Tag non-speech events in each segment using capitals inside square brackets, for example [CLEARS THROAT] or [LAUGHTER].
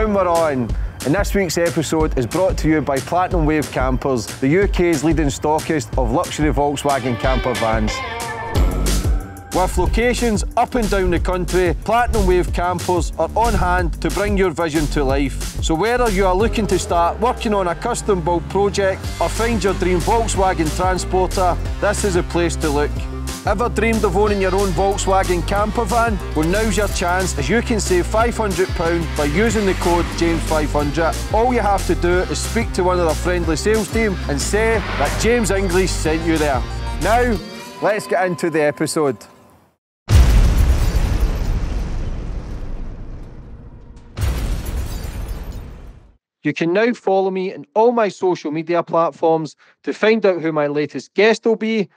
Boom, we're on. And this week's episode is brought to you by Platinum Wave Campers, the UK's leading stockist of luxury Volkswagen camper vans. With locations up and down the country, Platinum Wave Campers are on hand to bring your vision to life. So whether you are looking to start working on a custom built project or find your dream Volkswagen transporter, this is a place to look. Ever dreamed of owning your own Volkswagen camper van? Well, now's your chance as you can save £500 by using the code JAMES500. All you have to do is speak to one of their friendly sales team and say that James English sent you there. Now, let's get into the episode. You can now follow me on all my social media platforms to find out who my latest guest will be.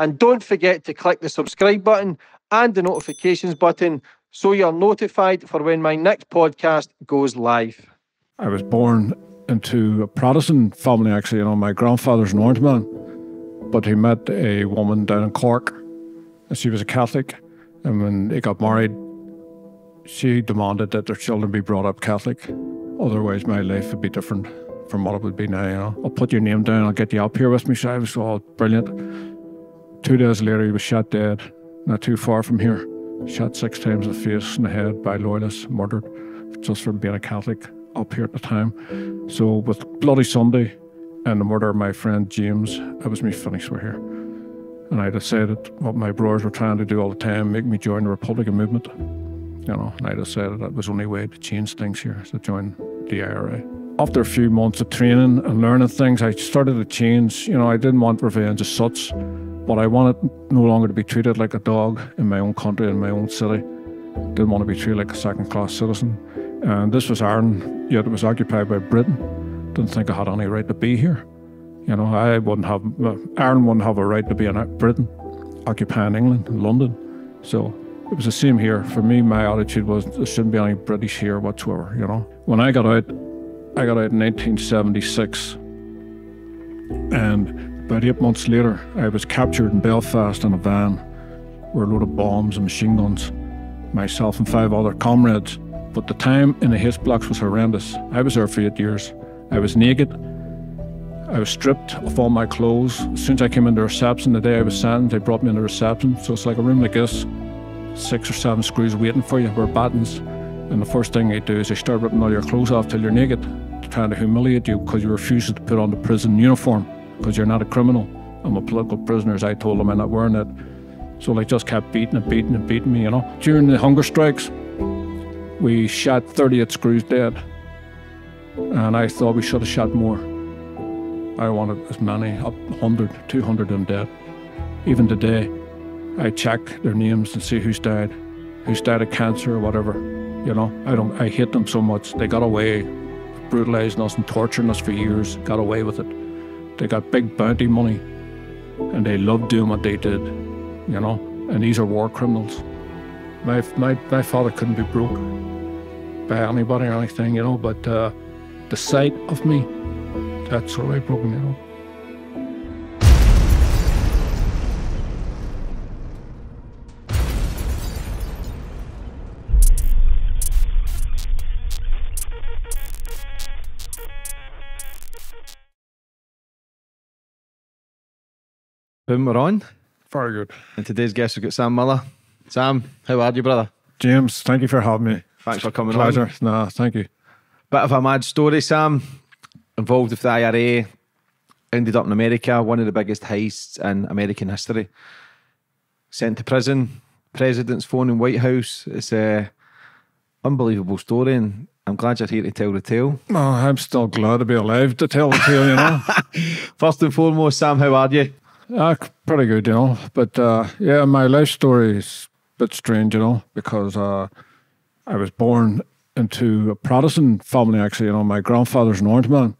And don't forget to click the subscribe button and the notifications button so you're notified for when my next podcast goes live. I was born into a Protestant family, actually. You know, my grandfather's an Orangeman, but he met a woman down in Cork, and she was a Catholic. And when they got married, she demanded that their children be brought up Catholic. Otherwise, my life would be different from what it would be now. You know, I'll put your name down. I'll get you up here with me. So I was all brilliant. Two days later, he was shot dead, not too far from here. Shot six times in the face and the head by loyalists, murdered just for being a Catholic up here at the time. So with Bloody Sunday and the murder of my friend James, that was me finished with here. And I decided what my brothers were trying to do all the time, make me join the Republican movement. You know, and I decided that was the only way to change things here, to join the IRA. After a few months of training and learning things, I started to change. You know, I didn't want revenge as such, but I wanted no longer to be treated like a dog in my own country, in my own city. Didn't want to be treated like a second class citizen. And this was Ireland, yet it was occupied by Britain. Didn't think I had any right to be here. You know, I wouldn't have, Ireland wouldn't have a right to be in Britain, occupying England, London. So it was the same here. For me, my attitude was there shouldn't be any British here whatsoever, you know. When I got out, I got out in 1976. And about eight months later, I was captured in Belfast in a van with a load of bombs and machine guns, myself and five other comrades. But the time in the H blocks was horrendous. I was there for eight years. I was naked. I was stripped of all my clothes. As soon as I came into reception, the day I was sent, they brought me into reception. So it's like a room like this, six or seven screws waiting for you, where buttons. And the first thing they do is they start ripping all your clothes off till you're naked, trying to humiliate you because you refuse to put on the prison uniform because you're not a criminal. I'm a political prisoner, as I told them, I'm not wearing it. So they just kept beating and beating and beating me, you know. During the hunger strikes, we shot 38 screws dead. And I thought we should have shot more. I wanted as many, up 100, 200 of them dead. Even today, I check their names and see who's died, who's died of cancer or whatever. You know, I don't. I hate them so much. They got away, brutalizing us and torturing us for years. Got away with it. They got big bounty money, and they loved doing what they did. You know, and these are war criminals. My my my father couldn't be broke by anybody or anything, you know. But uh, the sight of me, that's really broken, you know. Boom, we're on. Very good. And today's guest, we've got Sam Millar. Sam, how are you, brother? James, thank you for having me. Thanks for coming Pleasure. on. No, thank you. Bit of a mad story, Sam. Involved with the IRA, ended up in America, one of the biggest heists in American history. Sent to prison, president's phone in White House. It's a unbelievable story, and I'm glad you're here to tell the tale. Oh, I'm still glad to be alive to tell the tale, you know. [LAUGHS] First and foremost, Sam, how are you? Uh, pretty good, you know. But uh, yeah, my life story is a bit strange, you know, because uh, I was born into a Protestant family, actually. You know, my grandfather's an Orangeman,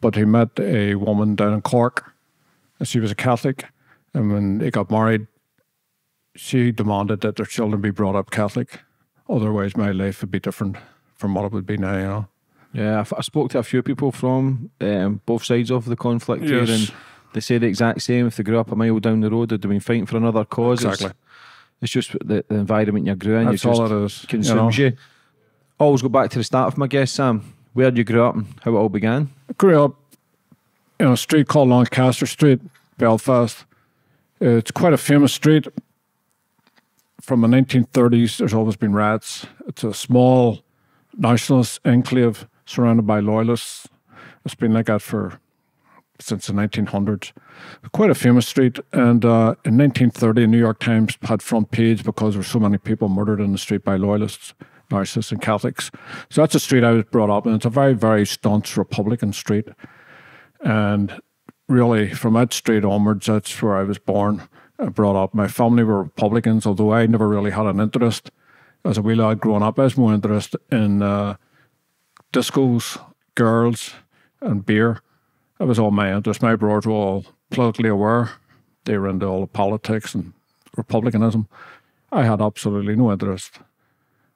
but he met a woman down in Cork, and she was a Catholic. And when they got married, she demanded that their children be brought up Catholic. Otherwise, my life would be different from what it would be now, you know. Yeah, I, I spoke to a few people from um, both sides of the conflict here, and they say the exact same. If they grew up a mile down the road, they'd have been fighting for another cause. It's- Exactly. It's, just the, the environment you grew in. That's all it is. you know. consumes you. Always go back to the start of my guest, Sam. Where you grow up and how it all began? I grew up in a street called Lancaster Street, Belfast. It's quite a famous street. From the 1930s, there's always been rats. It's a small nationalist enclave surrounded by loyalists. It's been like that for since the 1900s. Quite a famous street. And uh, in 1930, the New York Times had front page because there were so many people murdered in the street by loyalists, nationalists, and Catholics. So that's a street I was brought up in. It's a very, very staunch Republican street. And really, from that street onwards, that's where I was born and brought up. My family were Republicans, although I never really had an interest as a wee lad growing up. I was more interested in uh, discos, girls, and beer. That was all my interest. My brothers were all politically aware. They were into all the politics and republicanism. I had absolutely no interest.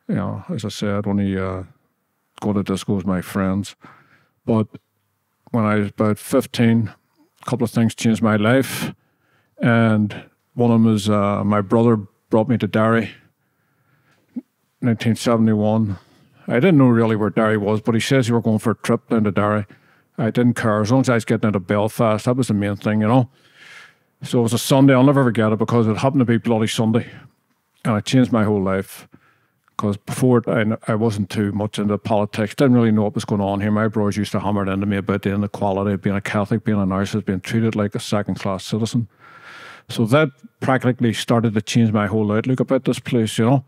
You know, as I said, only uh, go to discos with my friends. But when I was about 15, a couple of things changed my life. And one of them was uh, my brother brought me to Derry, 1971. I didn't know really where Derry was, but he says you were going for a trip down to Derry. I didn't care. As long as I was getting out of Belfast, that was the main thing, you know. So it was a Sunday. I'll never forget it because it happened to be Bloody Sunday. And it changed my whole life. Because before I, I wasn't too much into politics, didn't really know what was going on here. My brothers used to hammer it into me about the inequality of being a Catholic, being a nationalist, being treated like a second class citizen. So that practically started to change my whole outlook about this place, you know.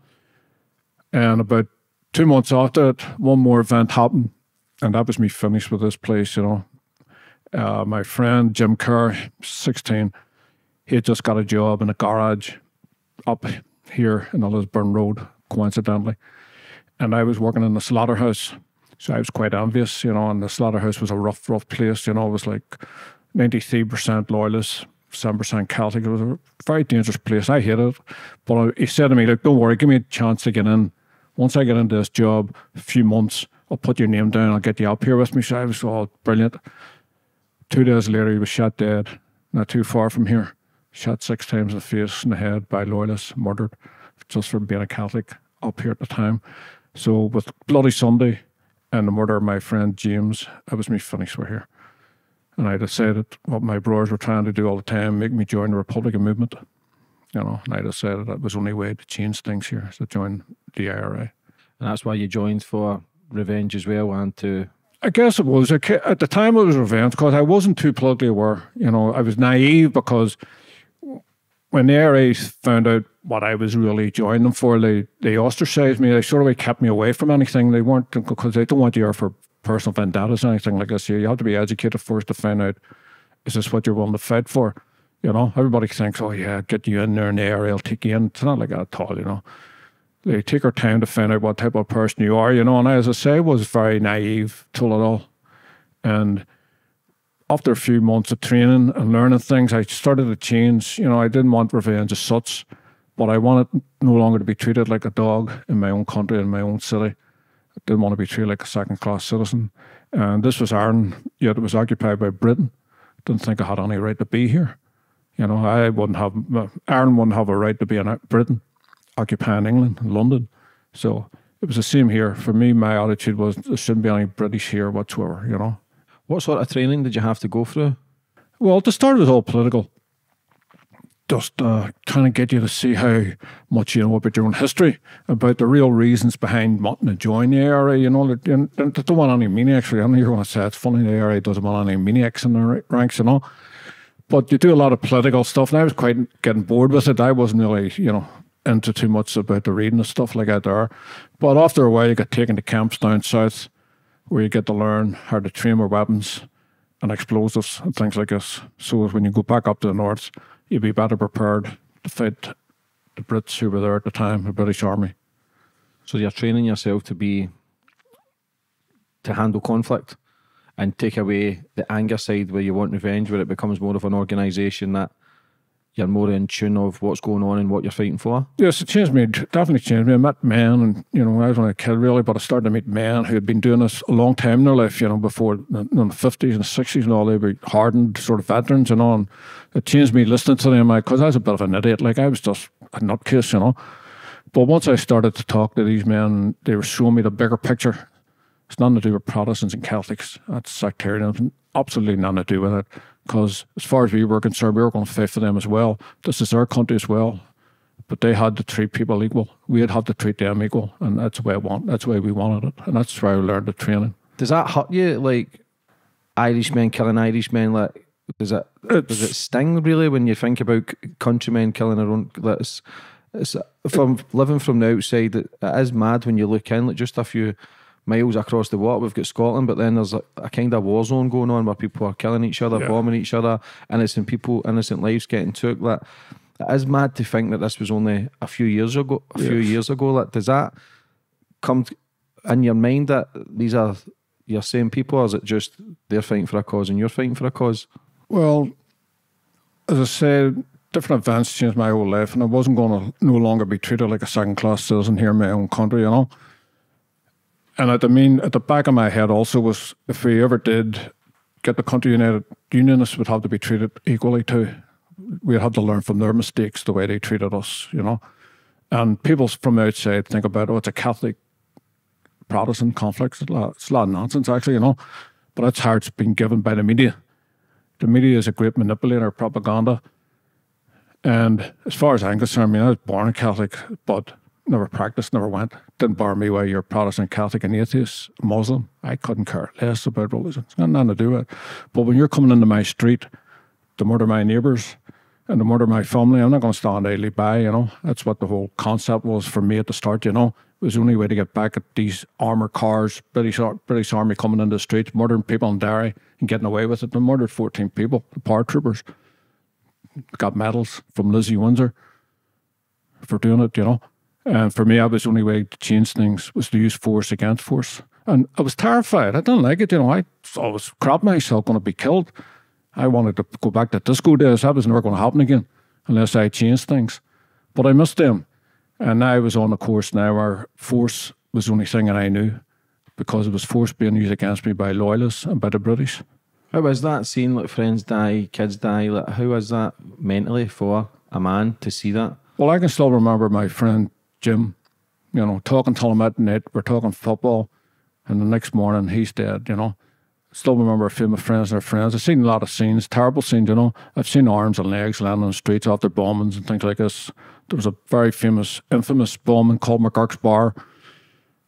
And about two months after it, one more event happened, and that was me finished with this place, you know. Uh, my friend Jim Kerr, 16, he had just got a job in a garage up here in Elizabeth Road, coincidentally. And I was working in the slaughterhouse. So I was quite envious, you know, and the slaughterhouse was a rough, rough place, you know, it was like 93% loyalists, 7% Celtic. It was a very dangerous place. I hated it. But he said to me, Look, don't worry, give me a chance to get in. Once I get into this job, a few months, I'll put your name down, I'll get you up here with me. So I was all brilliant. Two days later, he was shot dead, not too far from here. Shot six times in the face and the head by loyalists, murdered just for being a Catholic up here at the time. So with Bloody Sunday and the murder of my friend James, that was me finished with here. And I decided what my brothers were trying to do all the time, make me join the Republican movement. You know, and I decided that was the only way to change things here, to join the IRA. And that's why you joined for revenge as well and to I guess it was. At the time, it was revenge because I wasn't too politically aware. You know, I was naive because when the IRA found out what I was really joining them for, they, they ostracized me. They sort of kept me away from anything. They weren't, because they don't want you here for personal vendettas or anything like this. You have to be educated first to find out, is this what you're willing to fight for? You know, everybody thinks, oh, yeah, get you in there and the IRA will take you in. It's not like that at all, you know they take our time to find out what type of person you are, you know. And as I say, was very naive to it all. And after a few months of training and learning things, I started to change. You know, I didn't want revenge as such, but I wanted no longer to be treated like a dog in my own country, in my own city. I didn't want to be treated like a second class citizen. And this was Ireland, yet it was occupied by Britain. Didn't think I had any right to be here. You know, I wouldn't have, uh, Ireland wouldn't have a right to be in Britain occupying England, and London. So it was the same here. For me, my attitude was there shouldn't be any British here whatsoever, you know. What sort of training did you have to go through? Well, to start, it was all political. Just uh, trying to get you to see how much you know about your own history, about the real reasons behind wanting to join the IRA. You know, they, they don't want any maniacs. I know you're going to say it's funny the IRA doesn't want any maniacs in the ranks, you know. But you do a lot of political stuff, and I was quite getting bored with it. I wasn't really, you know, into too much about the reading and stuff like that there. But after a while, you get taken to camps down south where you get to learn how to train with weapons and explosives and things like this. So when you go back up to the north, you'll be better prepared to fight the Brits who were there at the time, the British Army. So you're training yourself to be to handle conflict and take away the anger side where you want revenge, where it becomes more of an organisation that you're more in tune of what's going on and what you're fighting for? Yes, it changed me. It definitely changed me. I met men, and you know, I was only a kid really, but I started to meet men who had been doing this a long time in their life. You know, before in the fifties and sixties and all, they were hardened sort of veterans and on. It changed me listening to them, because I was a bit of an idiot. Like I was just a nutcase, you know. But once I started to talk to these men, they were showing me the bigger picture. It's nothing to do with Protestants and Catholics. That's sectarianism. Absolutely nothing to do with it. Because as far as we were concerned, we were going to fight for them as well. This is our country as well. But they had to treat people equal. We had have to treat them equal. And that's the way I want. That's the way we wanted it. And that's where I learned the training. Does that hurt you? Like Irishmen killing Irishmen? Like does it does it sting really when you think about countrymen killing their own? Like, it's, it's from living from the outside. It, it is mad when you look in. Like just a few miles across the water, we've got Scotland, but then there's a, a kind of war zone going on where people are killing each other, Yeah. bombing each other, innocent people, innocent lives getting took. That it is mad to think that this was only a few years ago. A few years ago. Like, does that come in your mind that these are your same people, or is it just they're fighting for a cause and you're fighting for a cause? Well, as I said, different events changed my whole life, and I wasn't going to no longer be treated like a second class citizen here in my own country, you know. And at the mean, at the back of my head also was if we ever did get the country united, unionists would have to be treated equally too. We'd have to learn from their mistakes the way they treated us, you know. And people from outside think about, oh, it's a Catholic Protestant conflict. It's a lot, it's a lot of nonsense, actually, you know. But that's how it's been given by the media the media is a great manipulator of propaganda. And as far as I'm concerned, I mean, I was born a Catholic, but never practiced, never went. Didn't bar me why you're Protestant, Catholic, and atheist, Muslim. I couldn't care less about religion. It's got nothing to do with it. But when you're coming into my street to murder my neighbours and to murder my family, I'm not going to stand idly by, you know. That's what the whole concept was for me at the start, you know. It was the only way to get back at these armoured cars, British, British Army coming into the streets, murdering people in Derry and getting away with it. They murdered 14 people, the paratroopers. Got medals from Lizzie Windsor for doing it, you know. And for me, I was the only way to change things was to use force against force. And I was terrified. I didn't like it, you know. I, I was crap myself going to be killed. I wanted to go back to disco days. That was never going to happen again unless I changed things. But I missed them. And now I was on a course now where force was the only thing that I knew because it was force being used against me by loyalists and by the British. How is that seeing like friends die, kids die? Like, how is that mentally for a man to see that? Well, I can still remember my friend Jim, you know, talking to him at night. We're talking football, and the next morning he's dead, you know. Still remember a few of my friends and their friends. I've seen a lot of scenes, terrible scenes, you know. I've seen arms and legs landing on the streets after bombings and things like this. There was a very famous, infamous bombing called McGurk's Bar,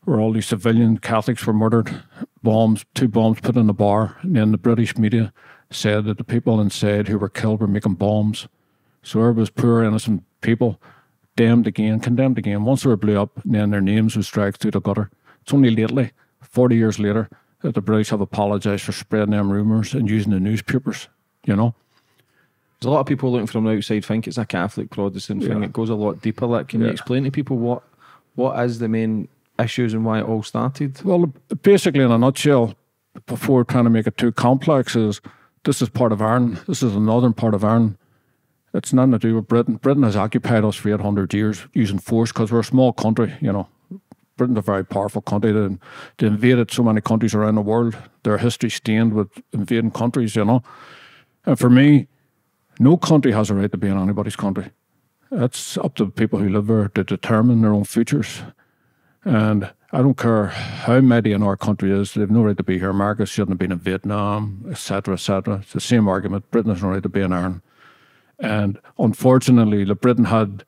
where all these civilian Catholics were murdered. Bombs, two bombs put in the bar, and then the British media said that the people inside who were killed were making bombs. So there was poor innocent people damned again, condemned again. Once they were blew up, then their names was dragged through the gutter. It's only lately, 40 years later, that the British have apologised for spreading them rumours and using the newspapers, you know. There's a lot of people looking from the outside think it's a Catholic Protestant thing. It goes a lot deeper. Like, can you explain to people what what is the main issues and why it all started? Well, basically, in a nutshell, before trying to make it too complex, is this is part of Ireland. This is the northern part of Ireland. It's nothing to do with Britain. Britain has occupied us for 800 years using force because we're a small country, you know. Britain's a very powerful country. They, they invaded so many countries around the world. Their history stained with invading countries, you know. And for me, no country has a right to be in anybody's country. It's up to the people who live there to determine their own futures. And I don't care how mighty in our country is, they've no right to be here. America shouldn't have been in Vietnam, etc., etc. It's the same argument. Britain has no right to be in Ireland. And unfortunately, the Britain had,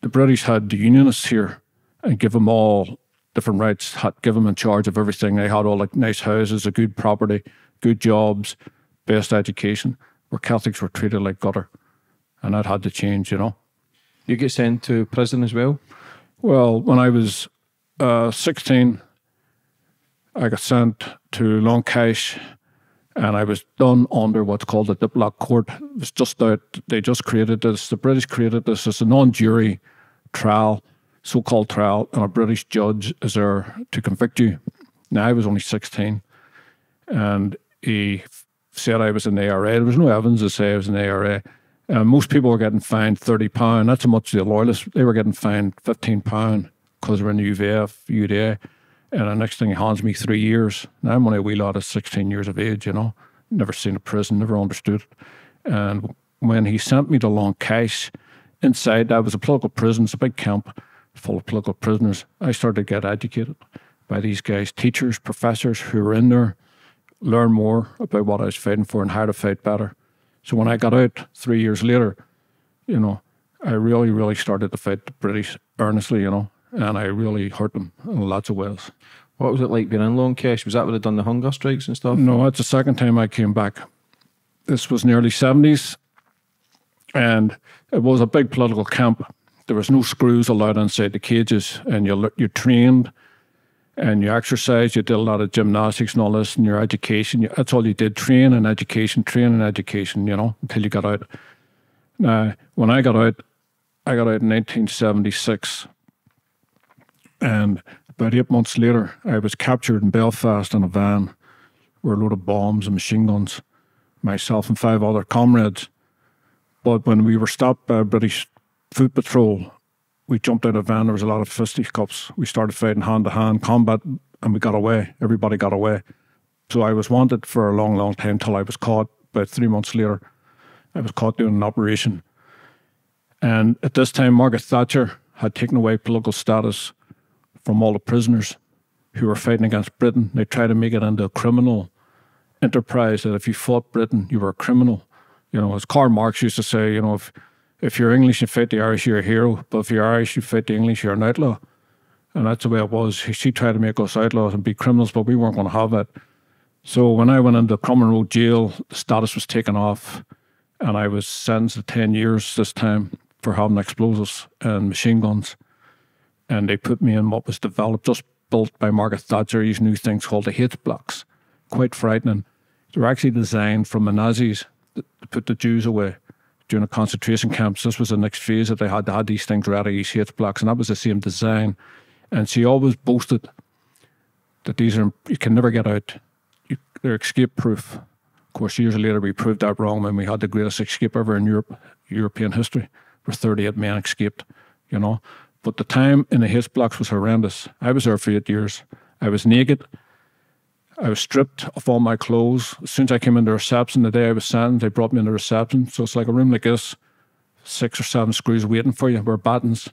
the British had the Unionists here and give them all different rights, had give them in charge of everything. They had all like nice houses, a good property, good jobs, best education, where Catholics were treated like gutter. And that had to change, you know. You get sent to prison as well. Well, when I was uh, 16, I got sent to Long Kesh and I was done under what's called a Diplock court. It was just out, they just created this, the British created this as a non jury trial, so called trial, and a British judge is there to convict you. Now, I was only 16 and he said I was in the IRA. There was no evidence to say I was in the IRA. Most people were getting fined thirty pound. That's how much the loyalists they were getting fined fifteen pound because they're in the UVF, UDA. And the next thing he hands me three years. Now I'm only a wee lad of sixteen years of age. You know, never seen a prison, never understood it. And when he sent me to Long Kesh, inside that was a political prison, it's a big camp. full of political prisoners. I started to get educated by these guys, teachers, professors who were in there, learn more about what I was fighting for and how to fight better. So when I got out three years later, you know, I really, really started to fight the British earnestly, you know, and I really hurt them in lots of ways. What was it like being in Long Kesh? Was that where they done the hunger strikes and stuff? No, that's the second time I came back. This was nearly 70s, and it was a big political camp. There was no screws allowed inside the cages, and you you trained and you exercised. You did a lot of gymnastics and all this, and your education. That's all you did: train and education, train and education. You know, until you got out. Now, when I got out, I got out in 1976, and about eight months later, I was captured in Belfast in a van with a load of bombs and machine guns. Myself and five other comrades. But when we were stopped by a British foot patrol, we jumped out of van. There was a lot of fisticuffs. We started fighting hand to hand combat, and we got away. Everybody got away. So I was wanted for a long, long time till I was caught. About three months later, I was caught doing an operation. And at this time, Margaret Thatcher had taken away political status from all the prisoners who were fighting against Britain. They tried to make it into a criminal enterprise that if you fought Britain, you were a criminal. You know, as Karl Marx used to say, you know, if if you're English and fight the Irish, you're a hero. But if you're Irish, you fight the English, you're an outlaw. And that's the way it was. She tried to make us outlaws and be criminals, but we weren't going to have it. So when I went into Crumlin Road jail, the status was taken off, and I was sentenced to 10 years this time for having explosives and machine guns. And they put me in what was developed, just built by Margaret Thatcher, these new things called the H blocks. Quite frightening. They were actually designed from the Nazis to put the Jews away during the concentration camps. This was the next phase that they had. They had these things ready, these H blocks, and that was the same design. And she always boasted that these are, you can never get out. You, they're escape proof. Of course, years later, we proved that wrong when we had the greatest escape ever in Europe, European history, where 38 men escaped, you know. But the time in the H blocks was horrendous. I was there for eight years. I was naked. I was stripped of all my clothes. As soon as I came into reception, the day I was sent, they brought me into reception. So it's like a room like this, six or seven screws waiting for you, where buttons.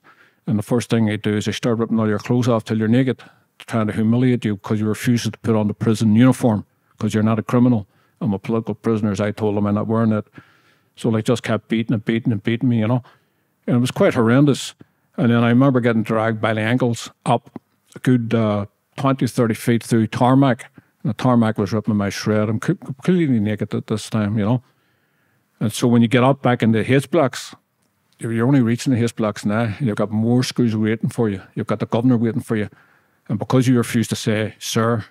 And the first thing they do is they start ripping all your clothes off till you're naked, trying to humiliate you because you refuse to put on the prison uniform because you're not a criminal. I'm a political prisoner, as I told them, I'm not wearing it. So they just kept beating and beating and beating me, you know. And it was quite horrendous. And then I remember getting dragged by the ankles up a good uh, 20, 30 feet through tarmac And the tarmac was ripping my shred. I'm completely naked at this time, you know. And so when you get up back in the H blocks, you're only reaching the H blocks now. You've got more screws waiting for you. You've got the governor waiting for you. And because you refuse to say, sir,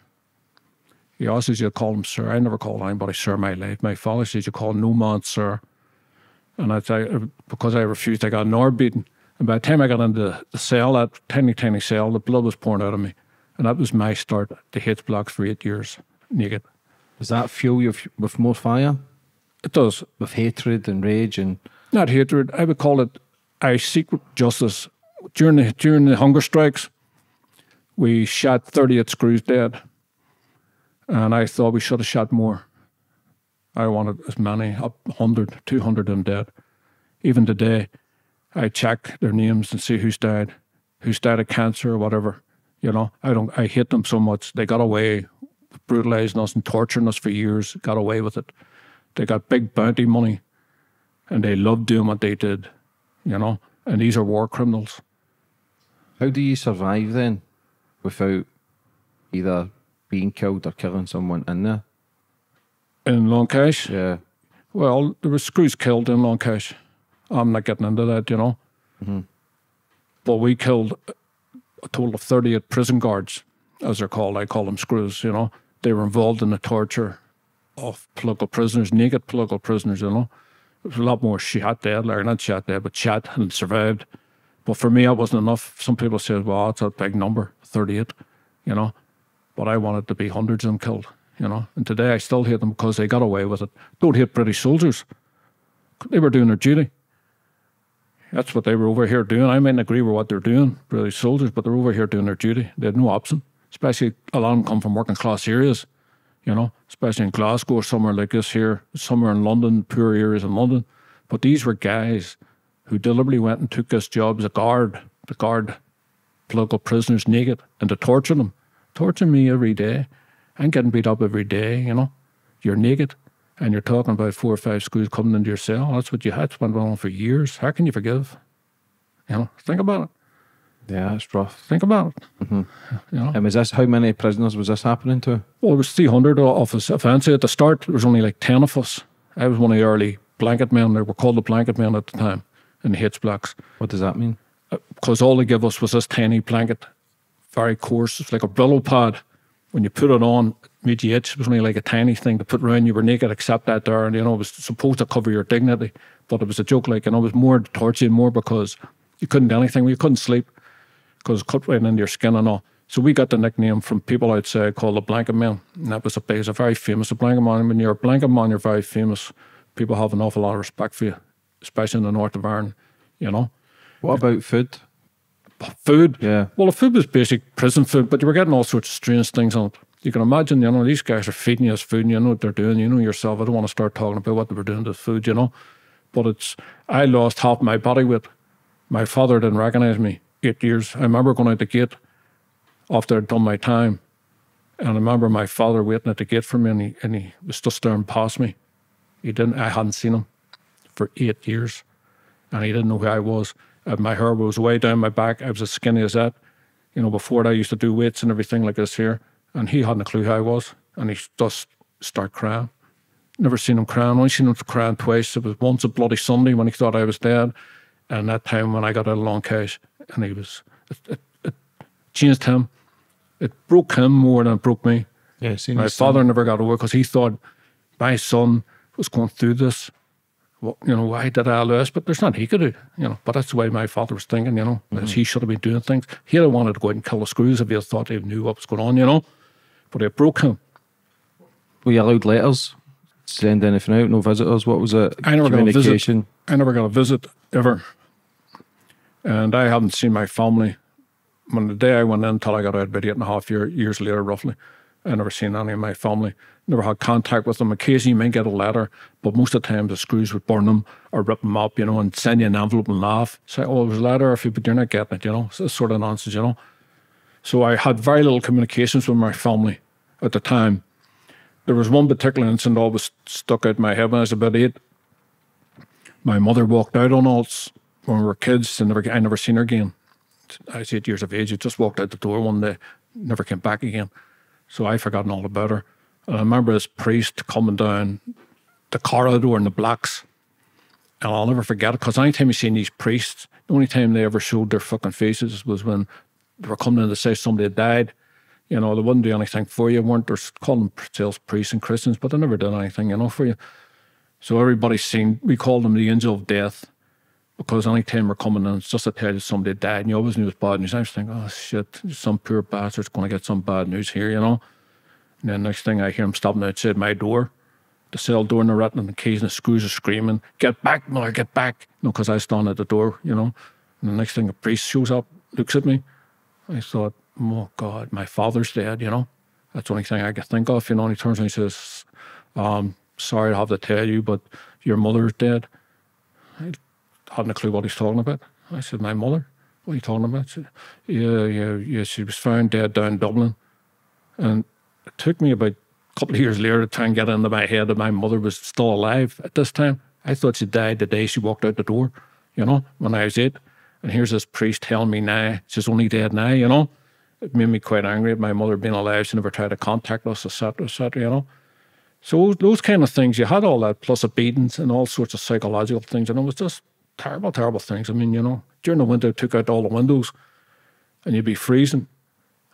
he asks you to call him sir. I never called anybody sir my life. My father says you call no man sir. And I, because I refused, I got an beaten. And by the time I got into the cell, that tiny, tiny cell, the blood was pouring out of me. And that was my start to H blocks for eight years, naked. Does that fuel you with more fire? It does. With hatred and rage and. Not hatred. I would call it a secret justice. During the, during the hunger strikes, we shot 38 screws dead. And I thought we should have shot more. I wanted as many, up 100, 200 of them dead. Even today, I check their names and see who's died, who's died of cancer or whatever. You know, I don't. I hate them so much. They got away, brutalizing us and torturing us for years. Got away with it. They got big bounty money, and they loved doing what they did. You know, and these are war criminals. How do you survive then, without either being killed or killing someone in there? In Long Kesh? Yeah. Well, there were screws killed in Long Kesh. I'm not getting into that, you know. Mm-hmm. But we killed a total of 38 prison guards, as they're called. I call them screws, you know. They were involved in the torture of political prisoners, naked political prisoners, you know. There was a lot more shot dead, or not shot dead, but shot and survived. But for me, that wasn't enough. Some people say, well, it's a big number, 38, you know. But I wanted to be hundreds of them killed, you know. And today I still hate them because they got away with it. Don't hate British soldiers. They were doing their duty. That's what they were over here doing. I mightn't agree with what they're doing, British soldiers, but they're over here doing their duty. They had no option, especially a lot of them come from working class areas, you know, especially in Glasgow or somewhere like this here, somewhere in London, poor areas in London. But these were guys who deliberately went and took this job as a guard, to guard political prisoners naked and to torture them. Torture me every day. I'm getting beat up every day, you know. You're naked and you're talking about four or five screws coming into your cell. That's what you had. It's been going on for years. How can you forgive? You know, think about it. Yeah, it's rough. Think about it. Mm-hmm. You know, um, And was this how many prisoners was this happening to? well, it was 300 of us. If I say at the start, there was only like 10 of us. I was one of the early blanket men. They were called the blanket men at the time in the H blocks. What does that mean? Uh, because all they give us was this tiny blanket, very coarse. It's like a Brillo pad. When you put it on, it itch. It was only like a tiny thing to put around. You were naked, except that there, and you know it was supposed to cover your dignity, but it was a joke. Like, and it was more to torture you, more because you couldn't do anything. You couldn't sleep because it cut right into your skin and all. So we got the nickname from people outside called the Blanket Man, and that was a was a very famous. The Blanket Man. When you're a Blanket Man, you're very famous. People have an awful lot of respect for you, especially in the north of Ireland. You know What about food? food. Yeah. Well, the food was basic prison food, but you were getting all sorts of strange things on it. You can imagine, you know, these guys are feeding this food and you know what they're doing. You know yourself. I don't want to start talking about what they were doing to food, you know. But it's, I lost half my body weight. My father didn't recognize me. Eight years. I remember going out the gate after I'd done my time. And I remember my father waiting at the gate for me and he, and he was just staring past me. He didn't, I hadn't seen him for eight years and he didn't know who I was. Uh, my hair was way down my back. I was as skinny as that. You know, before that, I used to do weights and everything like this here. And he hadn't a clue who I was. And he just started crying. Never seen him crying. Only seen him crying twice. It was once a bloody Sunday when he thought I was dead. And that time when I got out of Long Kesh. And he was, it, it, it changed him. It broke him more than it broke me. Yeah, My his son. father never got over because he thought my son was going through this. Well, you know, why did I lose? But there's nothing he could do, you know. But that's the way my father was thinking, you know, that mm-hmm. he should have been doing things. He'd have wanted to go out and kill the screws if he thought he knew what was going on, you know. But it broke him. Were you allowed letters? Send anything out? No visitors? What was it? I never got a visit. I never got a visit ever. And I haven't seen my family. When the day I went in until I got out about eight and a half year, years later, roughly, I never seen any of my family. Never had contact with them. Occasionally, you might get a letter, but most of the time, the screws would burn them or rip them up, you know, and send you an envelope and laugh. Say, oh, it was a letter, if you, but you're not getting it, you know. It's sort of nonsense, you know. So I had very little communications with my family at the time. There was one particular incident that always stuck out my head when I was about eight my mother walked out on us when we were kids and never I never seen her again. I was eight years of age. She just walked out the door one day, never came back again. So I forgotten all about her. And I remember this priest coming down the corridor in the blacks. And I'll never forget it because anytime you seen these priests, the only time they ever showed their fucking faces was when they were coming in to say somebody had died. You know, they wouldn't do anything for you, weren't they? Calling themselves priests and Christians, but they never did anything, you know, for you. So everybody's seen, we called them the angel of death because any time we're coming in, it's just to tell you somebody died and you always knew it was bad news. I was thinking, oh shit, some poor bastard's going to get some bad news here, you know. And then next thing I hear him stopping outside my door, the cell door and the rattling the keys and the screws are screaming, get back, mother, get back. You know, because I stand at the door, you know. And the next thing a priest shows up, looks at me. I thought, oh God, my father's dead, you know. That's the only thing I could think of, you know. And he turns and he says, um, sorry to have to tell you, but your mother's dead. I hadn't a clue what he's talking about. I said, my mother? What are you talking about? He said, yeah, yeah, yeah, she was found dead down in Dublin. And it took me about a couple of years later to try and get into my head that my mother was still alive at this time. I thought she died the day she walked out the door, you know, when I was eight. And here's this priest telling me now she's only dead now, you know. It made me quite angry at my mother being alive. She never tried to contact us, etc., etc., you know. So those kind of things, you had all that, plus the beatings and all sorts of psychological things, and it was just terrible, terrible things. I mean, you know, during the winter, took out all the windows, and you'd be freezing,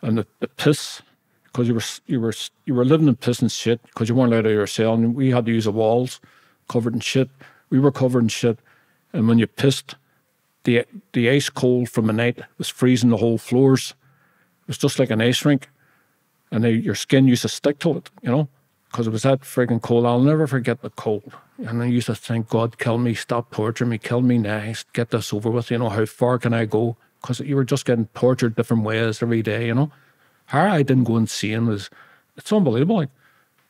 and the, the piss, because you were you were you were living in piss and shit, because you weren't allowed out of your cell, and we had to use the walls covered in shit. We were covered in shit, and when you pissed, the the ice cold from the night was freezing the whole floors. It was just like an ice rink, and they, your skin used to stick to it, you know because it was that frigging cold. I'll never forget the cold. And I used to think, God, kill me, stop torturing me, kill me now, get this over with. You know, how far can I go? Because you were just getting tortured different ways every day, you know. How I didn't go insane was, it's unbelievable, like,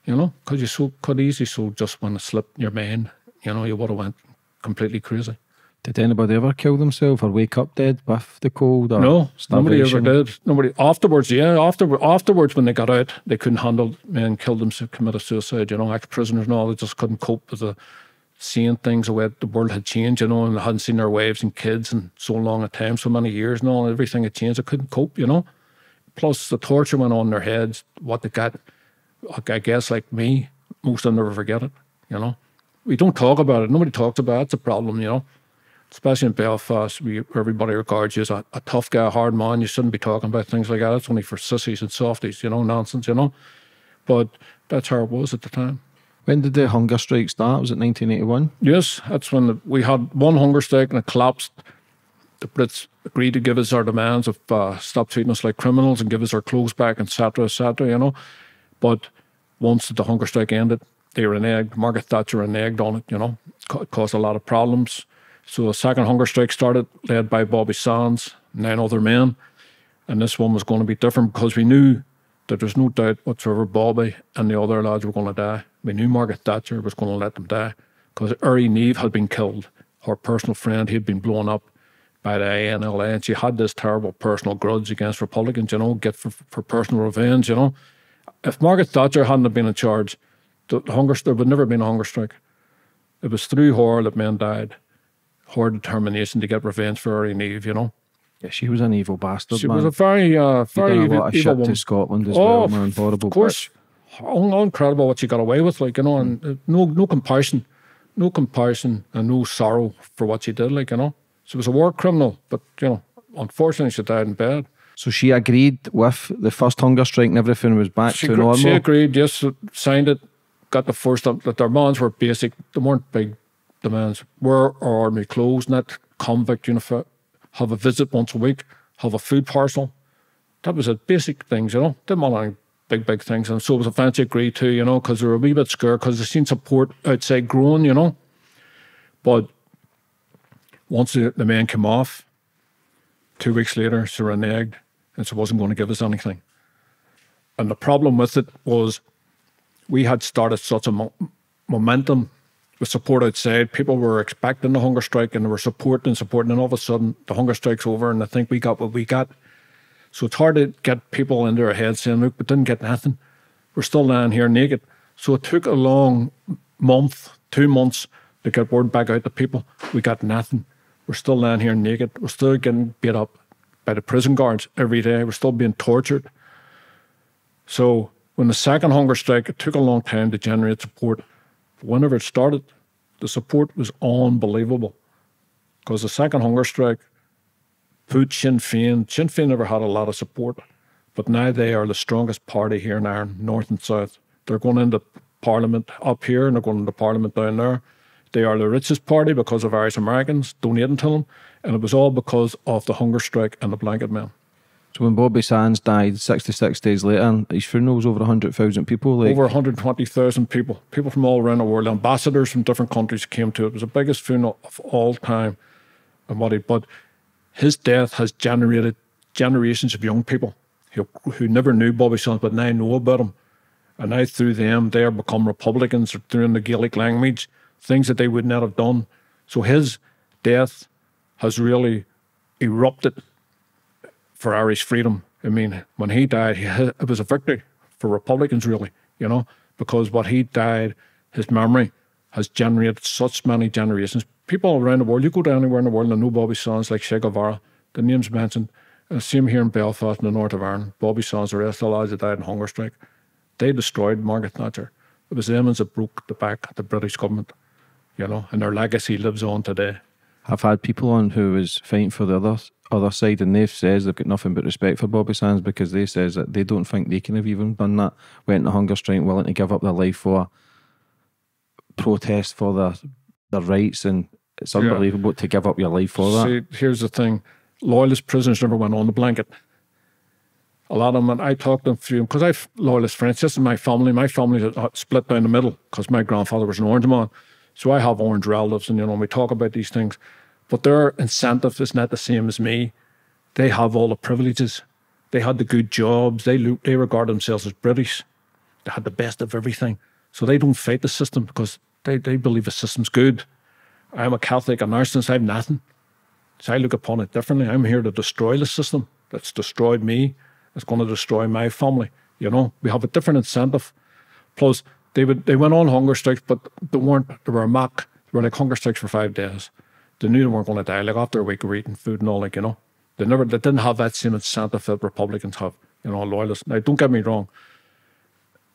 you know, because you so could easily so just want to slip your mind, you know, you would have went completely crazy. Did anybody ever kill themselves or wake up dead with the cold or No, nobody ever did. Nobody afterwards. Yeah, after afterwards when they got out, they couldn't handle men killed themselves, committed suicide. You know, ex prisoners and all. They just couldn't cope with the seeing things the way the world had changed. You know, and they hadn't seen their wives and kids in so long a time, so many years and all. Everything had changed. They couldn't cope. You know. Plus the torture went on their heads. What they got, I guess, like me, most of them never forget it. You know, we don't talk about it. Nobody talks about it. It's a problem. You know especially in Belfast, we, everybody regards you as a, a tough guy, a hard man. You shouldn't be talking about things like that. It's only for sissies and softies, you know, nonsense, you know. But that's how it was at the time. When did the hunger strike start? Was it 1981? Yes, that's when the, we had one hunger strike and it collapsed. The Brits agreed to give us our demands of uh, stop treating us like criminals and give us our clothes back, etc., etc., you know. But once the hunger strike ended, they were reneged. Margaret Thatcher reneged on it, you know. It caused a lot of problems. So a second hunger strike started, led by Bobby Sands, nine other men. And this one was going to be different because we knew that there's no doubt whatsoever Bobby and the other lads were going to die. We knew Margaret Thatcher was going to let them die because Airey Neave had been killed. Her personal friend, he had been blown up by the INLA, and she had this terrible personal grudge against Republicans, you know, get for, for personal revenge, you know. If Margaret Thatcher hadn't been in charge, the hunger there would never have been a hunger strike. It was through her that men died her determination to get revenge for Airey Neave, you know. Yeah, she was an evil bastard, She man. was a very, uh, very done a lot of evil shit woman. to Scotland as Oh, well, man. Horrible. Of course, un- incredible what she got away with, like you know, and uh, no, no comparison, no comparison, and no sorrow for what she did, like you know. She was a war criminal, but you know, unfortunately, she died in bed. So she agreed with the first hunger strike and everything was back She, to normal. she agreed, yes, signed it, got the first up. That their demands were basic; they weren't big demands. Wear our army clothes, not convict uniform. Have a visit once a week. Have a food parcel. That was it. Basic things, you know. Didn't want any big, big things. And so was eventually agreed to, you know, because they were a wee bit scared because they seen support outside growing, you know. But once the, the men came off, two weeks later, she reneged and she wasn't going to give us anything. And the problem with it was we had started such a mo- momentum with support outside. People were expecting the hunger strike and they were supporting and supporting, and all of a sudden the hunger strike's over, and I think we got what we got. So it's hard to get people in their heads saying, "Look, we didn't get nothing. We're still lying here naked." So it took a long month, two months to get word back out to people. We got nothing. We're still lying here naked. We're still getting beat up by the prison guards every day. We're still being tortured. So when the second hunger strike, it took a long time to generate support. Whenever it started, the support was unbelievable. Because the second hunger strike put Sinn Féin, Sinn Féin never had a lot of support, but now they are the strongest party here in Ireland, North and South. They're going into Parliament up here and they're going into Parliament down there. They are the richest party because of Irish Americans donating to them, and it was all because of the hunger strike and the blanket men. So when Bobby Sands died 66 days later, his funeral was over 100,000 people. Like, Over 120,000 people, people from all around the world, ambassadors from different countries came to it. It was the biggest funeral of all time. And what he, but his death has generated generations of young people who, who never knew Bobby Sands, but now know about him. And now through them, they are become Republicans or through the Gaelic language, things that they would not have done. So his death has really erupted for Irish freedom. I mean, when he died, he, it was a victory for Republicans, really, you know, because what he died, his memory has generated such many generations. People around the world, you go down anywhere in the world and know Bobby Sands like Che Guevara, the names mentioned. Uh, same here in Belfast in the north of Ireland. Bobby Sands, the rest of the lads that died in hunger strike. They destroyed Margaret Thatcher. It was them that broke the back of the British government, you know, and their legacy lives on today. I've had people on who was fighting for the other other side, and they've says they've got nothing but respect for Bobby Sands because they says that they don't think they can have even done that. Went on hunger strike, willing to give up their life for protest for their their rights, and it's unbelievable to give up your life for that. See, here's the thing: loyalist prisoners never went on the blanket. A lot of them, and I talked to them because I've loyalist friends. This is my family. My family uh, split down the middle because my grandfather was an orange man, so I have orange relatives, and you know we talk about these things. But their incentive is not the same as me. They have all the privileges. They had the good jobs. They lo- they regard themselves as British. They had the best of everything. So they don't fight the system because they, they believe the system's good. I'm a Catholic, now since I'm nothing, so I look upon it differently. I'm here to destroy the system that's destroyed me. It's going to destroy my family. You know, we have a different incentive. Plus, they would they went on hunger strikes, but they weren't. They were a mock. They were like hunger strikes for five days. They knew they weren't going to die. Like after a week of eating food and all, like you know, they never. They didn't have that same incentive that Republicans have. You know, loyalists. Now, don't get me wrong.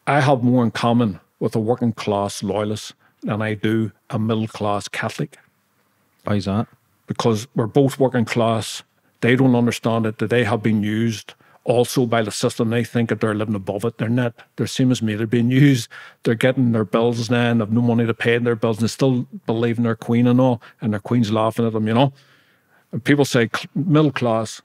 I have more in common with a working class loyalist than I do a middle class Catholic. Why is that? Because we're both working class. They don't understand it, that they have been used also by the system. They think that they're living above it. They're not. They're same as me. They're being used. They're getting their bills now and have no money to pay their bills and they still believe in their queen and all. And their queen's laughing at them, you know. And people say middle class,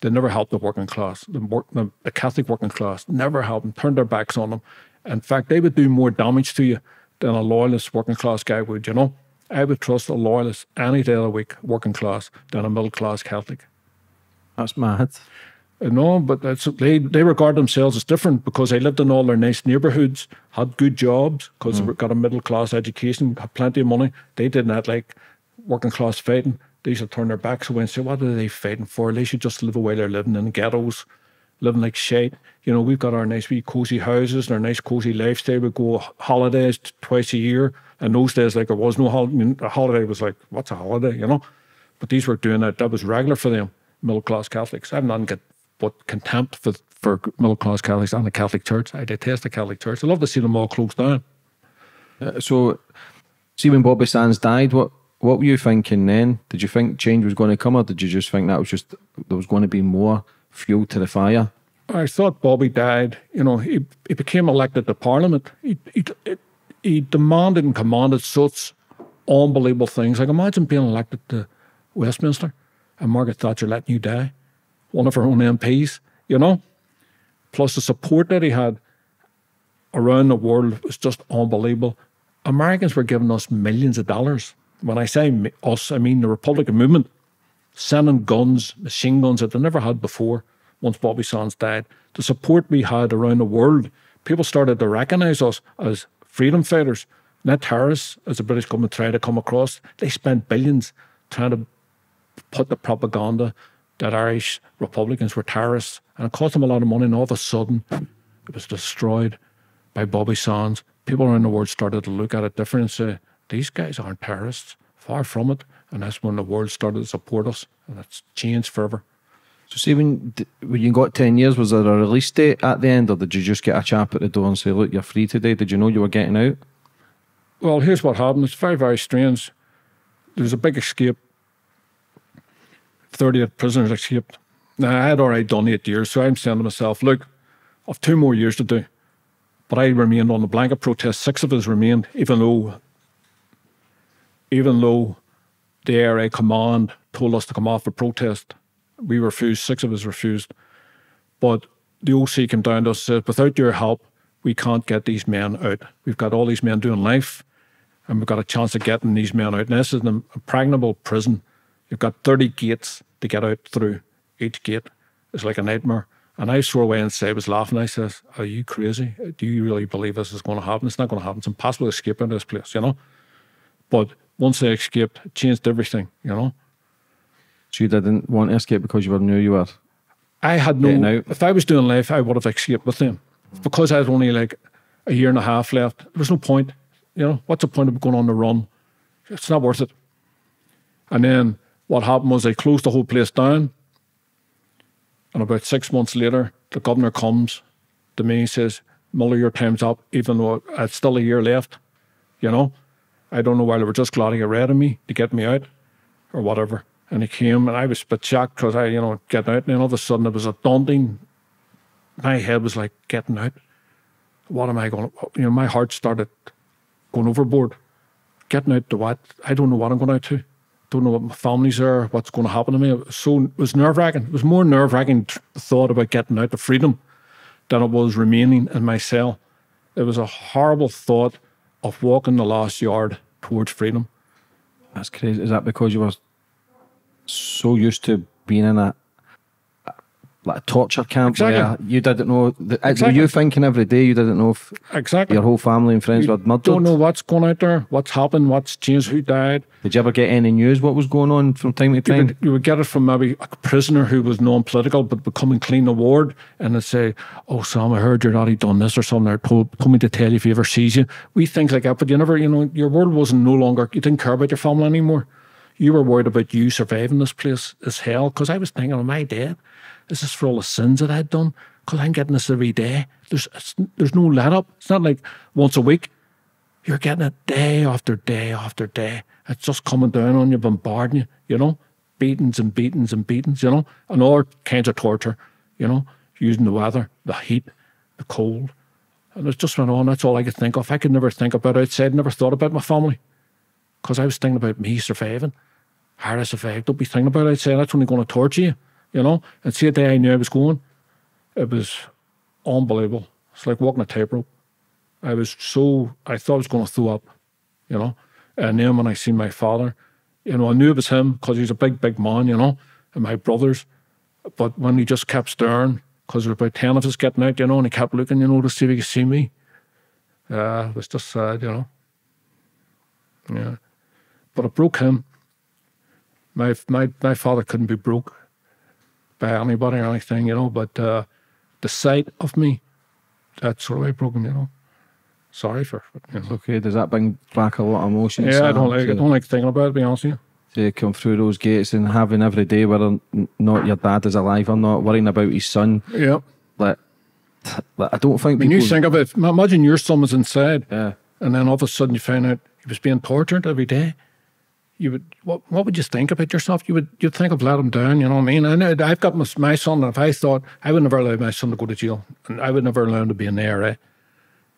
they never help the working class. The, work, the, the Catholic working class never help them, turn their backs on them. In fact, they would do more damage to you than a loyalist working class guy would, you know. I would trust a loyalist any day of the week, working class, than a middle class Catholic. That's mad. No, but that's, they they regard themselves as different because they lived in all their nice neighborhoods, had good jobs because mm. they got a middle class education, had plenty of money. They did not like working class fighting. They should turn their backs away and say, "What are they fighting for? They should just live away they're living in ghettos, living like shit." You know, we've got our nice wee cozy houses and our nice cozy lifestyle. We go holidays twice a year. And those days, like there was no holiday. I mean, a holiday was like, what's a holiday? You know, but these were doing that. That was regular for them, middle class Catholics. I've not got but contempt for for middle class Catholics and the Catholic Church. I detest the Catholic Church. I love to see them all closed down. Uh, so, see when Bobby Sands died, what what were you thinking then? Did you think change was going to come, or did you just think that was just there was going to be more fuel to the fire? I thought Bobby died. You know, he he became elected to Parliament. He he, he demanded and commanded such unbelievable things. Like imagine being elected to Westminster and Margaret Thatcher letting you die one of our own MPs, you know. Plus the support that he had around the world was just unbelievable. Americans were giving us millions of dollars. When I say us, I mean the Republican movement, sending guns, machine guns that they never had before once Bobby Sands died. The support we had around the world, people started to recognize us as freedom fighters, not terrorists, as the British government tried to come across. They spent billions trying to put the propaganda that Irish Republicans were terrorists, and it cost them a lot of money. And all of a sudden, it was destroyed by Bobby Sands. People around the world started to look at it different and say, "These guys aren't terrorists. Far from it." And that's when the world started to support us, and it's changed forever. So, see, when, when you got 10 years, was there a release date at the end, or did you just get a chap at the door and say, Look, you're free today? Did you know you were getting out? Well, here's what happened. It's very, very strange. There's a big escape 38 prisoners escaped. Now, I had already done eight years, so I'm saying to myself, look, I've two more years to do. But I remained on the blanket protest. Six of us remained, even though, even though the IRA command told us to come off the protest. We refused, six of us refused. But the OC came down to us and said, without your help, we can't get these men out. We've got all these men doing life, and we've got a chance of getting these men out. And this is an impregnable prison You've got 30 gates to get out through. Each gate is like a nightmare. And I swore away and said, I was laughing. I says, Are you crazy? Do you really believe this is going to happen? It's not going to happen. It's impossible to escape of this place, you know? But once I escaped, it changed everything, you know? So you didn't want to escape because you knew you were. I had no. If I was doing life, I would have escaped with them. Because I had only like a year and a half left, there was no point. You know, what's the point of going on the run? It's not worth it. And then what happened was they closed the whole place down. And about six months later, the governor comes to me and says, Millar, your time's up, even though it's still a year left. You know, I don't know why they were just glad get rid of me to get me out or whatever. And he came and I was a bit shocked because I, you know, getting out. And then all of a sudden it was a daunting, my head was like, getting out. What am I going to, you know, my heart started going overboard. Getting out to what? I don't know what I'm going out to don't know what my family's are, what's going to happen to me. It was so it was nerve wracking. It was more nerve wracking thought about getting out of freedom than it was remaining in my cell. It was a horrible thought of walking the last yard towards freedom. That's crazy. Is that because you were so used to being in a like a torture camp Exactly. you didn't know. The, Exactly. Were you thinking every day you didn't know if Exactly. your whole family and friends You were murdered? don't know what's going out there, what's happened, what's changed, who died. Did you ever get any news what was going on from time to You time? would, you would get it from maybe a prisoner who was non-political but would come becoming clean the ward and they'd say, oh, Sam, I heard your daddy done this or something. Told, told me to tell you if he ever sees you. We things like that, but you never, you know, your world wasn't no longer, you didn't care about your family anymore. You were worried about you surviving this place as hell because I was thinking, am I dead? Is this for all the sins that I'd done? Because I'm getting this every day. There's, there's no let up. It's not like once a week. You're getting it day after day after day. It's just coming down on you, bombarding you, you know, beatings and beatings and beatings, you know, and all kinds of torture, you know, using the weather, the heat, the cold. And it just went on. That's all I could think of. I could never think about outside, never thought about my family because I was thinking about me surviving. How I survived. Don't be thinking about outside. That's only going to torture you, you know. And see, the day I knew I was going, it was unbelievable. It's like walking a tightrope. I was so I thought I was going to throw up, you know. And then when I seen my father, you know, I knew it was him because he's a big, big man, you know, and my brothers. But when he just kept staring, because there were about ten of us getting out, you know, and he kept looking, you know, to see if he could see me. Uh, it was just sad, you know. Yeah, but it broke him. My my my father couldn't be broke anybody or anything, you know. But uh, the sight of me, that sort of way broke him, you know. Sorry for, you know. Okay, does that bring back a lot of emotions? Yeah, I don't like I don't like thinking about it. To be honest with you. to come through those gates and having every day whether not your dad is alive or not, worrying about his son. Yeah. Like, like I don't think When you think of it, imagine your son was inside, yeah, and then all of a sudden you find out he was being tortured every day. You would what? What would you think about yourself? You would you'd think of let him down. You know what I mean? I know I've got my, my son. And if I thought I would never allow my son to go to jail, and I would never allow him to be in the IRA. Eh?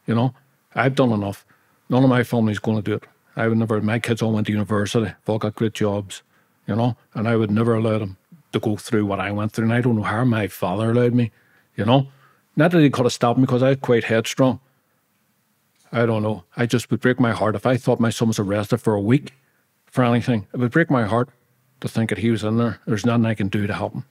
You know, I've done enough. None of my family's going to do it. I would never. My kids all went to university. They've all got great jobs. You know, and I would never allow them to go through what I went through. And I don't know how my father allowed me. You know, not that he could have stopped me because I was quite headstrong. I don't know. I just would break my heart if I thought my son was arrested for a week for anything. It would break my heart to think that he was in there. There's nothing I can do to help him.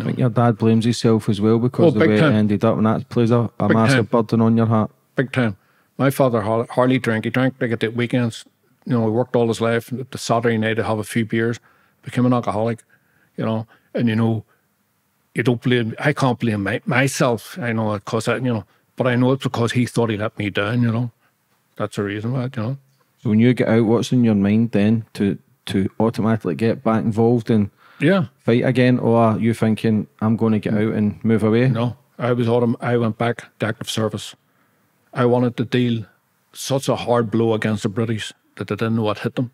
I think your dad blames himself as well because Oh, the way time. it ended up, and that plays a, a massive time. burden on your heart. Big time. My father hardly drank. He drank like at the weekends. You know, he worked all his life. The Saturday night, he'd have a few beers. Became an alcoholic. You know, and you know, you don't blame. I can't blame my, myself. I know because you know, but I know it's because he thought he let me down. You know, that's the reason why. You know. So when you get out, what's in your mind then to to automatically get back involved and Yeah. fight again, or are you thinking I'm going to get out and move away? No, I was autumn. I went back to active service. I wanted to deal such a hard blow against the British that they didn't know what hit them.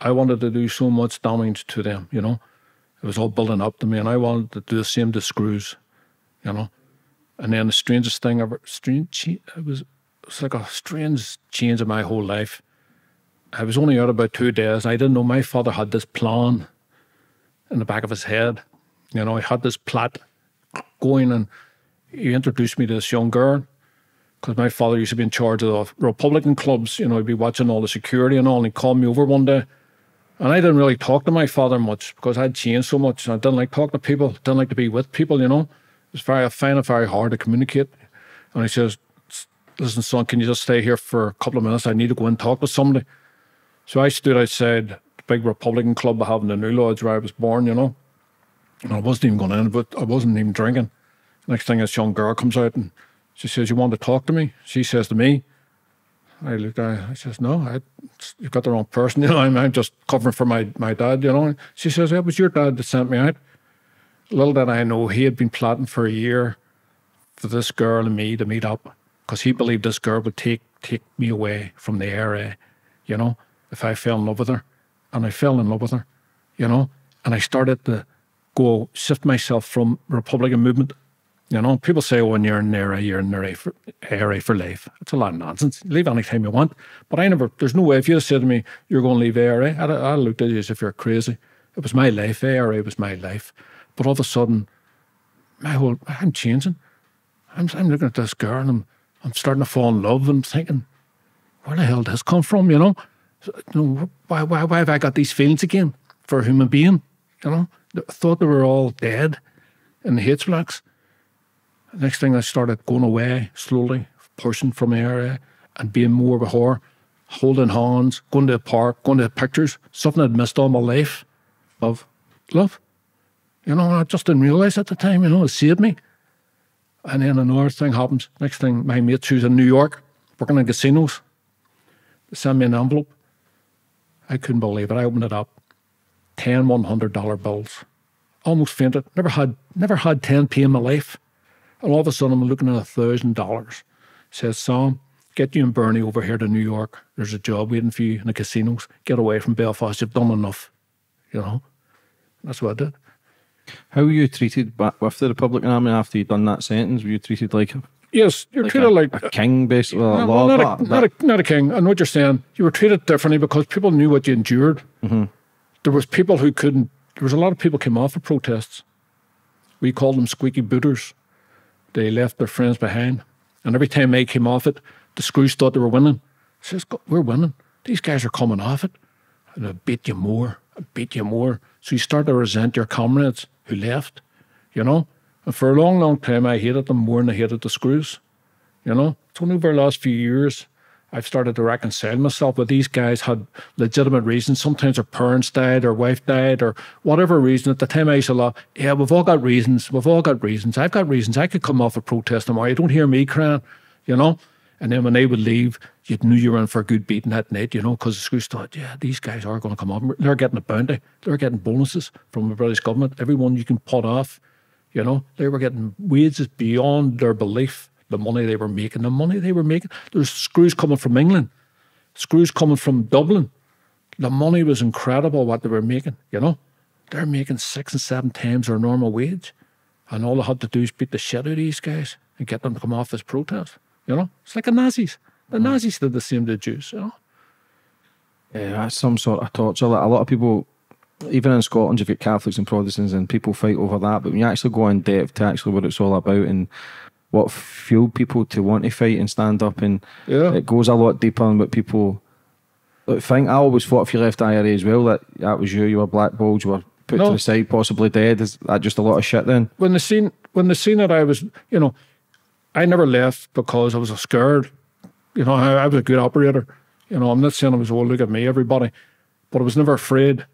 I wanted to do so much damage to them, you know. It was all building up to me, and I wanted to do the same to Screws, you know. And then the strangest thing ever, strange, it was, it was like a strange change in my whole life. I was only out about two days. I didn't know my father had this plan in the back of his head. You know, he had this plot going, and he introduced me to this young girl because my father used to be in charge of the Republican clubs. You know, he'd be watching all the security and all, and he called me over one day. And I didn't really talk to my father much because I'd changed so much. I didn't like talking to people, didn't like to be with people, you know. It was very, I find it very hard to communicate. And he says, Listen, son, can you just stay here for a couple of minutes? I need to go and talk to somebody. So I stood outside the big Republican club I have in the New Lodge where I was born, you know. And I wasn't even going in, but I wasn't even drinking. Next thing, this young girl comes out and she says, You want to talk to me? She says to me, I looked at her, I says, No, I, you've got the wrong person. [LAUGHS] You know, I'm, I'm just covering for my, my dad, you know. She says, It was your dad that sent me out. Little did I know, he had been plotting for a year for this girl and me to meet up because he believed this girl would take take me away from the area, you know, if I fell in love with her. And I fell in love with her, you know, and I started to go shift myself from Republican movement. You know, people say, oh, when you're in the you're in the for, eh, area for life. It's a lot of nonsense. Leave anytime you want. But I never, there's no way, if you said to me, you're going to leave IRA, I'd, I'd looked at you as if you're crazy. It was my life. IRA was my life. But all of a sudden, my whole, I'm changing. I'm, I'm looking at this girl and I'm, I'm starting to fall in love and I'm thinking, where the hell does this come from, you know? You know why, why, why have I got these feelings again for a human being? You know, I thought they were all dead. in the H blocks. Next thing I started going away slowly, pushing from the area and being more of a whore, holding hands, going to the park, going to the pictures, something I'd missed all my life. of Love. You know, I just didn't realise at the time, you know, it saved me. And then another thing happens. Next thing, my mate, who's in New York, working in casinos, sent me an envelope. I couldn't believe it. I opened it up. 10 $100 bills. Almost fainted. Never had never had 10p in my life. And all of a sudden, I'm looking at $1,000. Says, Sam, get you and Bernie over here to New York. There's a job waiting for you in the casinos. Get away from Belfast. You've done enough. You know? That's what I did. How were you treated with the Republican Army after you'd done that sentence? Were you treated like, Yes, you're like treated a, like a king, basically? No, well, not, but a, not, a, not a king. I know what you're saying. You were treated differently because people knew what you endured. Mm-hmm. There was people who couldn't. There was a lot of people came off of protests. We called them squeaky booters. They left their friends behind, and every time they came off it, the screws thought they were winning. Says, "God, we're winning. These guys are coming off it, and I beat you more. I beat you more. So you start to resent your comrades who left. You know, and for a long, long time, I hated them more than I hated the screws. You know, it's only over the last few years I've started to reconcile myself with these guys had legitimate reasons. Sometimes their parents died, or wife died, or whatever reason. At the time, I used to laugh. Yeah, we've all got reasons. We've all got reasons. I've got reasons. I could come off a protest tomorrow. You don't hear me crying, you know. And then when they would leave, you knew you were in for a good beating that night, you know, because the screws thought, yeah, these guys are going to come up. They're getting a bounty. They're getting bonuses from the British government. Everyone you can pot off, you know, they were getting wages beyond their belief the money they were making, the money they were making. There's screws coming from England, screws coming from Dublin. The money was incredible what they were making, you know. They're making six and seven times their normal wage. And all they had to do is beat the shit out of these guys and get them to come off this protest. You know? It's like the Nazis. The mm. Nazis did the same to the Jews, you know. Yeah, that's some sort of torture. Like a lot of people, even in Scotland, you've got Catholics and Protestants, and people fight over that. But when you actually go in depth to actually what it's all about and what fueled people to want to fight and stand up, and Yeah. it goes a lot deeper than what people think. I always thought if you left IRA as well, that that was you. You were blackballed. You were put No. to the side, possibly dead. Is that just a lot of shit then? when the scene when the scene that I was, you know, I never left because I was a scared. You know, I, I was a good operator. You know, I'm not saying I was, oh, look at me, everybody, but I was never afraid.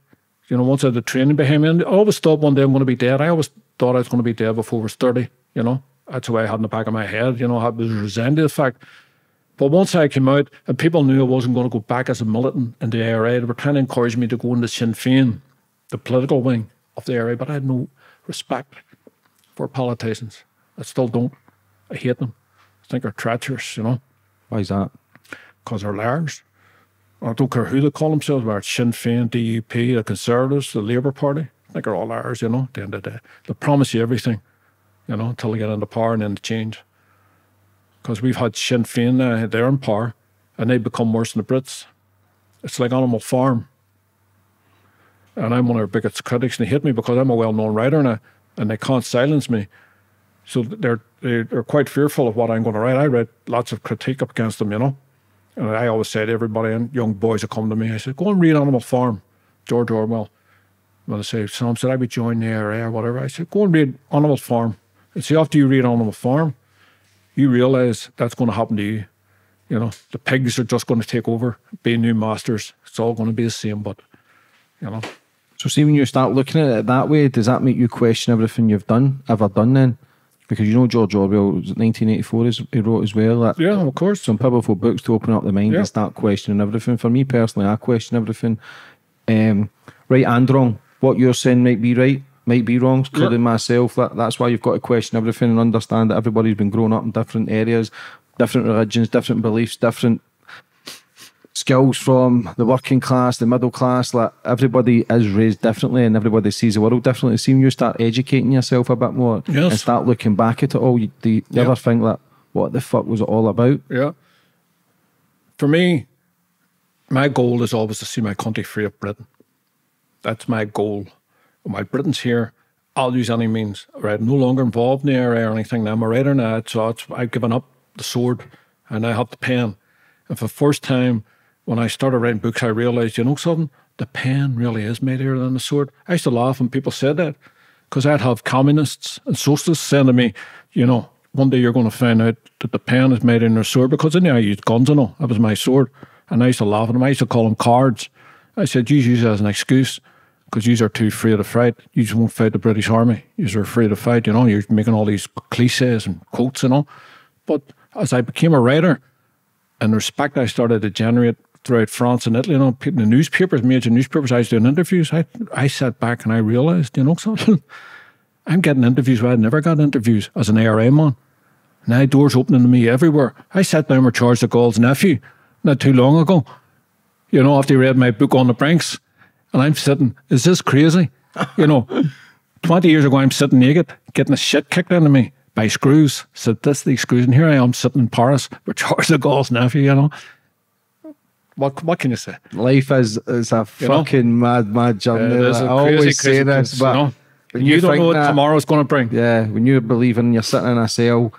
You know, once I had the training behind me, and I always thought one day I'm going to be dead. I always thought I was going to be dead before I was 30. You know, that's the way I had in the back of my head. You know, I was to the fact. But once I came out and people knew I wasn't going to go back as a militant in the IRA, they were trying to encourage me to go into Sinn Féin, the political wing of the IRA, but I had no respect for politicians. I still don't. I hate them. I think they're treacherous, you know, Why is that? because they're liars. I don't care who they call themselves, whether it's Sinn Féin, DUP, the Conservatives, the Labour Party. I think they're all liars, you know, at the end of the day. They promise you everything, you know, until they get into power and then they change. Because we've had Sinn Féin, uh, they're in power, and they become worse than the Brits. It's like Animal Farm. And I'm one of their biggest critics, and they hate me because I'm a well-known writer now, and they can't silence me. So they're they're they're quite fearful of what I'm going to write. I read lots of critique up against them, you know. And I always say to everybody and young boys that come to me, I said, go and read Animal Farm, George Orwell. When they say, Sam said, I would join the IRA or whatever. I said, go and read Animal Farm. And see, after you read Animal Farm, you realize that's going to happen to you. You know, the pigs are just going to take over, be new masters. It's all going to be the same, but, you know. So, see, when you start looking at it that way, does that make you question everything you've done, ever done then? Because you know George Orwell, 1984 is, he wrote as well. That Yeah, of course. some powerful books to open up the mind Yeah. and start questioning everything. For me personally, I question everything. Um, right and wrong. What you're saying might be right, might be wrong, including myself. That, that's why you've got to question everything and understand that everybody's been grown up in different areas, different religions, different beliefs, different skills from the working class, the middle class. Like everybody is raised differently and everybody sees the world differently. See, when you start educating yourself a bit more Yes. and start looking back at it all, you, do you Yeah. ever think that, what the fuck was it all about? Yeah. For me, my goal is always to see my country free of Britain. That's my goal. While Britain's here, I'll use any means. Right, I'm no longer involved in the IRA or anything. Now I'm a writer now, so it's, I've given up the sword and I have the pen. And for the first time, when I started writing books, I realized, you know something? The pen really is mightier than the sword. I used to laugh when people said that. because I'd have communists and socialists saying to me, you know, one day you're going to find out that the pen is made in their sword because in there I used guns and all. That was my sword. And I used to laugh at them. I used to call them cards. I said, you use it as an excuse because you are too afraid to fight. You just won't fight the British Army. You are afraid to fight, you know. You're making all these cliches and quotes and all. But as I became a writer and respect I started to generate throughout France and Italy, you know, in the newspapers, major newspapers, I was doing interviews. I, I sat back and I realized, you know something? [LAUGHS] I'm getting interviews where I'd never got interviews as an IRA man. Now doors opening to me everywhere. I sat down with Charles de Gaulle's nephew not too long ago, you know, after he read my book on the Brinks. And I'm sitting, is this crazy? You know, [LAUGHS] 20 years ago, I'm sitting naked, getting the shit kicked out of me by screws. Said, this these screws. And here I am sitting in Paris with [LAUGHS] Charles de Gaulle's nephew, you know. What what can you say? Life is is a You know? fucking mad, mad journey. There's I always crazy, say this, but you know? when You, don't know what that- tomorrow's going to bring. Yeah, when you're believing you're sitting in a cell,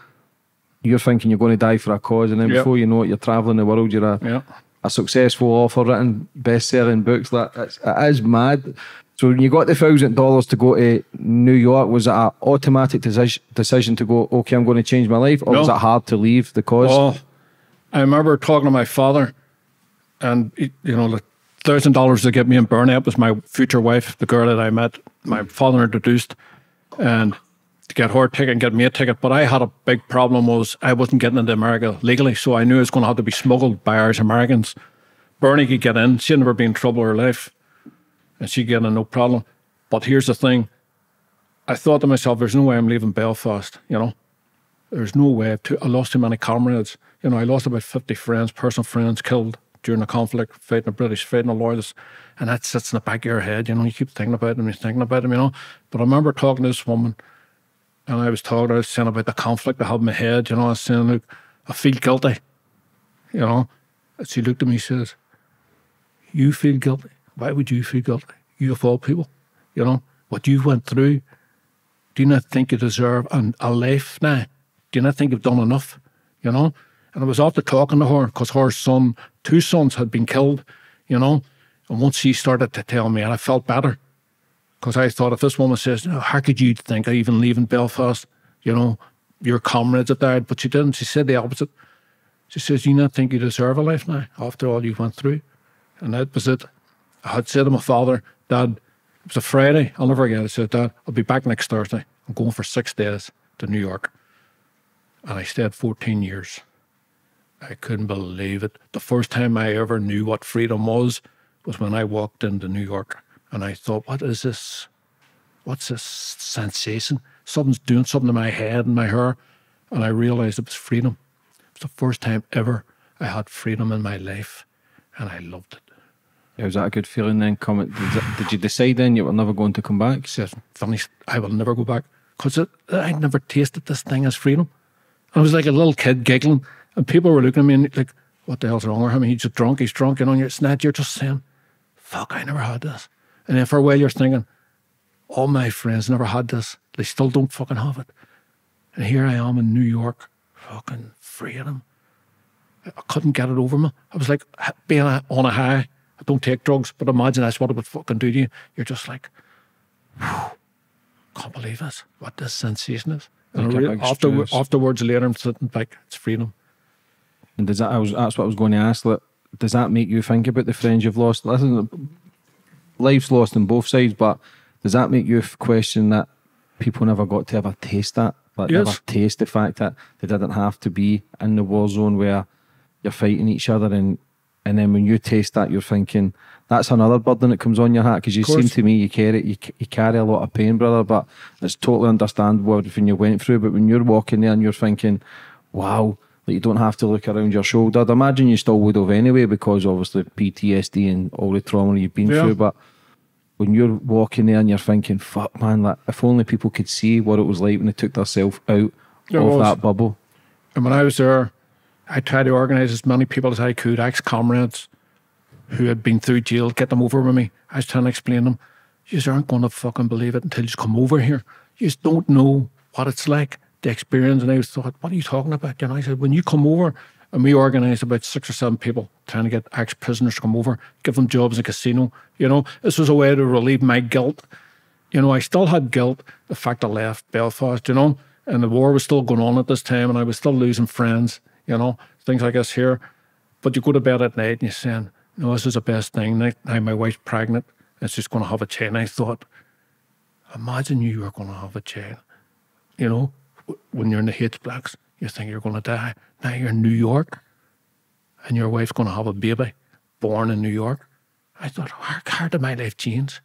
you're thinking you're going to die for a cause, and then Yep. before you know it, you're traveling the world. You're a, Yeah. a successful author, written best-selling books. That it is mad. So when you got the thousand dollars to go to New York, was it an automatic decision decision to go? Okay, I'm going to change my life, or No. was it hard to leave the cause? Oh, I remember talking to my father, and you know, the thousand dollars to get me in Burnout was my future wife, the girl that I met. My father introduced, and to get her ticket and get me a ticket. But I had a big problem was I wasn't getting into America legally, so I knew it was going to have to be smuggled by Irish Americans. Bernie could get in; she'd never been in trouble in her life, and she'd get in no problem. But here's the thing: I thought to myself, "There's no way I'm leaving Belfast," you know there's no way. Too, I lost too many comrades. You know, I lost about 50 friends, personal friends killed during the conflict, fighting the British, fighting the Loyalists. And that sits in the back of your head. You know, you keep thinking about them, you're thinking about them, you know. But I remember talking to this woman, and I was talking, I was saying about the conflict I had in my head. You know, I was saying, look, I feel guilty. You know, and she looked at me and says, You feel guilty? Why would you feel guilty? You of all people, you know, what you went through do you not think you deserve an, a life now? Do you not think you've done enough? You know? And I was after talking to her because her son, two sons had been killed, you know? And once she started to tell me, and I felt better because I thought if this woman says, "Oh, how could you think of even leaving Belfast? You know, your comrades have died. But she didn't. She said the opposite. She says, you not think you deserve a life now after all you went through? And that was it. I had said to my father, Dad, it was a Friday. I'll never forget. I said, Dad, I'll be back next Thursday. I'm going for six days to New York. And I stayed 14 years. I couldn't believe it. The first time I ever knew what freedom was was when I walked into New York. And I thought, what is this? What's this sensation? Something's doing something to my head and my hair. And I realized it was freedom. It was the first time ever I had freedom in my life. And I loved it. Yeah, was that a good feeling then? Coming, did, did you decide then you were never going to come back? said, finished. I will never go back because I'd never tasted this thing as freedom. I was like a little kid giggling, and people were looking at me and like, "What the hell's wrong with him? He's just drunk. He's drunk." You know, and you're, it's not. You're just saying, "Fuck, I never had this." And then for a while, you're thinking, "All my friends never had this. They still don't fucking have it." And here I am in New York, fucking freedom. I I couldn't get it over me. I was like being on a high. I don't take drugs, but imagine that's what it would fucking do to you. You're just like, can't believe this. What this sensation is. And Like re- big after, afterwards, later, I'm sitting back. It's freedom. And does that? I was, that's what I was going to ask. Like, does that make you think about the friends you've lost? Listen, life's lost on both sides, but does that make you question that people never got to ever taste that? Like, Yes. never taste the fact that they didn't have to be in the war zone where you're fighting each other, and and then when you taste that, you're thinking that's another burden that comes on your heart because you seem to me you carry you, you carry a lot of pain, brother. But it's totally understandable everything you went through. But when you're walking there and you're thinking, wow, like you don't have to look around your shoulder. I'd imagine you still would have anyway because obviously PTSD and all the trauma you've been Yeah. through. But when you're walking there and you're thinking, fuck man, like if only people could see what it was like when they took themselves out of was. that bubble. And when I was there, I tried to organize as many people as I could, ex comrades who had been through jail, get them over with me. I was trying to explain to them, you just aren't going to fucking believe it until you come over here. You just don't know what it's like, the experience. And I was thought, what are you talking about? And I said, when you come over, and we organised about six or seven people trying to get ex prisoners to come over, give them jobs in a casino. You know, this was a way to relieve my guilt you know, I still had guilt, the fact I left Belfast, you know, and the war was still going on at this time and I was still losing friends, you know, things like this here. But you go to bed at night and you're saying, no, this is the best thing. Now, my wife's pregnant and she's going to have a. And I thought, imagine you were going to have a child. You know, when you're in the H blocks, you think you're going to die. Now you're in New York and your wife's going to have a baby born in New York. I thought, how, how did my life change?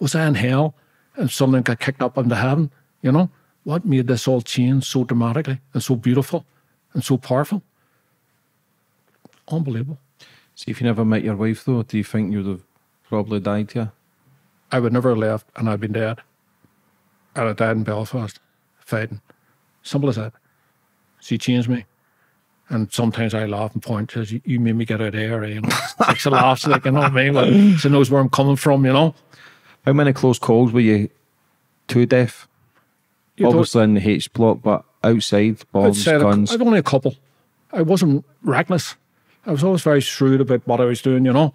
Was I in hell and something got kicked up into heaven? You know, what made this all change so dramatically and so beautiful and so powerful? Unbelievable. See, if you never met your wife, though, do you think you'd have probably died here? I would never have left and I'd been dead. I'd have died in Belfast fighting. Simple as that. She changed me. And sometimes I laugh and point to you, made me get out of there, you know. Like she laughs like, you know what I mean? But she knows where I'm coming from, you know. How many close calls were you to death? You Obviously in the H block, but outside, I'd bombs, say guns. I've only a couple. I wasn't reckless. I was always very shrewd about what I was doing, you know.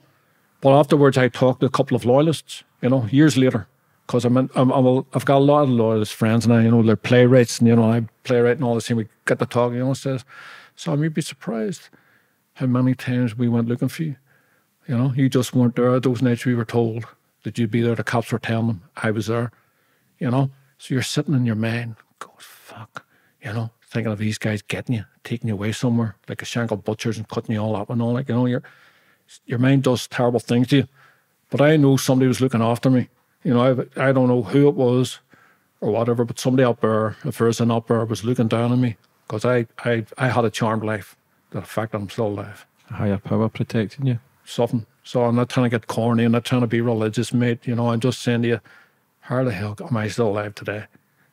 But afterwards, I talked to a couple of loyalists, you know, years later, because I'm, I'm, I'm I've got a lot of loyalist friends now, you know, they're playwrights, and you know, I playwright and all this, and we get to talk, you know, says, so you'd be surprised how many times we went looking for you. You know, you just weren't there those nights we were told that you'd be there. The cops were telling them I was there, you know. So you're sitting in your mind, going, fuck, you know, thinking of these guys getting you, taking you away somewhere, like a Shankill Butchers and cutting you all up and all that, you know, your your mind does terrible things to you. But I know somebody was looking after me. You know, I, I don't know who it was or whatever, but somebody up there, if there's an up there, was looking down on me because I, I, I had a charmed life. The fact that I'm still alive Higher power protecting you. something. So I'm not trying to get corny. I'm not trying to be religious, mate. You know, I'm just saying to you, how the hell am I still alive today?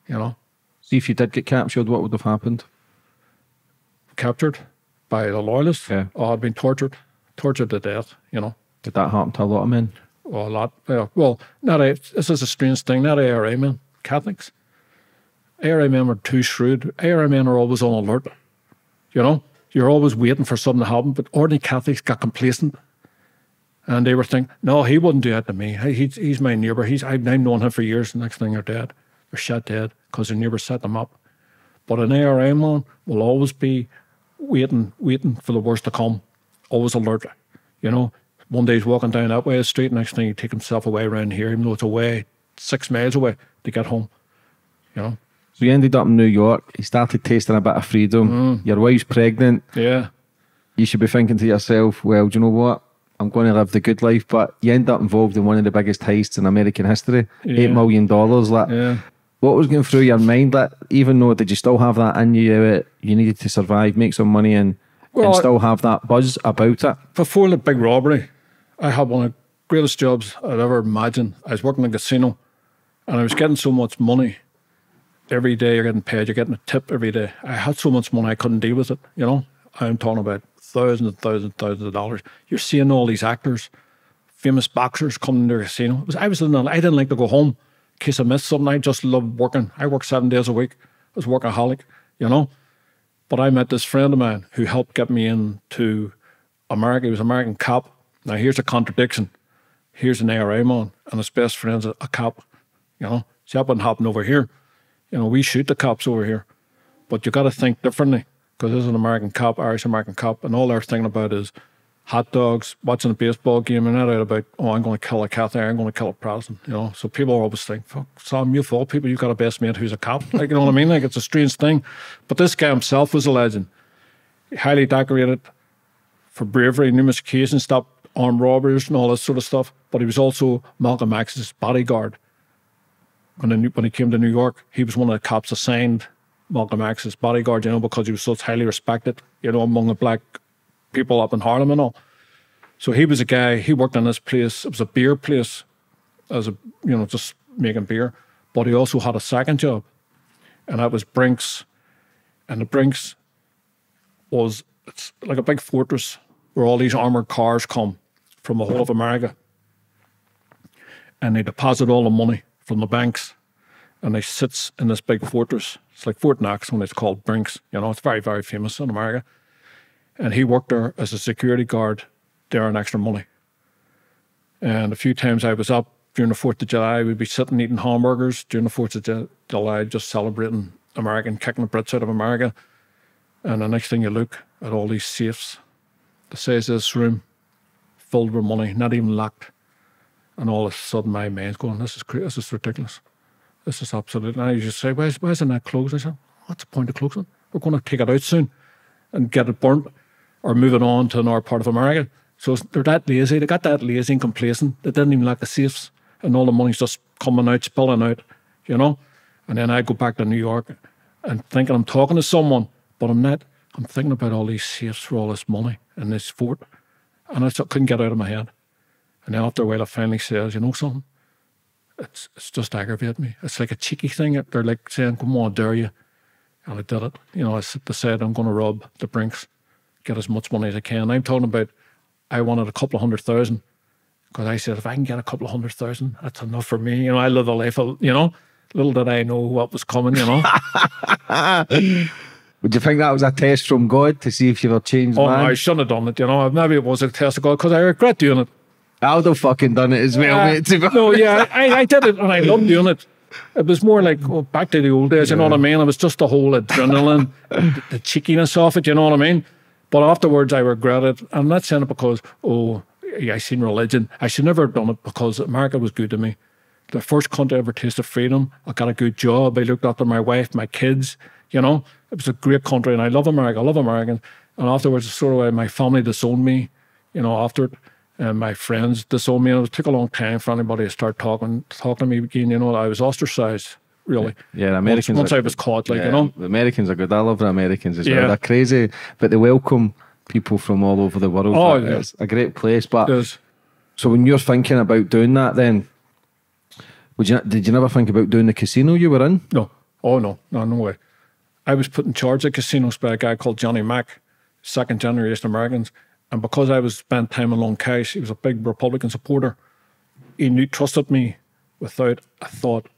You know, See, if you did get captured, what would have happened? captured by the loyalists. Yeah. Oh, I'd been tortured, tortured to death. You know, Did that happen to a lot of men? Well, a lot. Well, not a, this is a strange thing. Not IRA men, Catholics. IRA men were too shrewd. IRA men are always on alert. You know, you're always waiting for something to happen. But ordinary Catholics got complacent. And they were thinking, no, he wouldn't do that to me. He- He's, he's my neighbour. He's, I've, I've known him for years. The next thing they're dead. They're shot dead because their neighbour set them up. But an IRA man will always be waiting, waiting for the worst to come. Always alert. You know, one day he's walking down that way of the street, next thing he take himself away around here, even though it's away, six miles away to get home. You know? So you ended up in New York. He started tasting a bit of freedom. Your wife's pregnant. Yeah. You should be thinking to yourself, well, do you know what? I'm going to live the good life. But you end up involved in one of the biggest heists in American history. Yeah. $8 million. Like, Yeah. What was going through your mind? That even though did you still have that in you, uh, you needed to survive, make some money, and, Well, and still have that buzz about it? Before the big robbery, I had one of the greatest jobs I'd ever imagined. I was working in a casino and I was getting so much money every day. You're getting paid, you're getting a tip every day. I had so much money I couldn't deal with it. You know, I'm talking about thousands and thousands and thousands of dollars. You're seeing all these actors, famous boxers coming to the casino. Was, I was in the, I didn't like to go home in case I missed something. I just loved working. I worked seven days a week. I was a workaholic, you know. But I met this friend of mine who helped get me into America. He was an American cop. Now here's a contradiction. Here's an IRA man, and his best friend's a, a cop. You know, see that wouldn't happen over here. You know, we shoot the cops over here, but you got to think differently because this is an American cop, Irish American cop, and all they're thinking about is hot dogs, watching a baseball game, and not out about oh, I'm going to kill a Catholic, I'm going to kill a Protestant. You know, so people always think, fuck, Sam, you of all people, you've got a best mate who's a cop. Like you know what I mean? Like it's a strange thing, but this guy himself was a legend, highly decorated for bravery, numerous occasions, stopped armed robbers and all that sort of stuff. But he was also Malcolm X's bodyguard. When, he, when he came to New York, he was one of the cops assigned Malcolm X's bodyguard, you know, because he was so highly respected, you know, among the black people up in Harlem and all. So he was a guy, he worked in this place, it was a beer place, as a, you know, just making beer. But he also had a second job, and that was Brinks. And the Brinks was it's like a big fortress where all these armored cars come from the whole of America. And they deposit all the money from the banks and they sits in this big fortress. It's like Fort Knox when it's called Brinks. You know, it's very, very famous in America. And he worked there as a security guard there on extra money. And a few times I was up during the 4th of July, we'd be sitting eating hamburgers during the 4th of Ju- July, just celebrating American, kicking the Brits out of America. And the next thing you look at all these safes, the size of this room, filled with money, not even locked. And all of a sudden, my mind's going, this is crazy. this is ridiculous. This is absolute. And I to say, why, is- why isn't that closed? I said, what's the point of closing? We're going to take it out soon and get it burnt or move it on to another part of America. So they're that lazy. They got that lazy and complacent. They didn't even lock the safes. And all the money's just coming out, spilling out, you know? And then I go back to New York and thinking I'm talking to someone, but I'm not. I'm thinking about all these safes for all this money in this fort. And I just couldn't get out of my head. And then after a while, I finally says, you know something? It's, it's just aggravating me. It's like a cheeky thing. They're like saying, come on, dare you? And I did it. You know, I decided I'm going to rob the Brinks, get as much money as I can. I'm talking about, I wanted a couple of hundred thousand because I said, if I can get a couple of hundred thousand, that's enough for me. You know, I live a life of, you know, little did I know what was coming, you know. [LAUGHS] Would you think that was a test from God to see if you were changed, oh, man? I shouldn't have done it, you know. Maybe it was a test of God because I regret doing it. I would have fucking done it as well, Uh, mate. No, yeah, I, I did it and I loved doing it. It was more like oh, back to the old days, you know what I mean? It was just the whole adrenaline, the, the cheekiness of it, you know what I mean? But afterwards, I regret it. I'm not saying it because, oh, yeah, I seen religion. I should never have done it because America was good to me. The first country I ever tasted freedom. I got a good job. I looked after my wife, my kids, you know? It was a great country and I love America. I love Americans. And afterwards, sort of like my family disowned me, you know, after it and my friends disowned me. And it took a long time for anybody to start talking talking to me again. You know, I was ostracized, really. Yeah, the Once, Americans. once are, I was caught, like, yeah, you know. the Americans are good. I love the Americans as well. They're crazy, but they welcome people from all over the world. Oh, yeah. It's a great place. But so when you're thinking about doing that, then would you? Did you never think about doing the casino you were in? no, oh, no, no, no way. I was put in charge of casinos by a guy called Johnny Mack, second generation Americans. And because I was spent time in Long Kesh, he was a big Republican supporter. He knew, trusted me without a thought.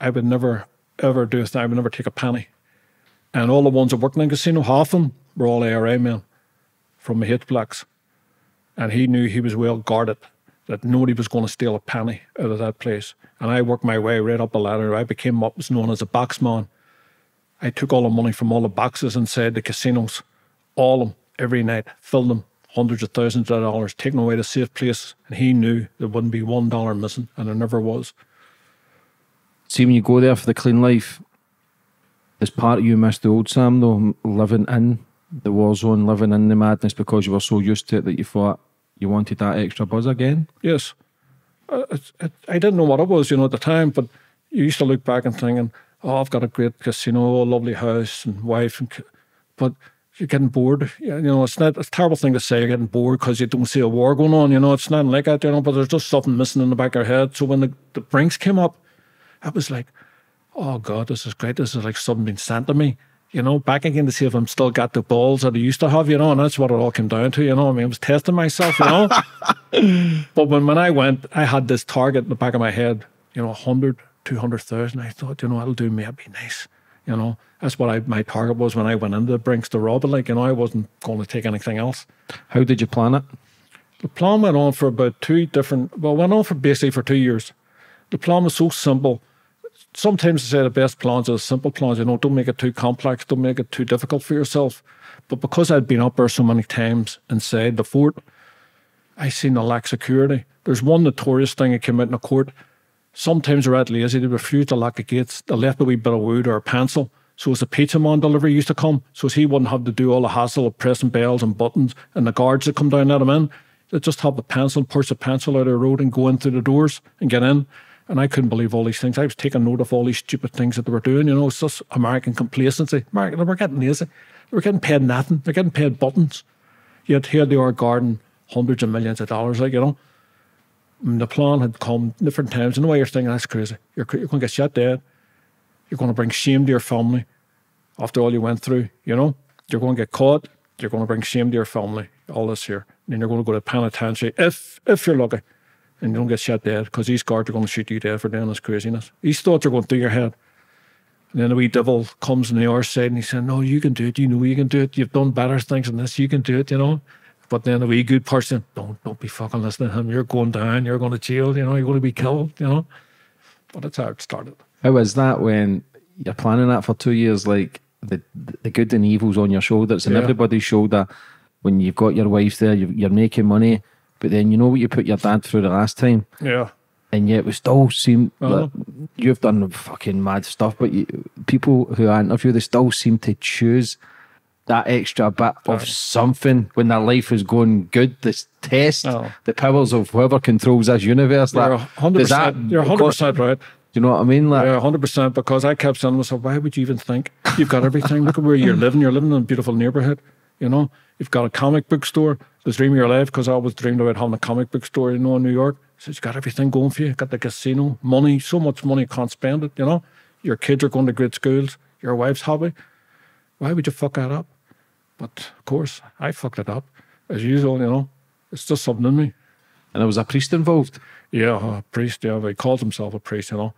I would never, ever do a thing. I would never take a penny. And all the ones that worked in the casino, half of them were all IRA men from the H blocks. And he knew he was well guarded, that nobody was going to steal a penny out of that place. And I worked my way right up the ladder. I became what was known as a boxman. I took all the money from all the boxes inside the casinos, all of them, every night, filled them, hundreds of thousands of dollars, taking away the safe place. And he knew there wouldn't be one dollar missing, and there never was. See, when you go there for the clean life, is part of you miss the old Sam though, living in the war zone, living in the madness because you were so used to it that you thought you wanted that extra buzz again? Yes. Uh, it's it, I didn't know what it was, you know, at the time, but you used to look back and thinking, oh, I've got a great casino, a lovely house and wife, and but you're getting bored. You know, it's not it's a terrible thing to say you're getting bored because you don't see a war going on. You know, it's not like that, you know, but there's just something missing in the back of your head. So when the, the Brinks came up, I was like, oh God, this is great. This is like something being sent to me. You know, back again to see if I'm still got the balls that I used to have, you know, and that's what it all came down to, you know. I mean, I was testing myself, you know. [LAUGHS] but when, when I went, I had this target in the back of my head, you know, 100, 200,000. I thought, you know, that'll do me, that'd be nice. You know, that's what I my target was when I went into the Brinks to rob it. Like, you know, I wasn't going to take anything else. How did you plan it? The plan went on for about two different, well, went on for basically for two years. The plan was so simple. Sometimes I say the best plans are the simple plans, you know, don't make it too complex, don't make it too difficult for yourself. But because I'd been up there so many times inside the fort, I seen the lack of security. There's one notorious thing that came out in the court. Sometimes they're at lazy, they refuse to lock the gates. They left a wee bit of wood or a pencil. So as the pizza man delivery used to come, so as he wouldn't have to do all the hassle of pressing bells and buttons and the guards that come down let him in. They just have the pencil, push the pencil out of the road and go in through the doors and get in. And I couldn't believe all these things. I was taking note of all these stupid things that they were doing. You know, it's just American complacency. American, they were getting lazy. They were getting paid nothing. They're getting paid buttons. Yet here they are guarding hundreds of millions of dollars, like, you know. And the plan had come different times. And the way you're thinking, that's crazy. You're, you're going to get shot dead. You're going to bring shame to your family after all you went through, you know. You're going to get caught. You're going to bring shame to your family, all this here. And then you're going to go to penitentiary if if you're lucky. And you don't get shot dead because these guards are going to shoot you dead for doing this craziness. These thoughts are going through your head. And then the wee devil comes on the other side and he said, No, you can do it. You know you can do it. You've done better things than this. You can do it, you know. But then the wee good person, don't don't be fucking listening to him. You're going down. You're going to jail. You know, you're going to be killed. You know. But that's how it started. How is that when you're planning that for two years? Like the the good and evil's on your shoulders and Yeah. everybody's shoulder. When you've got your wife there, you're making money, but then you know what you put your dad through the last time, Yeah. and yet we still seem Uh-huh. like you've done fucking mad stuff. But you, people who I interview, they still seem to choose that extra bit of something when their life is going good. This test Oh. the powers of whoever controls this universe. You're Like, hundred does that- You're hundred percent right. Do you know what I mean? Like, Yeah, hundred percent. Because I kept saying to myself, why would you even think you've got everything? Look at where you're living. You're living in a beautiful neighborhood. You know, you've got a comic book store. The dream of your life. Because I always dreamed about having a comic book store. You know, in New York. So you've got everything going for you. Got the casino, money, so much money, you can't spend it. You know, your kids are going to great schools. Your wife's happy. Why would you fuck that up? But of course, I fucked it up as usual. You know, it's just something in me. and there was a priest involved. Yeah, a priest. Yeah, he calls himself a priest. You know,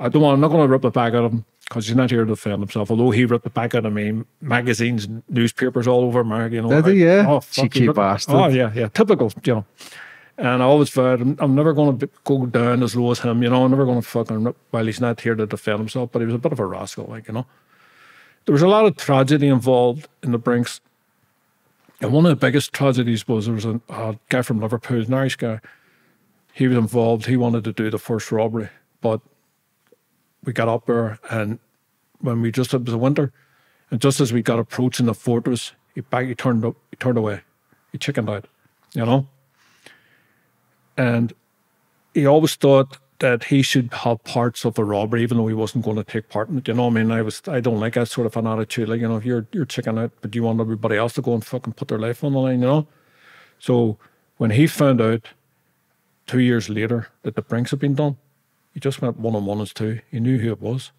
I don't want. I'm not going to rip the back out of him because he's not here to defend himself. Although he ripped the back out of me, magazines, newspapers all over America. You know, Did he? Yeah. Oh, fuck, Cheeky bastard. Oh yeah, yeah, typical. You know. And I always vowed I'm, I'm never going to go down as low as him. You know, I'm never going to fucking rip while he's not here to defend himself. But he was a bit of a rascal, like you know. There was a lot of tragedy involved in the Brinks. And one of the biggest tragedies was there was a, a guy from Liverpool, an Irish guy he was involved. He wanted to do the first robbery, but we got up there, and when we just it was a winter, and just as we got approaching the fortress, he back he turned up, he turned away, he chickened out, you know. And he always thought that he should have parts of the robbery, even though he wasn't going to take part in it. You know, I mean, I was I don't like that sort of an attitude. Like, you know, you're you're chicken out, but you want everybody else to go and fucking put their life on the line, you know. So when he found out two years later that the Brinks had been done, he just went one on one as two. He knew who it was.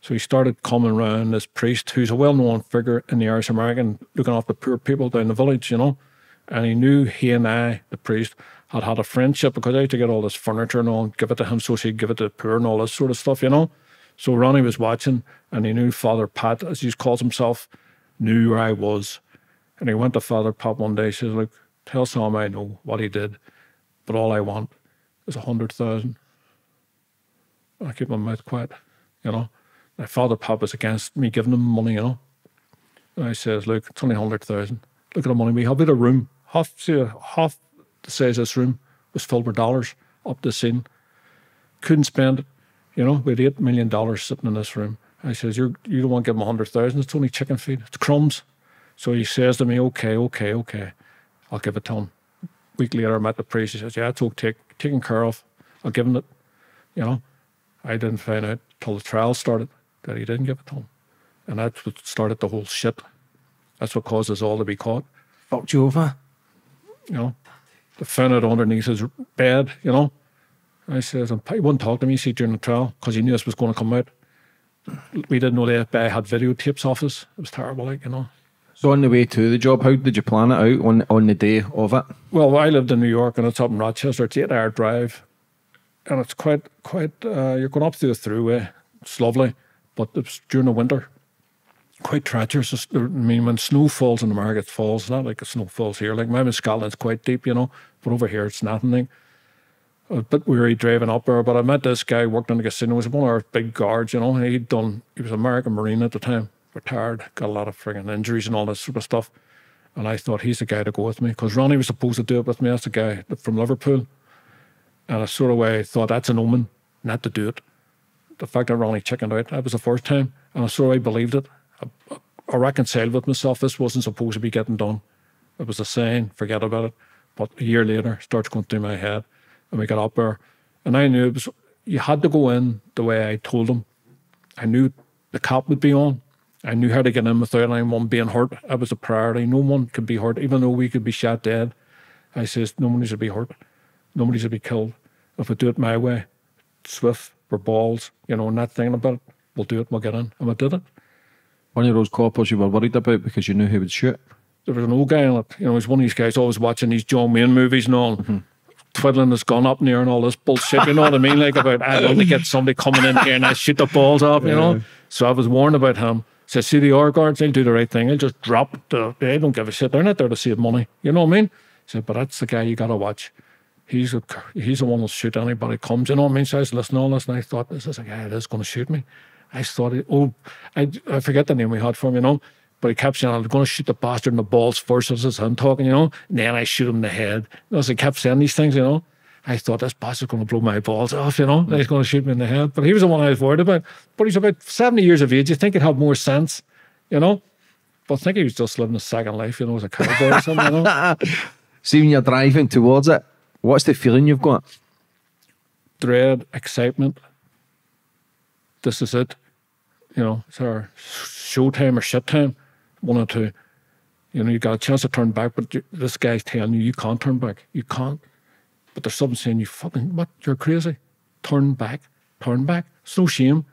So he started coming around this priest who's a well known figure in the Irish American, looking after poor people down the village, you know. And he knew he and I, the priest, had had a friendship because I had to get all this furniture and all give it to him so she'd give it to the poor and all this sort of stuff, you know. So Ronnie was watching and he knew Father Pat, as he calls himself, knew where I was. And he went to Father Pat one day, says, Look, tell Sam I know what he did, but all I want is a hundred thousand. I keep my mouth quiet, you know. My father Pat was against me giving him money, you know. And I says, Look, it's only hundred thousand. Look at the money we have. Had a room, half see, half the size this room was filled with dollars up the scene. Couldn't spend it. You know, we had eight million dollars sitting in this room. I says, You're you don't want to give him a hundred thousand, it's only chicken feed, it's crumbs. So he says to me, Okay, okay, okay. I'll give it to him. week later I met the priest, he says, Yeah, it's okay, taken care of. I'll give him it. You know. I didn't find out till the trial started that he didn't give it to him. And that's what started the whole shit. That's what caused us all to be caught. Fucked you over. You know, found it underneath his bed. You know, I says, and he wouldn't talk to me. See during the trial because he knew this was going to come out. We didn't know the FBI had videotapes of us. It was terrible, like you know. So on the way to the job, how did you plan it out on on the day of it? Well, I lived in New York and it's up in Rochester. It's eight hour drive, and it's quite quite. Uh, you're going up through the Thruway. It's lovely, but it's during the winter. Quite treacherous. It's- I mean, when snow falls in America, it falls. Not like the snow falls here. Like maybe in Scotland, it's quite deep, you know. But over here, it's nothing. A bit weary driving up there. But I met this guy worked in the casino. He was one of our big guards, you know. He'd done. He was an American Marine at the time. Retired, got a lot of frigging injuries and all this sort of stuff. And I thought he's the guy to go with me because Ronnie was supposed to do it with me. That's the guy from Liverpool. And I sort of way thought that's an omen not to do it. The fact that Ronnie chickened out, that was the first time. And I sort of believed it. I, I reconciled with myself. This wasn't supposed to be getting done. It was a sign, forget about it. But a year later, starts going through my head. And we got up there. And I knew it was, you had to go in the way I told them. I knew the cop would be on. I knew how to get in without anyone being hurt. That was a priority. No one could be hurt, even though we could be shot dead. I says, nobody should be hurt. Nobody should be killed. If we do it my way, swift, for balls, you know, not thinking about it, we'll do it, we'll get in. And we did it. One of those coppers you were worried about because you knew he would shoot. There was an old guy in it. You know, he's one of these guys always watching these John Wayne movies and all, mm-hmm. twiddling his gun up near and all this bullshit. You know what I mean? Like about, I want to get somebody coming in here and I shoot the balls off, you know? So I was warned about him. Says, see the R guards, they'll do the right thing. They'll just drop the, they don't give a shit. They're not there to save money. You know what I mean? said, but that's the guy you got to watch. He's a, he's the one who'll shoot anybody comes. You know what I mean? So I was listening to all this and I thought, this is a guy that's going to shoot me. I thought, oh, I, I forget the name we had for him, you know. But he kept saying, I'm going to shoot the bastard in the balls first. Is him talking, you know. And then I shoot him in the head. Know, so he kept saying these things, you know. I thought this bastard's going to blow my balls off, you know. He's going to shoot me in the head. But he was the one I was worried about. But he's about 70 years of age. You think he'd have more sense, you know. But I think he was just living a second life, you know, as a cowboy or something, you know. [LAUGHS] See, when you're driving towards it, what's the feeling you've got? Dread, excitement. This is it. You know, it's our showtime or shit time. One or two. You know, you got a chance to turn back, but you, this guy's telling you you can't turn back. You can't. But there's something saying you fucking what? You're crazy. Turn back. Turn back. It's no shame.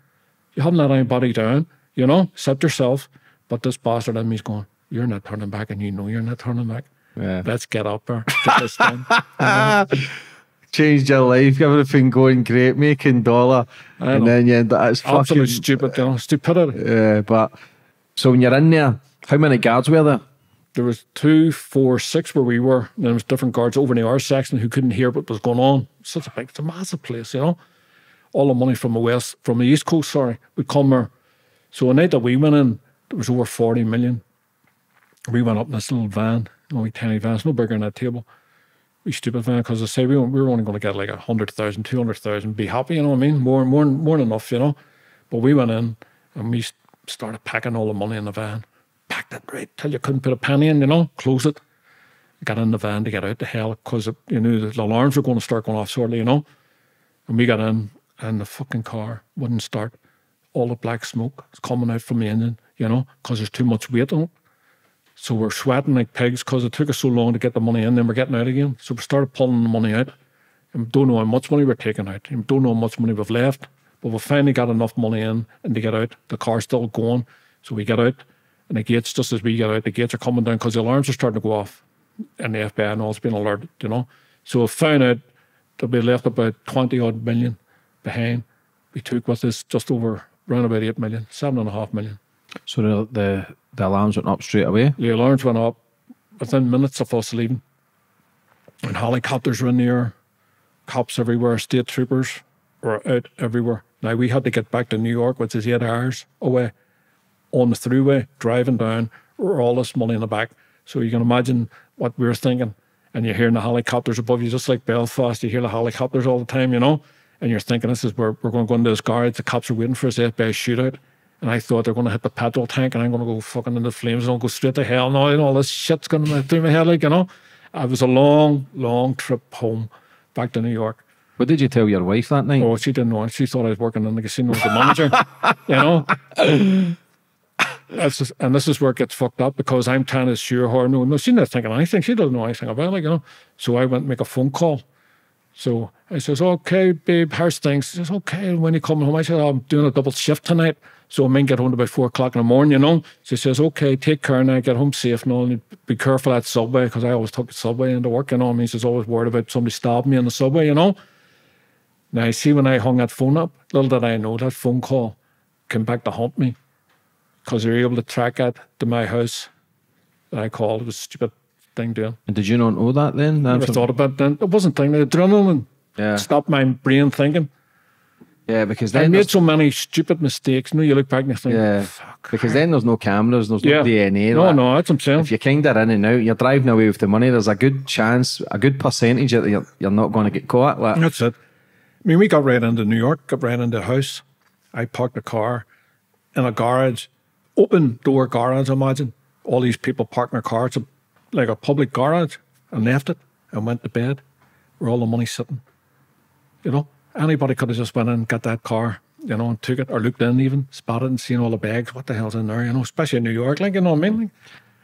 You haven't let anybody down. You know, except yourself. But this bastard in me's going, you're not turning back, and you know you're not turning back. Yeah. Let's get up there. Get this done. [LAUGHS] [LAUGHS] Changed your life, everything going great, making dollar, and then you end up, it's fucking stupid, you know, stupidity. Yeah, but so when you're in there, how many um, guards were there? there was two, four, six where we were. And there was different guards over in the R section who couldn't hear what was going on. Such a big, it's a massive place, you know. All the money from the west, from the east coast, sorry, would come there. So a night that we went in, there was over forty million. We went up in this little van, only tiny van, it's no bigger than that table. We stupid van because I say we, were- we were only going to get like a hundred thousand, two hundred thousand, be happy, you know what I mean? More, more, more than enough, you know. But we went in and we started packing all the money in the van, packed it right till you couldn't put a penny in, you know, close it. Got in the van to get out the hell because you knew the alarms were going to start going off shortly, you know. And we got in and the fucking car wouldn't start. All the black smoke is coming out from the engine, you know, because there's too much weight on it. So we're sweating like pigs because it took us so long to get the money in, then we're getting out again. So we started pulling the money out. And don't know how much money we're taking out. And don't know how much money we've left. But we finally got enough money in and to get out. The car's still going. So we get out. And the gates, just as we get out, the gates are coming down because the alarms are starting to go off. And the FBI and all's been alerted, you know. So we found out that we left about 20 odd million behind. We took with us just over around about 8 million, seven and a half million. So the the, the alarms went up straight away. The alarms went up within minutes of us leaving. And helicopters were in the air, cops everywhere, state troopers were out everywhere. Now we had to get back to New York, which is eight hours away, on the Thruway, driving down, with all this money in the back. So you can imagine what we were thinking. And you're hearing the helicopters above you, just like Belfast, you hear the helicopters all the time, you know? And you're thinking, this is where we're going to go into this guards, the cops are waiting for us, FBI shootout. And I thought they're going to hit the petrol tank and I'm going to go fucking into flames and I'll go straight to hell now and all this shit's going to through my head, like, you know? It was a long, long trip home back to New York. What did you tell your wife that night? Oh, she didn't know. She thought I was working in the casino as a manager, [LAUGHS] you know? Just, and this is where it gets fucked up because I'm trying to assure her, no, no, she's not thinking anything. She doesn't know anything about it, you know? So I went and make a phone call. So I says, okay, babe, how's things? She says, okay, when you coming home? I said, I'm doing a double shift tonight. So I may get home about four o'clock in the morning, you know? She says, okay, take care now, get home safe and all. And be careful at Subway because I always took the Subway into work, you know? I mean, she's always worried about somebody stabbing me in the Subway, you know? Now, I see when I hung that phone up, little did I know that phone call came back to haunt me because they were able to track it to my house that I called. It was a stupid thing doing. And did you not know that then? I never thought about it then. It wasn't thinking. The adrenaline yeah. stopped my brain thinking. Yeah, because I then made so many stupid mistakes. Know, you look back and you think, yeah, fuck. because then there's no cameras, there's no Yeah. DNA. No, like, no, that's what I'm saying. If you're kind of in and out, you're driving away with the money. There's a good chance, a good percentage that you're, you're not going to get caught. Like, That's it. I mean, we got right into New York, got right into a house. I parked the car in a garage, open door garage, imagine. All these people parked their cars, like a public garage, and left it and went to bed where all the money's sitting. You know, anybody could have just went in, and got that car, you know, and took it or looked in even, spotted and seen all the bags. What the hell's in there, you know, especially in New York, like, you know what I mean? Like,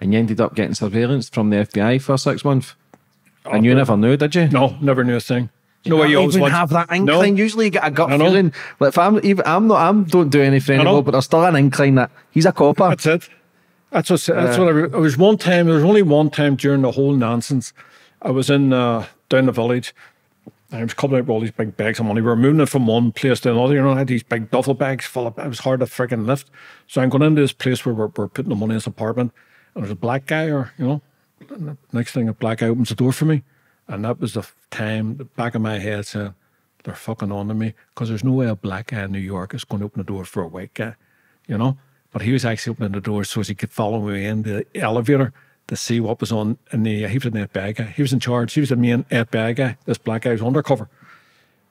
and you ended up getting surveillance from the FBI for six months. and oh, you never knew, did you? no, never knew a thing. No You way you don't always want- have that No. inkling. Usually, you get a gut feeling. Like if I'm even, I'm not, I'm don't do anything know. anymore, but there's still an inkling that he's a copper. That's it. That's what. That's Yeah. what. I, it was one time. There was only one time during the whole nonsense. I was in uh, down the village, I was coming out with all these big bags of money. We were moving it from one place to another. You know, I had these big duffel bags full of. It was hard to freaking lift. So I'm going into this place where we're, we're putting the money in this apartment, and there's a black guy, or you know, and the next thing a black guy opens the door for me, and that was the time the back of my head saying, "They're fucking on to me," because there's no way a black guy in New York is going to open the door for a white guy, you know. But he was actually opening the door so he could follow me in the elevator to see what was on in the he was an FBI guy. He was in charge. He was the main FBI guy. This black guy was undercover.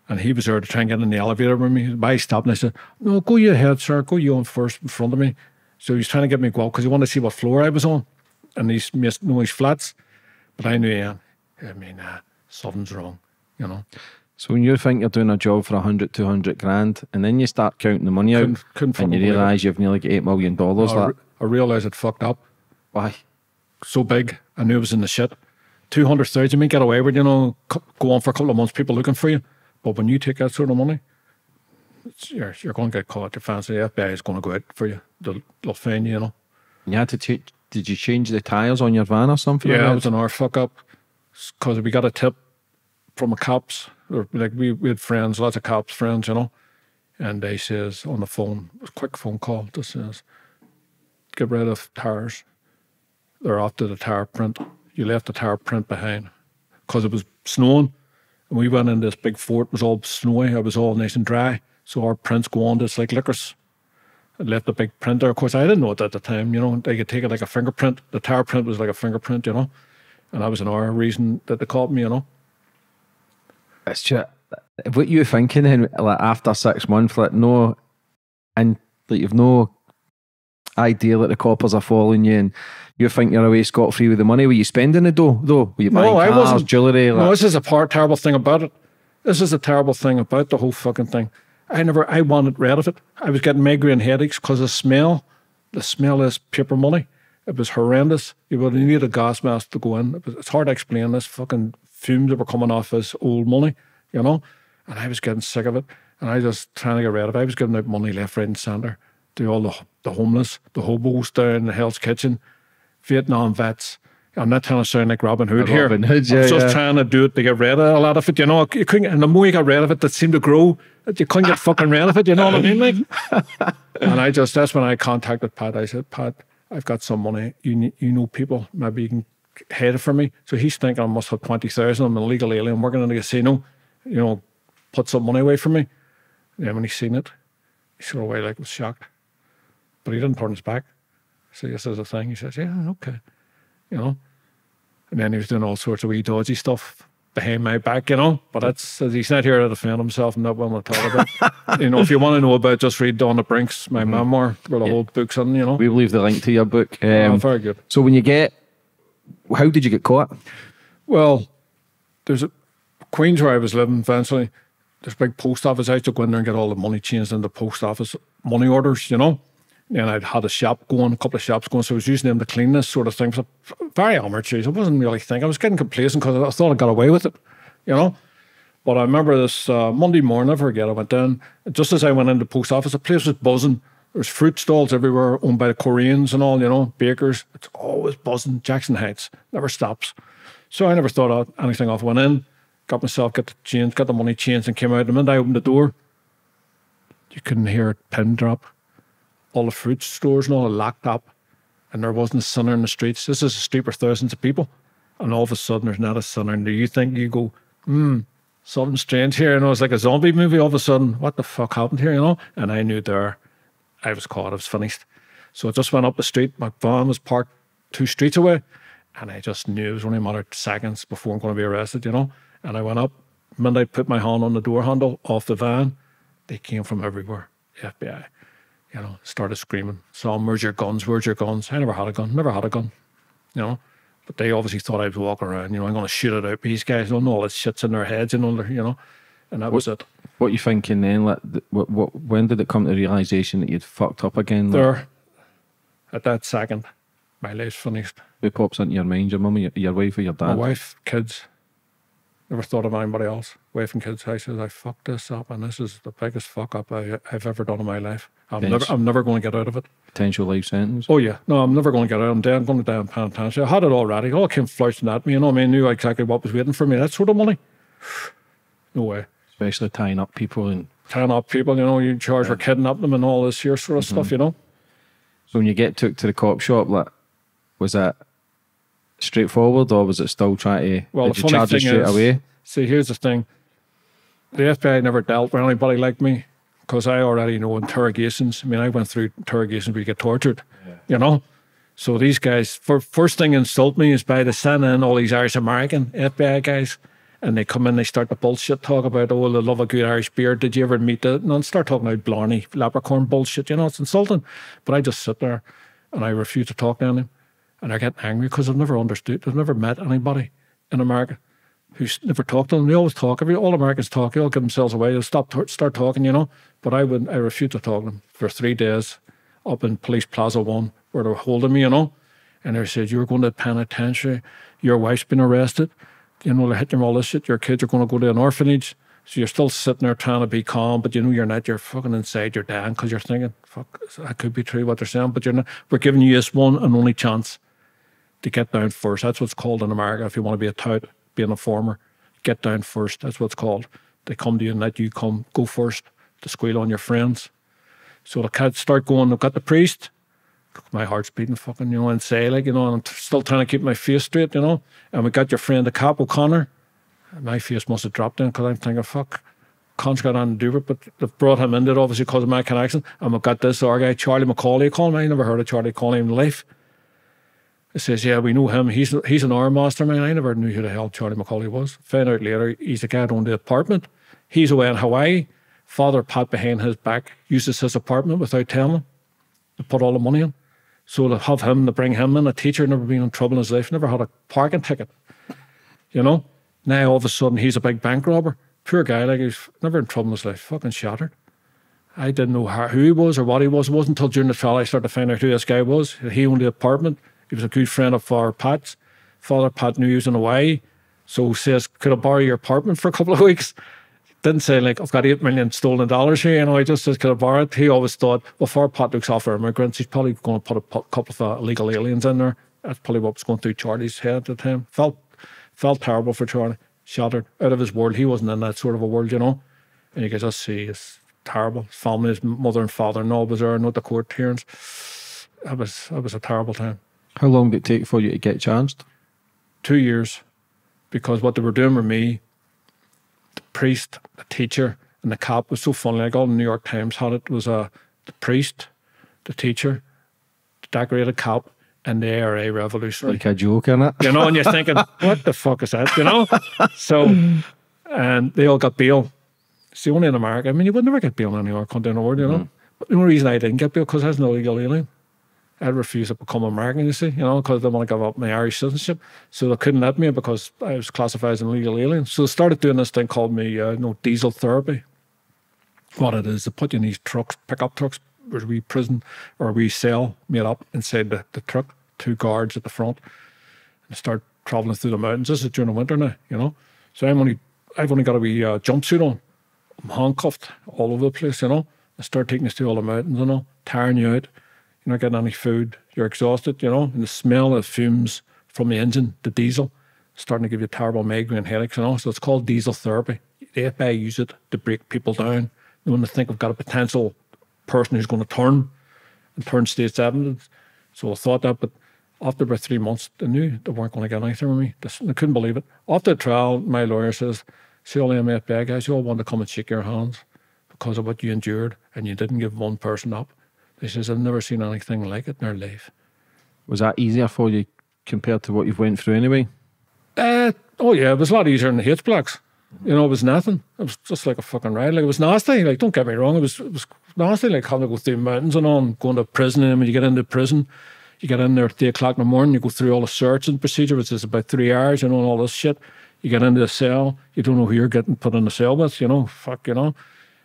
And he was there to try and get in the elevator with me. I stopped and I said, No, go you ahead, sir. Go you on first in front of me. So he was trying to get me go because he wanted to see what floor I was on. And he's missed no his flats. But I knew yeah, I mean, uh, something's wrong, you know. So when you think you're doing a job for 100, 200 grand, and then you start counting the money Couldn't- out, couldn't and you fucking believe it. realise you've nearly got $8 million, I, that, I realized it fucked up. why? so big. I knew it was in the shit. 200,000 may get away with, you know, go on for a couple of months, people looking for you. But when you take that sort of money, it's, you're, you're going to get caught. Your fancy FBI is going to go out for you. They'll, they'll find you, you know. You had to change, did you change the tyres on your van or something? Yeah, like it that? was an hour fuck up because we got a tip from a cops. Or like we, we had friends, lots of cops friends, you know. And they says on the phone, a quick phone call, just says, get rid of tires. They're after the tire print. You left the tire print behind because it was snowing. And we went in this big fort, it was all snowy, it was all nice and dry. So our prints go on this like licorice. I left a big print there. Of course, I didn't know it at the time, you know. They could take it like a fingerprint. The tire print was like a fingerprint, you know. And that was another reason that they caught me, you know. It's just, what you thinking then, like after six months, like no, and like you've no idea that the coppers are following you, and you think you're away scot free with the money. Were you spending it dough though? Were you No, buying I cars, wasn't. jewelry? No, this is a part terrible thing about it. This is a terrible thing about the whole fucking thing. I never, I wanted rid of it. I was getting migraine headaches because of smell. The smell is paper money. It was horrendous. You would need a gas mask to go in. It was, it's hard to explain this fucking fumes that were coming off this old money, you know. And I was getting sick of it. And I just trying to get rid of it. I was giving out money left, right, and centre to all the the homeless, the hobos down the Hell's Kitchen, Vietnam vets. I'm not trying to sound like Robin Hood here. Robin Hood, yeah, I yeah, was just yeah. trying to do it to get rid of a lot of it. You know, you couldn't, and the more you got rid of it, it seemed to grow. You couldn't get fucking rid of it. You know what I mean? Like, [LAUGHS] and I just that's when I contacted Pat. I said, Pat, I've got some money. Eh, you you know people. Maybe you can head it for me. So he's thinking I must have twenty thousand. I'm an illegal alien working in a casino. You know, put some money away from me. And then when he seen it, he sort of away like was shocked, but he didn't turn his back. So this is a thing. He says, yeah, okay, you know. And then he was doing all sorts of wee dodgy stuff behind my back, you know. But that's he's not here to defend himself and not willing to talk about. [LAUGHS] you know, if you want to know about, just read On the Brinks, my memoir, where the whole book's in. You know. we will leave the link to your book. Oh, Um, very good. so when you get, how did you get caught? Well, there's a Queens where I was living eventually. There's a big post office. I used to go in there and get all the money changed in the post office money orders, you know. And I'd had a shop going, a couple of shops going, so I was using them to clean this sort of thing. So very amateur. I wasn't really thinking. I was getting complacent because I thought I got away with it, you know. But I remember this uh, Monday morning, I forget, I went down. Just as I went into the post office, the place was buzzing. There's fruit stalls everywhere owned by the Koreans and all, you know, bakers. It's always buzzing. Jackson Heights never stops. So I never thought of anything of. Went in, got myself, got the change, got the money changed, and came out. The minute I opened the door, you couldn't hear a pin drop. All the fruit stores and all locked up, and there wasn't a sinner in the streets. This is a street for thousands of people, and all of a sudden there's not a sinner. And do you think you go, hmm, something strange here? And it was like a zombie movie. All of a sudden, what the fuck happened here? You know? And I knew there, I was caught. I was finished. So I just went up the street. My van was parked two streets away. And I just knew it was only a matter of seconds before I'm going to be arrested, you know. And I went up. Minute I put my hand on the door handle off the van, they came from everywhere. FBI, you know, started screaming, Sam, where's your guns? Where's your guns? I never had a gun, never had a gun, you know. But they obviously thought I was walking around, you know, I'm going to shoot it out. These guys don't know all this shit's in their heads, and know, they're- you know. And that was it. What you thinking then? Like, what, what, when did it come to the realization that you'd fucked up again? Like, There, at that second, my life's finished. who pops into your mind? Your mum, your, your wife, or your dad? My wife, kids. Never thought of anybody else. Wife and kids. I said, I fucked this up, and this is the biggest fuck up I, I've ever done in my life. I'm never, I'm never going to get out of it. Potential life sentence. Oh yeah, no, I'm never going to get out. I'm dead. I'm going to die in penitentiary. I had it already. It all came flouncing at me. You know, what I mean, knew exactly what was waiting for me. That sort of money. [SIGHS] No way. especially tying up people. And Tying up people, you know, you charge for kidnapping them and all this here sort of stuff, mm-hmm. you know. so when you get took to the cop shop, like, was that straightforward or was it still trying to? Well, did the you funny charge thing straight is, away? see, here's the thing: the FBI never dealt with anybody like me because I already know interrogations. I mean, I went through interrogations where you get tortured, you know. So these guys, for first thing insult me is by the send in all these Irish American FBI guys, and they come in, they start the bullshit talk about, oh, they love a good Irish beer. Did you ever meet the? And start talking about Blarney, Leprechaun bullshit. You know, it's insulting. But I just sit there, and I refuse to talk to them, and they're getting angry because I've never understood, I've never met anybody in America who's never talked to them. They always talk. Every all Americans talk. They all give themselves away. They'll stop start talking, you know. But I would I refuse to talk to them for three days up in Police Plaza One where they were holding me, you know. And they said, You're going to penitentiary, your wife's been arrested, you know, they're hitting all this shit, your kids are going to go to an orphanage. So you're still sitting there trying to be calm, but you know you're not. You're fucking inside. You're down because you're thinking, "Fuck, that could be true what they're saying." But you're not. We're giving you this one and only chance to get down first. That's what's called in America. If you want to be a tout, be an informer, get down first. That's what's called. They come to you and let you come go first to squeal on your friends. So the start going, they've got the priest. My heart's beating fucking, you know, inside, like, you know, and I'm still trying to keep my face straight, you know. And we got your friend, the cop O'Connor. My face must have dropped in because I'm thinking, fuck, Con's got on to do it, but they've brought him in there obviously because of my connection. And we've got this other guy, Charlie McCauley, call him. I never heard of Charlie Macaulay in life. It says, yeah, we know him. He's he's an arm mastermind. I never knew who the hell Charlie McCauley was. Found out later he's the guy that owned the apartment. He's away in Hawaii. Father Pat behind his back uses his apartment without telling him to put all the money in. So to have him, to bring him in, a teacher, never been in trouble in his life, never had a parking ticket. You know? Now all of a sudden he's a big bank robber. Poor guy, like he's never in trouble in his life, fucking shattered. I didn't know how, who he was or what he was. It wasn't until during the trial I started to find out who this guy was. He owned the apartment. He was a good friend of our Pat's. Father Pat knew he was in Hawaii. So he says, Could I borrow your apartment for a couple of [LAUGHS] weeks? Didn't say, like, I've got eight million stolen dollars here. You know, I just said, Could I borrow it? He always thought, well, Father Pat looks after immigrants. He's probably going to put a couple of uh, illegal aliens in there. That's probably what was going through Charlie's head at the time. Felt, felt terrible for Charlie. Shattered out of his world. He wasn't in that sort of a world, you know. And you can just see it's terrible. Family, his mother and father and all was there, not the court hearings. It was, it was a terrible time. How long did it take for you to get charged? Two years. Because what they were doing with me, the priest, the teacher, and the cop was so funny. Like all the New York Times had it was uh, the priest, the teacher, the decorated cop, and the IRA revolutionary. Like a joke in it. You know, and you're thinking, [LAUGHS] what the fuck is that? You know? So, and they all got bail. It's the only in America. I mean, you would never get bail in New York, country in the world, you know? But the only reason I didn't get bail because I was an illegal alien. I refused to become American, you see, you know, because I didn't want to give up my Irish citizenship. So they couldn't let me because I was classified as an illegal alien. So they started doing this thing called me, uh, you know, diesel therapy. What it is, they put you in these trucks, pickup trucks, where we prison or we cell made up inside the, the truck, two guards at the front, and start traveling through the mountains. This is during the winter now, you know. So I'm only, I've only got a wee uh, jumpsuit on. I'm handcuffed all over the place, you know. I start taking us through all the mountains, you know, tiring you out. You're not getting any food. You're exhausted, you know. And the smell of fumes from the engine, the diesel, starting to give you terrible migraine headaches, you know. So it's called diesel therapy. The FBI use it to break people down. They think I've got a potential person who's going to turn and turn state's evidence. So I thought that, but after about three months, they knew they weren't going to get anything with me. They couldn't believe it. After the trial, my lawyer says, see all the FBI guys, you all want to come and shake your hands because of what you endured and you didn't give one person up. He says, I've never seen anything like it in their life. Was that easier for you compared to what you've went through anyway? Uh, oh yeah, it was a lot easier than the H blocks. You know, it was nothing. It was just like a fucking ride. Like it was nasty. Like don't get me wrong, it was it was nasty. Like having to go through mountains and on, going to prison. And when you get into prison, you get in there at three o'clock in the morning. You go through all the searching procedure, which is about three hours. You know, and all this shit. You get into the cell. You don't know who you're getting put in the cell with. You know, fuck. You know.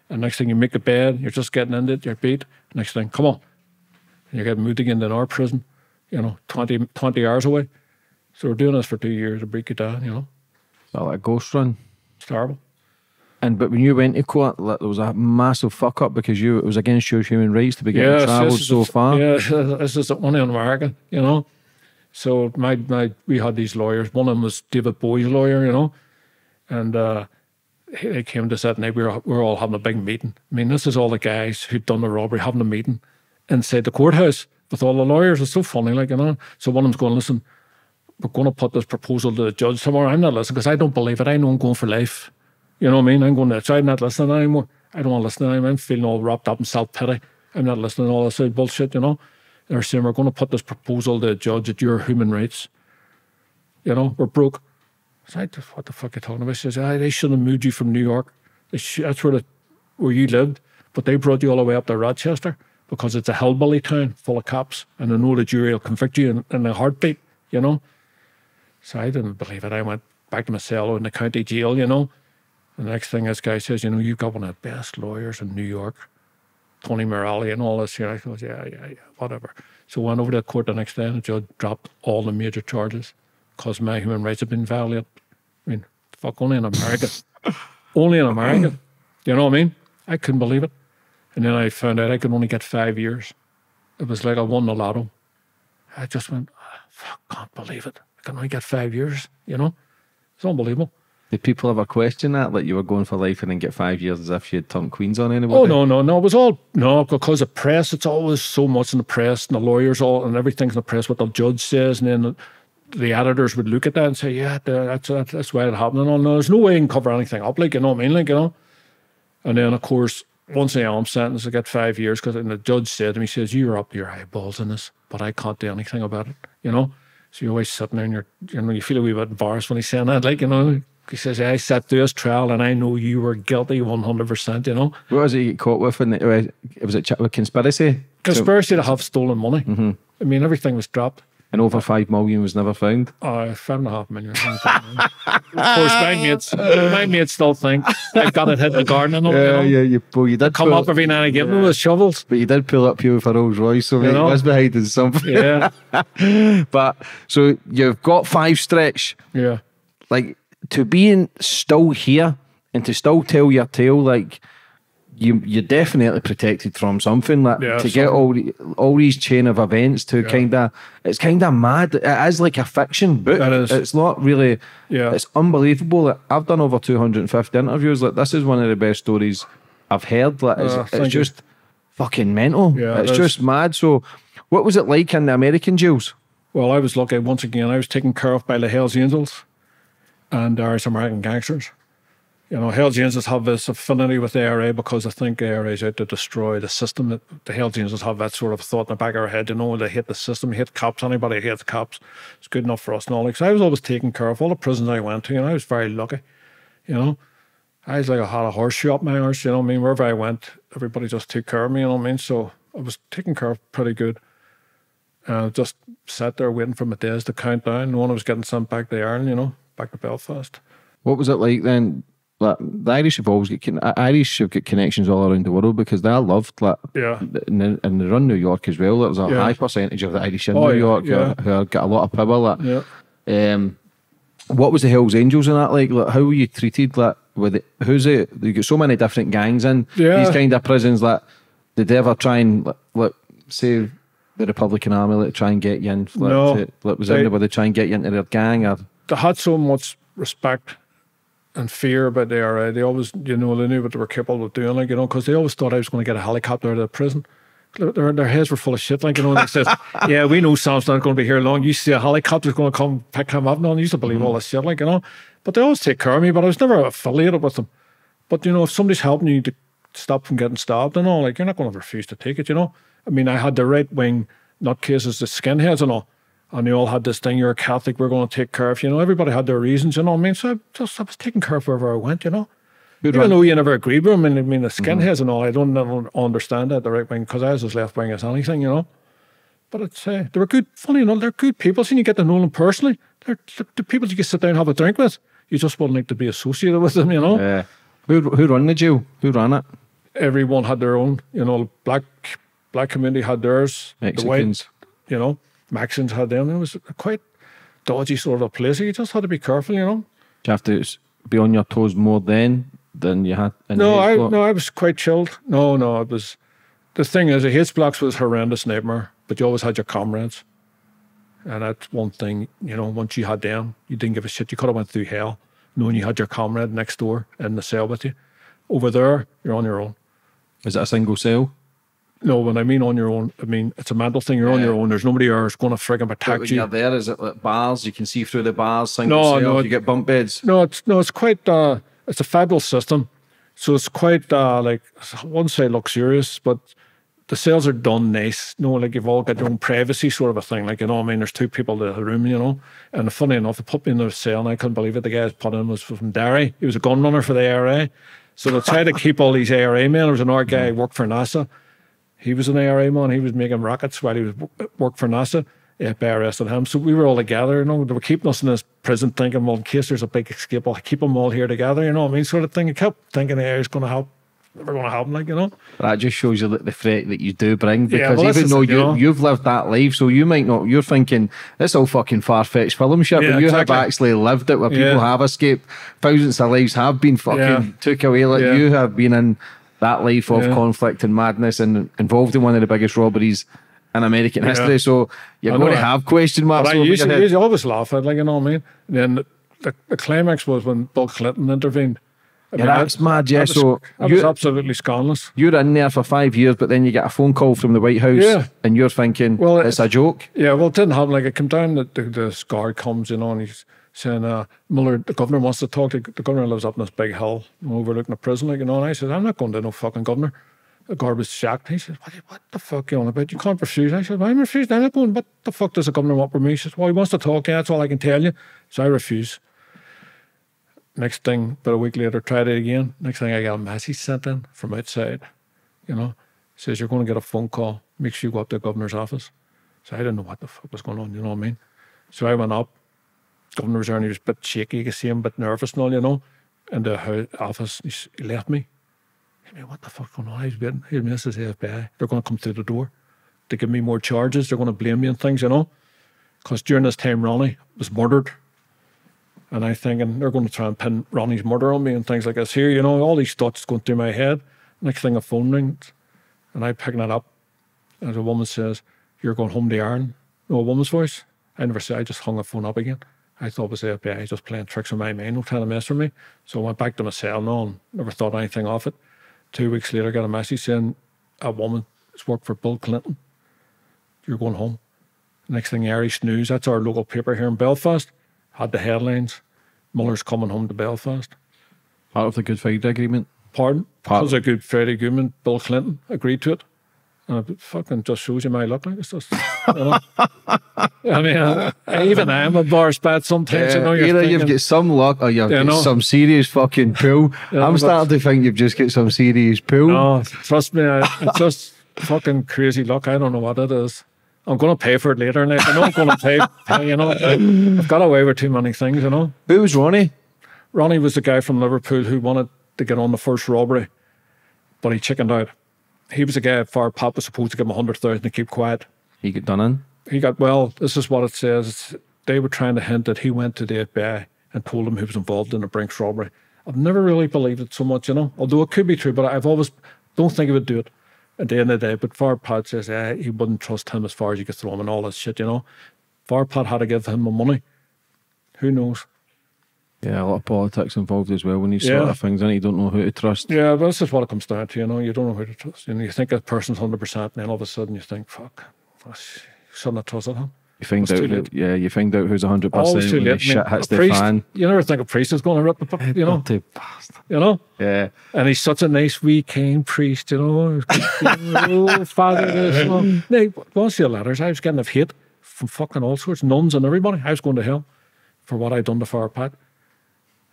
And next thing you make a bed, you're just getting into it. You're beat. Next thing, come on. And you get moved again to our prison. You know, 20, 20 hours away. So we're doing this for two years to break it down. You know, Felt like a ghost run. it's terrible. And but when you went to court, there was a massive fuck up because you it was against your human rights to be getting travelled [LAUGHS] this is so far. Yeah, this is only in America, you know. So my my we had these lawyers. One of them was David Bowie's lawyer, you know, and uh, they came to that night. We were, we were all having a big meeting. I mean, this is all the guys who'd done the robbery having a meeting inside the courthouse with all the lawyers. It's so funny, like, you know. So one of them's going, listen, we're going to put this proposal to the judge tomorrow. I'm not listening because I don't believe it. I know I'm going for life. You know what I mean? I'm going to, so I'm not listening anymore. I don't want to listen anymore. I'm feeling all wrapped up in self pity. I'm not listening to all this bullshit, you know. They're saying we're going to put this proposal to the judge at your human rights. You know, we're broke. I what the fuck are you talking about? He says, they should have moved you from New York. That's where, the, where you lived. But they brought you all the way up to Rochester because it's a hillbilly town full of cops. And they know the jury will convict you in, in a heartbeat, you know. So I didn't believe it. I went back to my cell in the county jail, you know. The next thing this guy says, you know, you've got one of the best lawyers in New York, Tony Morali and all this. You know, I goes, yeah, yeah, yeah, whatever. So went over to the court the next day and the judge dropped all the major charges because my human rights have been violated. Fuck, only in America. only in America. You know what I mean? I couldn't believe it. And then I found out I could only get five years. It was like I won the lotto. I just went, oh, fuck, can't believe it. I can only get five years, you know? It's unbelievable. Did people ever question that? Like you were going for life and then get five years as if you had turned Queens on anybody? Oh, no, no, no. It was all, no, because the press, it's always so much in the press and the lawyers all, and everything's in the press, what the judge says. And then the editors would look at that and say, yeah, that's, that's, that's why it happened. And all. No, there's no way you can cover anything up, like, you know what I mean? Like, you know? And then, of course, once I am sentenced, I get five years because the judge said to me, he says, you're up your eyeballs in this, but I can't do anything about it, you know? So you're always sitting there and you're, you know, you feel a wee bit embarrassed when he's saying that, like, you know, he says, I sat through this trial and I know you were guilty 100%, you know? What was he caught with? In the, uh, was it with conspiracy? Conspiracy to have stolen money. Mm-hmm. I mean, everything was dropped. And over five million was never found. Uh, five and a half million. [LAUGHS] of course, my mates, my mates still think I've got it hit the garden. And all, yeah, you know? yeah. You, well, you did come up every now and again yeah. with shovels. But you did pull up here with a Rolls Royce, so you know? was behind in something. Yeah. [LAUGHS] but so you've got five stretch. Yeah. Like to being still here and to still tell your tale, like you you're definitely protected from something. Like yeah, to get all all these chain of events to Yeah. kind of it's kind of mad. It is like a fiction book. It is. It's not really. Yeah. It's unbelievable. Like, I've done over 250 interviews. Like this is one of the best stories I've heard. Like it's, Oh, it's just fucking mental. Yeah, it's it just mad. So, what was it like in the American jails? Well, I was lucky once again. I was taken care of by the Hells Angels and Irish American gangsters. You know, Hells Angels have this affinity with IRA because I think IRA is out to destroy the system. That the Hells Angels have that sort of thought in the back of their head. You know, they hate the system, hate cops. Anybody hates cops, it's good enough for us and all. So I was always taken care of. All the prisons I went to, and I was very lucky. You know, I was like I had a horseshoe up my arse. You know what I mean? Wherever I went, everybody just took care of me. You know what I mean? So I was taken care of pretty good. Uh, just sat there waiting for my days to count down. No one was getting sent back to Ireland, you know, back to Belfast. What was it like then? Like the Irish have always got Irish have got connections all around the world because they are loved. Like Yeah. and they, and they run New York as well. There's a Yeah. high percentage of the Irish in Oh, New yeah, York who yeah. are- who are got a lot of power. Like, Yeah. um, what was the Hells Angels in that like? like how were you treated? Like, with it? Who's it? You got so many different gangs in Yeah. these kind of prisons. Like, did they ever try and like, like say the Republican Army like try and get you in? Like, No. to, like, was They- anybody try and get you into their gang or? They had so much respect and fear about the IRA. They always, you know, they knew what they were capable of doing, like, you know, because they always thought I was going to get a helicopter out of the prison. Their, their heads were full of shit, like, you know, and they says, [LAUGHS] yeah, we know Sam's not going to be here long. You see a helicopter's going to come pick him up. No one used to believe all mm-hmm. this shit, like, you know. But they always take care of me, but I was never affiliated with them. But, you know, if somebody's helping you to stop from getting stabbed and all, like, you're not going to refuse to take it, you know. I mean, I had the right wing nutcases, the skinheads and all, and they all had this thing, you're a Catholic, we're going to take care of you. You know, everybody had their reasons, you know what I mean? So I, just, I was taking care of wherever I went, you know. Who'd Even run- though you never agreed with them, and I mean, the skinheads and all, I don't, I don't understand that, the right wing, because I was as left wing as anything, you know. But it's, uh, they were good, funny enough, they're good people. So you get to know them personally. They're the, the people you can sit down and have a drink with. You just wouldn't like to be associated with them, you know. Uh, who who run the jail? Who ran it? Everyone had their own, you know, black black community had theirs. The white, you know, Mexicans had them. It was a quite dodgy sort of a place. You just had to be careful, you know. Do you have to be on your toes more then than you had in No, I block? no, I was quite chilled. No, no, it was. The thing is, a H blocks was a horrendous nightmare, but you always had your comrades, and that's one thing. You know, once you had them, you didn't give a shit. You could have went through hell. knowing you had your comrade next door in the cell with you. Over there, you're on your own. Is it a single cell? No, when I mean on your own, I mean it's a mental thing. You're on your own. There's nobody else going to friggin' But protect when you. you're there, is it like bars? You can see through the bars, single No, no, you get bunk beds. No, it's no, it's quite. Uh, it's a federal system, so it's quite uh, like I wouldn't say luxurious, but the cells are done nice. You know, like you've all got your own privacy, sort of a thing. Like you know, what I mean, there's two people in the room, you know. And funny enough, they put me in the cell, and I couldn't believe it. The guy put in was from Derry. He was a gun runner for the IRA. So they tried to keep all these IRA men. There was another guy who worked for NASA. He was an IRA man. He was making rockets while he was worked for NASA. FBI arrested him. So we were all together, you know. They were keeping us in this prison thinking, well, in case there's a big escape, I'll keep them all here together, you know what I mean? Sort of thing. I kept thinking, hey, it's going to help. We're going to help them, like, you know. That just shows you the, the threat that you do bring because well, even though you you, know. you've lived that life, so you might not, you're thinking, it's all fucking far fetched film shit, Yeah, but you exactly. have actually lived it where people Yeah. have escaped. Thousands of lives have been fucking Yeah. took away. Like Yeah. you have been in that life of Yeah. conflict and madness and involved in one of the biggest robberies in American Yeah. history. So you're I going know to have question marks. I over used your to, head. used always laugh at it, like, you know what I mean? And then the, the, climax was when Bill Clinton intervened. I Yeah, that's mad, yeah, That was, so that was absolutely scandalous. You're in there for five years, but then you get a phone call from the White House, Yeah. and you're thinking, Well, it's a joke. Yeah, well, it didn't happen. Like, it came down that the, the guard comes, you know, and he's saying, uh, Millar, the governor wants to talk to the governor lives up in this big hill overlooking the prison, like, you know, and I said, I'm not going to no fucking governor. The guard was shocked. He said, what, what the fuck you on about? You can't refuse. I said, well, I'm refused. I'm not going. What the fuck does the governor want from me? He says, well, he wants to talk. Yeah, that's all I can tell you. So I refuse. Next thing, about a week later, tried it again. Next thing, I got a message sent in from outside, you know, says, you're going to get a phone call. Make sure you go up to the governor's office. So I didn't know what the fuck was going on, you know what I mean? So I went up. Governor was there and he was a bit shaky. You could see him a bit nervous and all, you know. In the office, he, he left me. I mean, what the fuck's going on? Was waiting. This is the FBI. They're going to come through the door to give me more charges. They're going to blame me and things, you know. Because during this time, Ronnie was murdered. And I'm thinking they're going to try and pin Ronnie's murder on me and things like this here, you know. All these thoughts going through my head. Next thing, a phone rings and I'm picking it up. And a woman says, You're going home to Erin. No, a woman's voice. I never said, I just hung the phone up again. Er I thought it was the FBI just playing tricks on my mind, no trying to mess with me. So I went back to my cell now and never thought anything of it. Two weeks later, I got a message saying a woman has worked for Bill Clinton. You're going home. Next thing, Irish News, that's our local paper here in Belfast, had the headlines Millar's coming home to Belfast. Part of the Good Friday Agreement. Pardon? Part- Because a good Friday agreement, Bill Clinton agreed to it. And it fucking just shows you my luck. Like it's just, you know. [LAUGHS] I mean, uh, even I am a bar spat sometimes. you know, you're either thinking, you've got some luck or you've Yeah, got some serious fucking pull. [LAUGHS] Yeah, I'm starting to think you've just got some serious pull. no, trust me, I, it's just [LAUGHS] fucking crazy luck. I don't know what it is. I'm going to pay for it later. And I know I'm going to pay, pay, you know. I've got away with too many things, you know. Who was Ronnie? Ronnie was the guy from Liverpool who wanted to get on the first robbery, but he chickened out. He was a guy Father Pat was supposed to give him a 100,000 to keep quiet. He got done in. he got well. This is what it says. They were trying to hint that he went to the FBI and told him he was involved in a Brinks robbery. I've never really believed it so much, you know. Although it could be true, but I've always don't think he would do it. At the end of the day, but Father Pat says eh, he wouldn't trust him as far as you could throw him and all this shit, you know. Father Pat had to give him the money. Who knows? Yeah, a lot of politics involved as well when these sort Yeah. of things, and you don't know who to trust. Yeah, but this is what it comes down to, you know. You don't know who to trust. You, know, you think a person's hundred percent, and then all of a sudden you think, "Fuck, I sh- shouldn't have trusted him." You find out, late. yeah, you find out who's hundred Always percent too late. the I mean, hits a the priest, fan. You never think a priest is going to rip the, you know, you know. Yeah, And he's such a nice wee kind priest, you know. oh, [LAUGHS] Father, this, you know. Now, and see the letters. I was getting a hate from fucking all sorts, nuns and everybody. I was going to hell for what I'd done to Father Pat.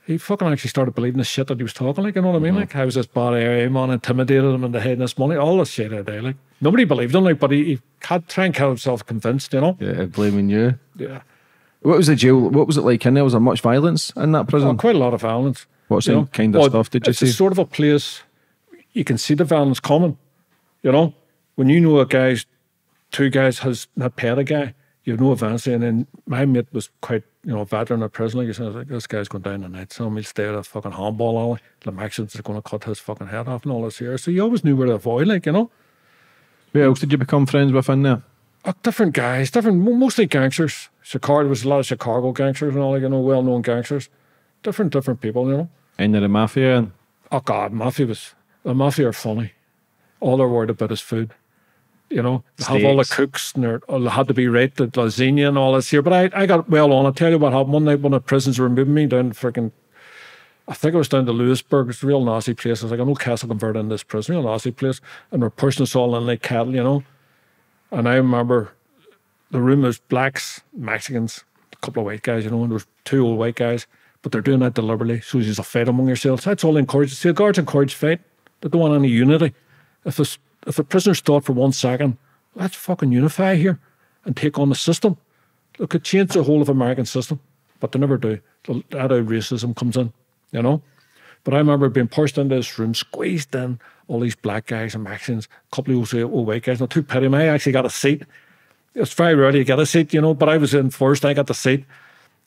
He fucking actually started believing the shit that he was talking like, you know what I mean? Mm-hmm. Like, I was this bad area eh, man, intimidated him into hiding this money, all this shit out there. Like, nobody believed him, like, but he, he had try and kill himself convinced, you know? yeah, blaming you. Yeah. What was the jail? What was it like in there? Was there much violence in that prison? Oh, quite a lot of violence. what you kind of Well, stuff did you it's see? a sort of a place you can see the violence coming. You know, when you know a guy's two guys has not paid a guy, you know eventually. And then my mate was quite, you know, a veteran of prison. Like you said, like, this guy's going down tonight, so he'll stay at a fucking handball alley. The Maxons are going to cut his fucking head off and all this here. So you always knew where to avoid, like you know. Who else did you become friends with in there? Uh, different guys, different, mostly gangsters. Chicago, was a lot of Chicago gangsters and all, like, you know, well-known gangsters. different, different people, you know. Into the mafia and Oh God, mafia was the mafia are funny. All they're worried about is food. You know, they have all the cooks and they're, all they had to be rated, lasagna and all this here. But I, I got well on. I'll tell you what happened one night. One of the prisons were moving me down freaking. I think I was down to Lewisburg. It's a real nasty place. I was like, I'm no castle converted in this prison, real nasty place. And they're pushing us all in like cattle, you know. And I remember the room was blacks, Mexicans, a couple of white guys, you know, and there was two old white guys, but they're doing that deliberately. So you just a fight among yourselves. That's all they encourage. See, the guards encourage fight. They don't want any unity. If the, if the prisoners thought for one second, let's fucking unify here and take on the system. They could change the whole of American system, but they never do. That's how racism comes in, you know. But I remember being pushed into this room, squeezed in, all these black guys and Mexicans, a couple of old, old white guys. Now, too pity me, I actually got a seat. It's very rare you get a seat, you know, but I was in first, I got the seat.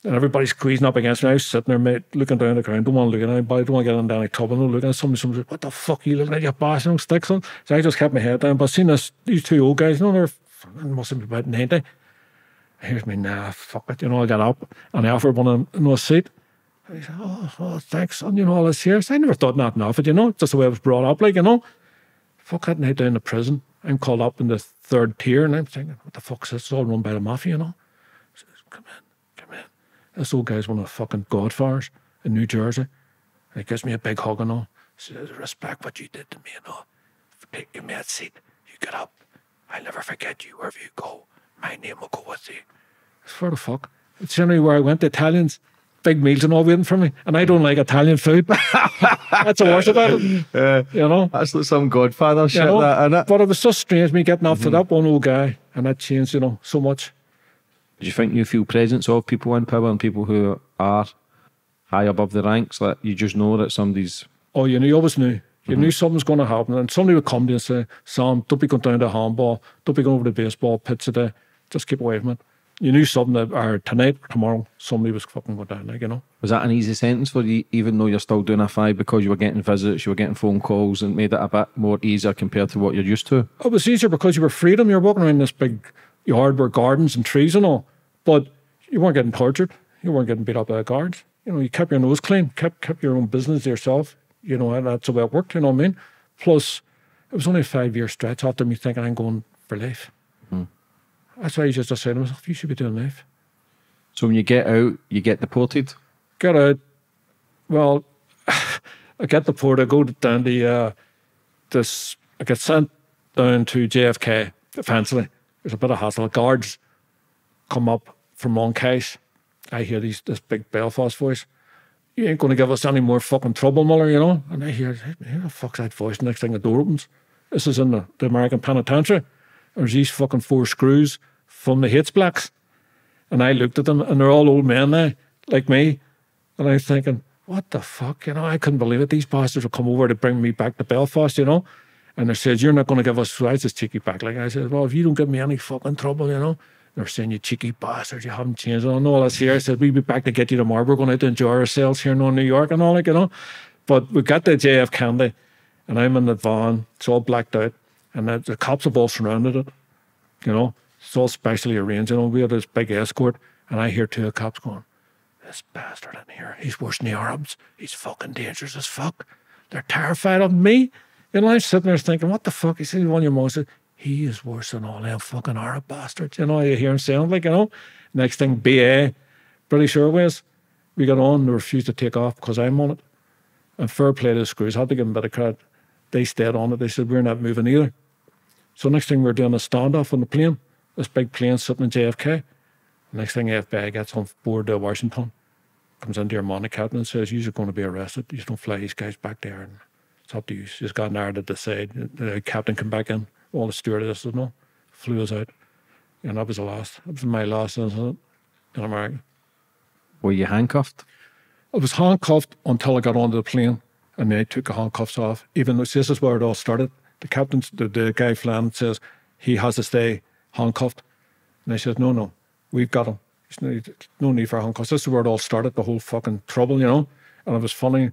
And everybody's squeezing up against me. I was sitting there, mate, looking down the ground. Don't want to look at anybody. Don't want to get into any trouble. No looking at somebody. Somebody said, What the fuck are you looking at, you bastard? No sticks on. So I just kept my head down. But seeing this, these two old guys, you know, they're fucking- must have been about 90. Here's me, nah, fuck it. You know, I got up and I offered one of them a seat. And he said, oh, oh, thanks, son. You know, all this here. So I never thought nothing of it, you know, just the way I was brought up, like, you know. Fuck that night down to prison. I'm called up in the third tier and I'm thinking, what the fuck's this? It's all run by the mafia, you know. He says, in, come in. This old guy's one of the fucking godfathers in New Jersey. And he gives me a big hug and all. He says, respect what you did to me and all. Take, me that seat. You get up. I'll never forget you wherever you go. My name will go with you. It's For the fuck. It's generally where I went, the Italians, big meals and all waiting for me. And I don't like Italian food. [LAUGHS] That's the worst about it. you know? that's like some Godfather shit. You know? That innit? But it was just strange me getting up to mm-hmm. that one old guy and that changed, you know, so much. Do you think you feel presence of people in power and people who are high above the ranks? That you just know that somebody's Oh, you know, you always knew. You mm-hmm. knew something's going to happen. And somebody would come to you and say, Sam, don't be going down to handball. Don't be going over to baseball pitch today. Just keep away from it. You knew something that, or tonight, or tomorrow, somebody was fucking going down, like, you know. was that an easy sentence for you, even though you're still doing a five because you were getting visits, you were getting phone calls, and made it a bit more easier compared to what you're used to? It was easier because you were freedom. You were walking around this big yard where gardens and trees and all, but you weren't getting tortured. You weren't getting beat up by the guards. You know, you kept your nose clean, kept kept your own business to yourself. You know, and that's the way it worked. You know what I mean? Plus, it was only a five year stretch after me thinking I'm going for life. That's why I just say to myself, "You should be doing life. So when you get out, you get deported. Get out." Well, [SIGHS] I get the port. I go down to uh, this. I get sent down to JFK offensively. There's a bit of hassle. Guards come up from Long Kesh. I hear these this big Belfast voice. You ain't going to give us any more fucking trouble, Millar, you know? And I hear, who the fuck's that voice? Next thing the door opens. This is in the, the American penitentiary. There's these fucking four screws from the H blocks. And I looked at them, and they're all old men now, like me. And I was thinking, what the fuck? You know, I couldn't believe it. These bastards will come over to bring me back to Belfast, you know? And they said, You're not going to give us. I just cheeky back. Like I said, Well, if you don't give me any fucking trouble, you know? They're saying, You cheeky bastards, you haven't changed. I know all that's here. I said, We'll be back to get you tomorrow. We're going out to enjoy ourselves here in New York and all, like, you know? But we got the JF Kennedy, and I'm in the van. It's all blacked out. And the, the cops have all surrounded it, you know? It's all specially arranged. You know, we had this big escort, and I hear two cops going, This bastard in here, he's worse than the Arabs. He's fucking dangerous as fuck. They're terrified of me. Know, I'm sitting there thinking, what the fuck? He said, one of your mom said, he is worse than all them fucking Arab bastards. You know, you hear him sound like, you know. Next thing, BA, British Airways, we got on, they refused to take off because I'm on it. And fair play to the screws, had to give them a bit of credit. They stayed on it. They said, we're not moving either. So next thing, we're doing a standoff on the plane. This big plane sitting in JFK. Next thing, FBI gets on board to Washington, comes into your captain and says, you're going to be arrested. You don't fly these guys back there. And it's up to you. She's got an hour to decide. The captain come back in. All the stewardesses no, flew us out. And that was the last. That was my last incident in America. Were you handcuffed? I was handcuffed until I got onto the plane, and then I took the handcuffs off. Even though this is where it all started. The captain, the, the guy flying, says he has to stay handcuffed, and I said, "No, no, we've got him. There's no, no need for handcuffs." This is where it all started. The whole fucking trouble, you know. And it was funny.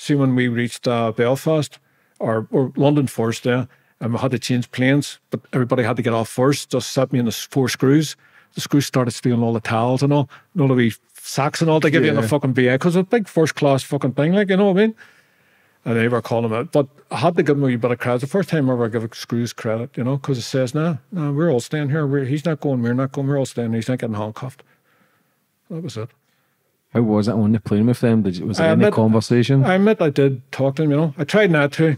See, when we reached uh, Belfast or, or London first, there, and we had to change planes, but everybody had to get off first. Just set me in the four screws. The screws started stealing all the towels and all. And all the wee sacks and all they give you in the fucking BA because it's a big first class fucking thing, like, you know what I mean? And they were calling out. But I had to give him a wee bit of credit. The first time ever I give a Screws credit, you know, because it says, no, no, we're all staying here. We're, he's not going, we're not going, we're all staying. He's not getting handcuffed. That was it. How was it on the plane with them? Did was there I any admit- conversation? I admit I did talk to him, you know. I tried not to.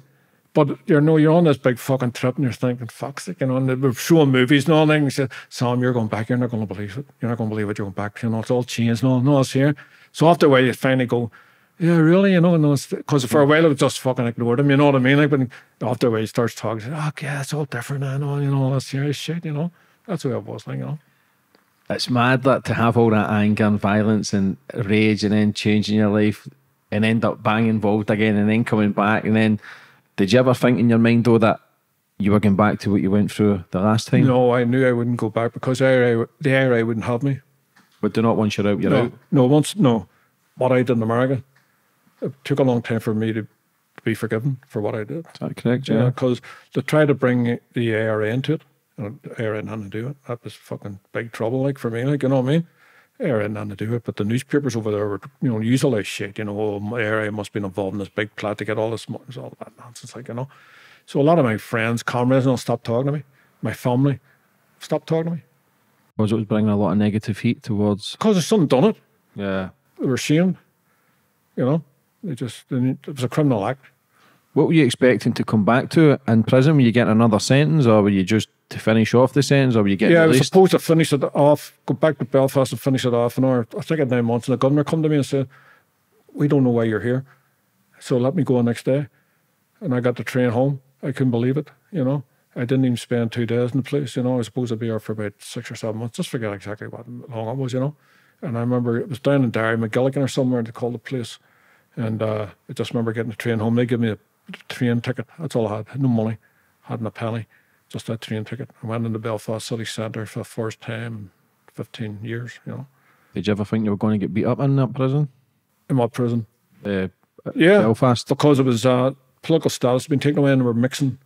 But you know, you're on this big fucking trip and you're thinking, fuck's sake, you know, and they were showing movies and all that. And he said, Sam, you're going back, you're not going to believe it. You're not going to believe it, you're going back. You know, it's all changed and all, no, it's here. So after a while, you finally go, yeah, really, you know, and because for a while I was just fucking ignored him, you know what I mean? Like, but after a while, he starts talking, he said, oh, yeah, it's all different now, and all, you know, all that serious shit, you know. That's the way it was, like, you know. It's mad that to have all that anger and violence and rage and then changing your life and end up bang involved again and then coming back and then did you ever think in your mind though that you were going back to what you went through the last time? No, I knew I wouldn't go back because IRA, the IRA wouldn't have me. But do not once you're out, you're no, out. no, once no, what I did in America, it took a long time for me to be forgiven for what I did. Is that correct? Yeah, Yeah. because to try to bring the IRA into it, the had nothing to do it. That was fucking big trouble, like for me, like you know what I mean. IRA had nothing to do it, but the newspapers over there were, you know, use all this shit. You know, oh, IRA must have been involved in this big plot to get all this money. All that nonsense, like you know. So a lot of my friends, comrades, and all stopped talking to me. My family stopped talking to me Because it was bringing a lot of negative heat towards. because their son done it. Yeah. They were ashamed. You know, they just it was a criminal act. What were you expecting to come back to in prison? Were you getting another sentence or were you just to finish off the sentence or were you getting Yeah, I was supposed to finish it off, go back to Belfast and finish it off. And I I think I had nine months, and the governor come to me and said, "We don't know why you're here, so let me go the next day." And I got the train home. I couldn't believe it. You know, I didn't even spend two days in the place. You know, I was supposed to be there for about six or seven months. Just forget exactly what long it was. You know, and I remember it was down in Derry, Magilligan or somewhere. They called the place, and uh, I just remember getting the train home. They gave me a train ticket. That's all I had. had no money, hadn't a penny, just that train ticket. I went into Belfast City Centre for the first time in 15 years, you know, Did you ever think you were going to get beat up in that prison? in what prison? Uh, Yeah, Belfast. because it was uh, political status had been taken away and they were mixing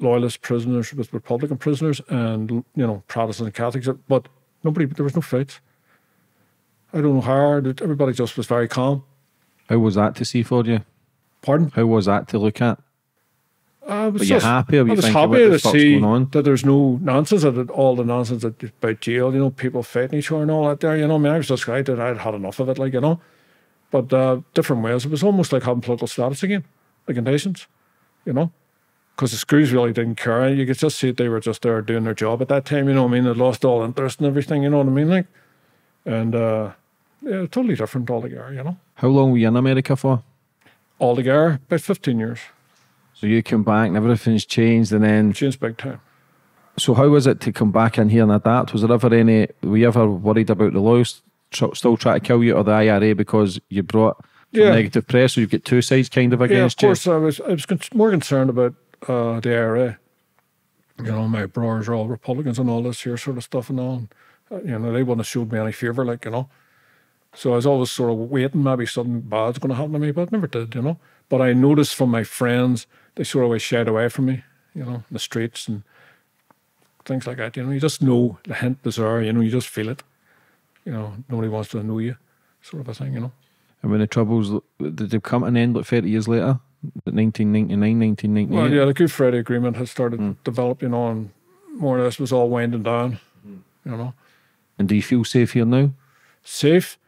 loyalist prisoners with Republican prisoners and, you know, Protestant and Catholics. But nobody, there was no fights. I don't know how, everybody just was very calm. How was that to see for you? Pardon? How was that to look at? I was Were you just- happy were I was happy to see that there's no nonsense, that all the nonsense about jail, you know, people fighting each other and all that there, you know, I mean, I was just, I did, I'd had enough of it, like, you know, but uh, different ways. It was almost like having political status again, like in nations, you know, because the screws really didn't care. You could just see they were just there doing their job at that time, you know what I mean? They lost all interest and everything, you know what I mean? Like, and uh, yeah, totally different altogether, you know, How long were you in America for? altogether, about 15 years, So you come back and everything's changed and then changed big time. So how was it to come back in here and adapt? Was there ever any? Were you ever worried about the lawyers still trying to kill you or the IRA because you brought Yeah. negative press? So you've got two sides kind of against you. Yeah, of course. I was I was con- more concerned about uh, the IRA. You know, my brothers are all Republicans and all this here sort of stuff and all. And, uh, you know, they wouldn't have showed me any favour, like you know. So I was always sort of waiting, maybe something bad's going to happen to me, but it never did, you know. But I noticed from my friends, they sort of always shied away from me, you know, in the streets and things like that. You know, you just know the hint is there, you know, you just feel it. You know, nobody wants to know you, sort of a thing, you know. And when the troubles did they come to an end like thirty years later? 1999, 1998. Well, yeah, the Good Friday Agreement has started hmm. to develop, you know, and more or less was all winding down, hmm. you know. And do you feel safe here now? Safe.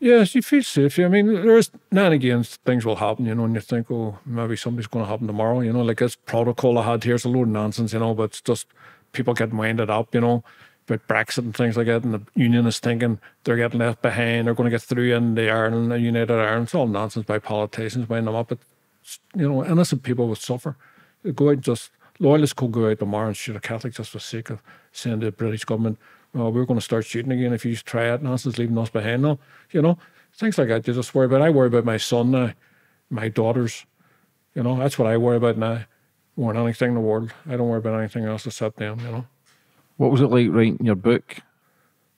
Yes, you feel safe. I mean, there's now and again things will happen, you know, and you think, oh, maybe something's going to happen tomorrow, you know, like this protocol I had here's a load of nonsense, you know, but it's just people getting winded up, you know, about Brexit and things like that. And the union is thinking they're getting left behind, they're going to get through in the Ireland, the United Ireland. It's all nonsense by politicians winding them up. But, you know, innocent people would suffer. They go out just, loyalists could go out tomorrow and shoot a Catholic just for the sake of saying to the British government, well, we're going to start shooting again if you just try it. Nonsense, leaving us behind now. You know, things like that. You just worry about. I worry about my son now, my daughters. You know, that's what I worry about now. More than anything in the world. I don't worry about anything else except them, you know. What was it like writing your book?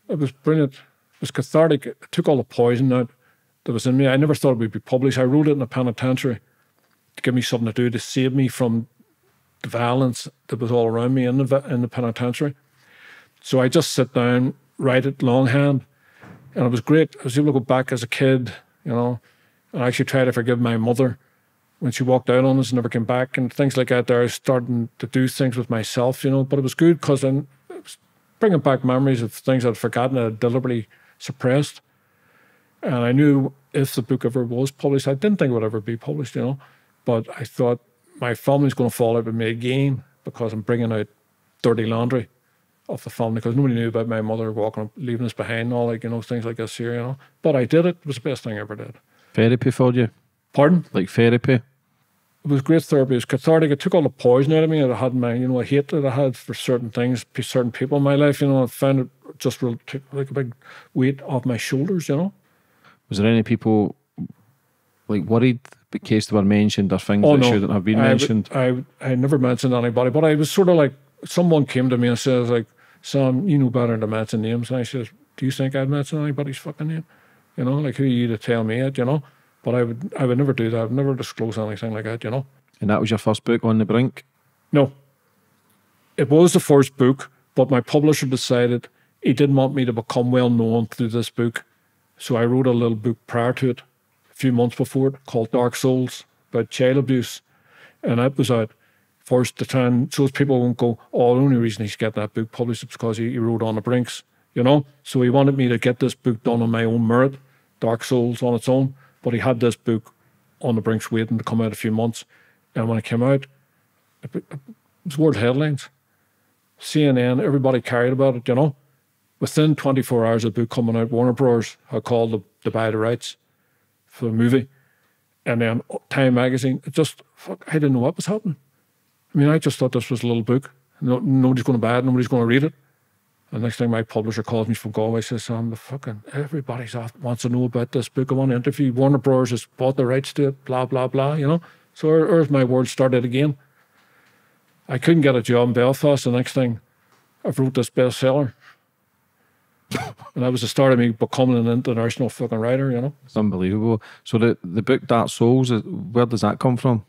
It was brilliant. It was cathartic. It took all the poison out that was in me. I never thought it would be published. I wrote it in a penitentiary to give me something to do to save me from the violence that was all around me in the in the penitentiary. So I just sit down, write it longhand, And it was great. I was able to go back as a kid, you know, and actually try to forgive my mother when she walked out on us and never came back and things like that. There, I was starting to do things with myself, you know, but it was good because then it was bringing back memories of things I'd forgotten, I'd deliberately suppressed. And I knew if the book ever was published, I didn't think it would ever be published, you know, but I thought my family's going to fall out with me again because I'm bringing out dirty laundry of the family because nobody knew about my mother walking up, leaving us behind, and all like, you know, things like this here, you know. But I did it. It was the best thing I ever did. Therapy for you? Pardon? Like therapy? It was great therapy. It was cathartic. It took all the poison out of me that I had in my, you know, I hate that I had for certain things, certain people in my life, you know. I found it just really took like a big weight off my shoulders, you know. Was there any people like worried because they were mentioned or things Oh, that no. shouldn't have been I, mentioned? I, I never mentioned anybody, but I was sort of like, someone came to me and says, like, Sam, you know better than to mention names. And I says, do you think I'd mention anybody's fucking name? You know, like, who are you to tell me it, you know? But I would, I would never do that. I would never disclose anything like that, you know? And that was your first book on the brink? No. It was the first book, but my publisher decided he didn't want me to become well known through this book. So I wrote a little book prior to it, a few months before it, called Dark Souls, about child abuse. And that was out first to try and so as people won't go, oh, the only reason he's getting that book published is because he, he wrote on the brinks, you know? So he wanted me to get this book done on my own merit, Dark Souls on its own. But he had this book on the brinks waiting to come out a few months. And when it came out, it, it was world headlines. CNN, everybody carried about it, you know. Within 24 hours of the book coming out, Warner Bros. had called to, to buy the rights for the movie. And then uh, Time Magazine, it just, fuck, I didn't know what was happening. I mean, I just thought this was a little book. No, nobody's going to buy it, nobody's going to read it. And next thing my publisher calls me from Galway, says, Sam, the fucking, everybody's off, wants to know about this book. I want to interview. Warner Brothers has bought the rights to it, blah, blah, blah, you know. So there's my world started again. I couldn't get a job in Belfast. The next thing, I've wrote this bestseller. [LAUGHS] and that was the start of me becoming an international fucking writer, you know. It's unbelievable. So the, the book Dark Souls, where does that come from?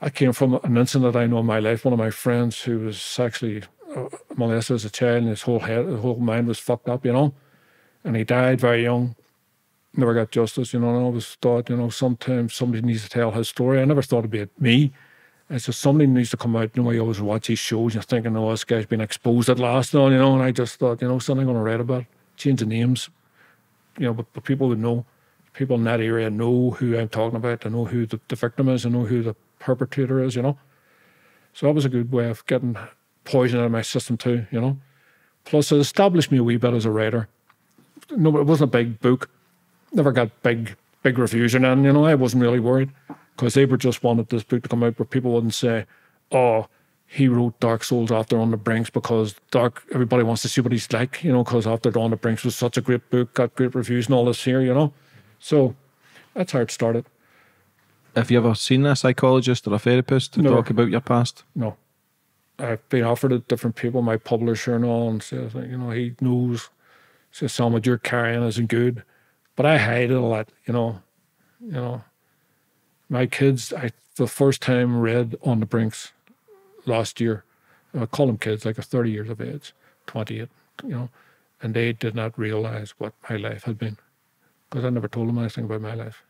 I came from an incident I know in my life. One of my friends who was sexually uh, molested as a child, and his whole head, his whole mind was fucked up, you know. And he died very young. Never got justice, you know. And I always thought, you know, sometimes somebody needs to tell his story. I never thought be me. It's just somebody needs to come out. You know, I always watch these shows. You're thinking, oh, this guy's been exposed at last, you know. And I just thought, you know, something I'm going to write about. Change the names, you know, but, but people would know. People in that area know who I'm talking about. They know who the, the victim is. They know who the perpetrator is, you know. So that was a good way of getting poison out of my system too, you know. Plus, it established me a wee bit as a writer. No, it wasn't a big book. Never got big, big reviews or nothing, you know. I wasn't really worried because they were just wanted this book to come out where people wouldn't say, "Oh, he wrote Dark Souls after On the Brinks because Dark. Everybody wants to see what he's like, you know, because after On the Brinks was such a great book, got great reviews and all this here, you know. So that's how it started. Have you ever seen a psychologist or a therapist to No. talk about your past? No. I've been offered it different people, my publisher and all, and says, you know, he knows, says, Sam, what you're carrying isn't good. But I hide it a lot, you know. You know. My kids, I the first time read On the Brinks last year. I call them kids, like a 30 years of age, 28, you know, and they did not realize what my life had been because I never told them anything about my life.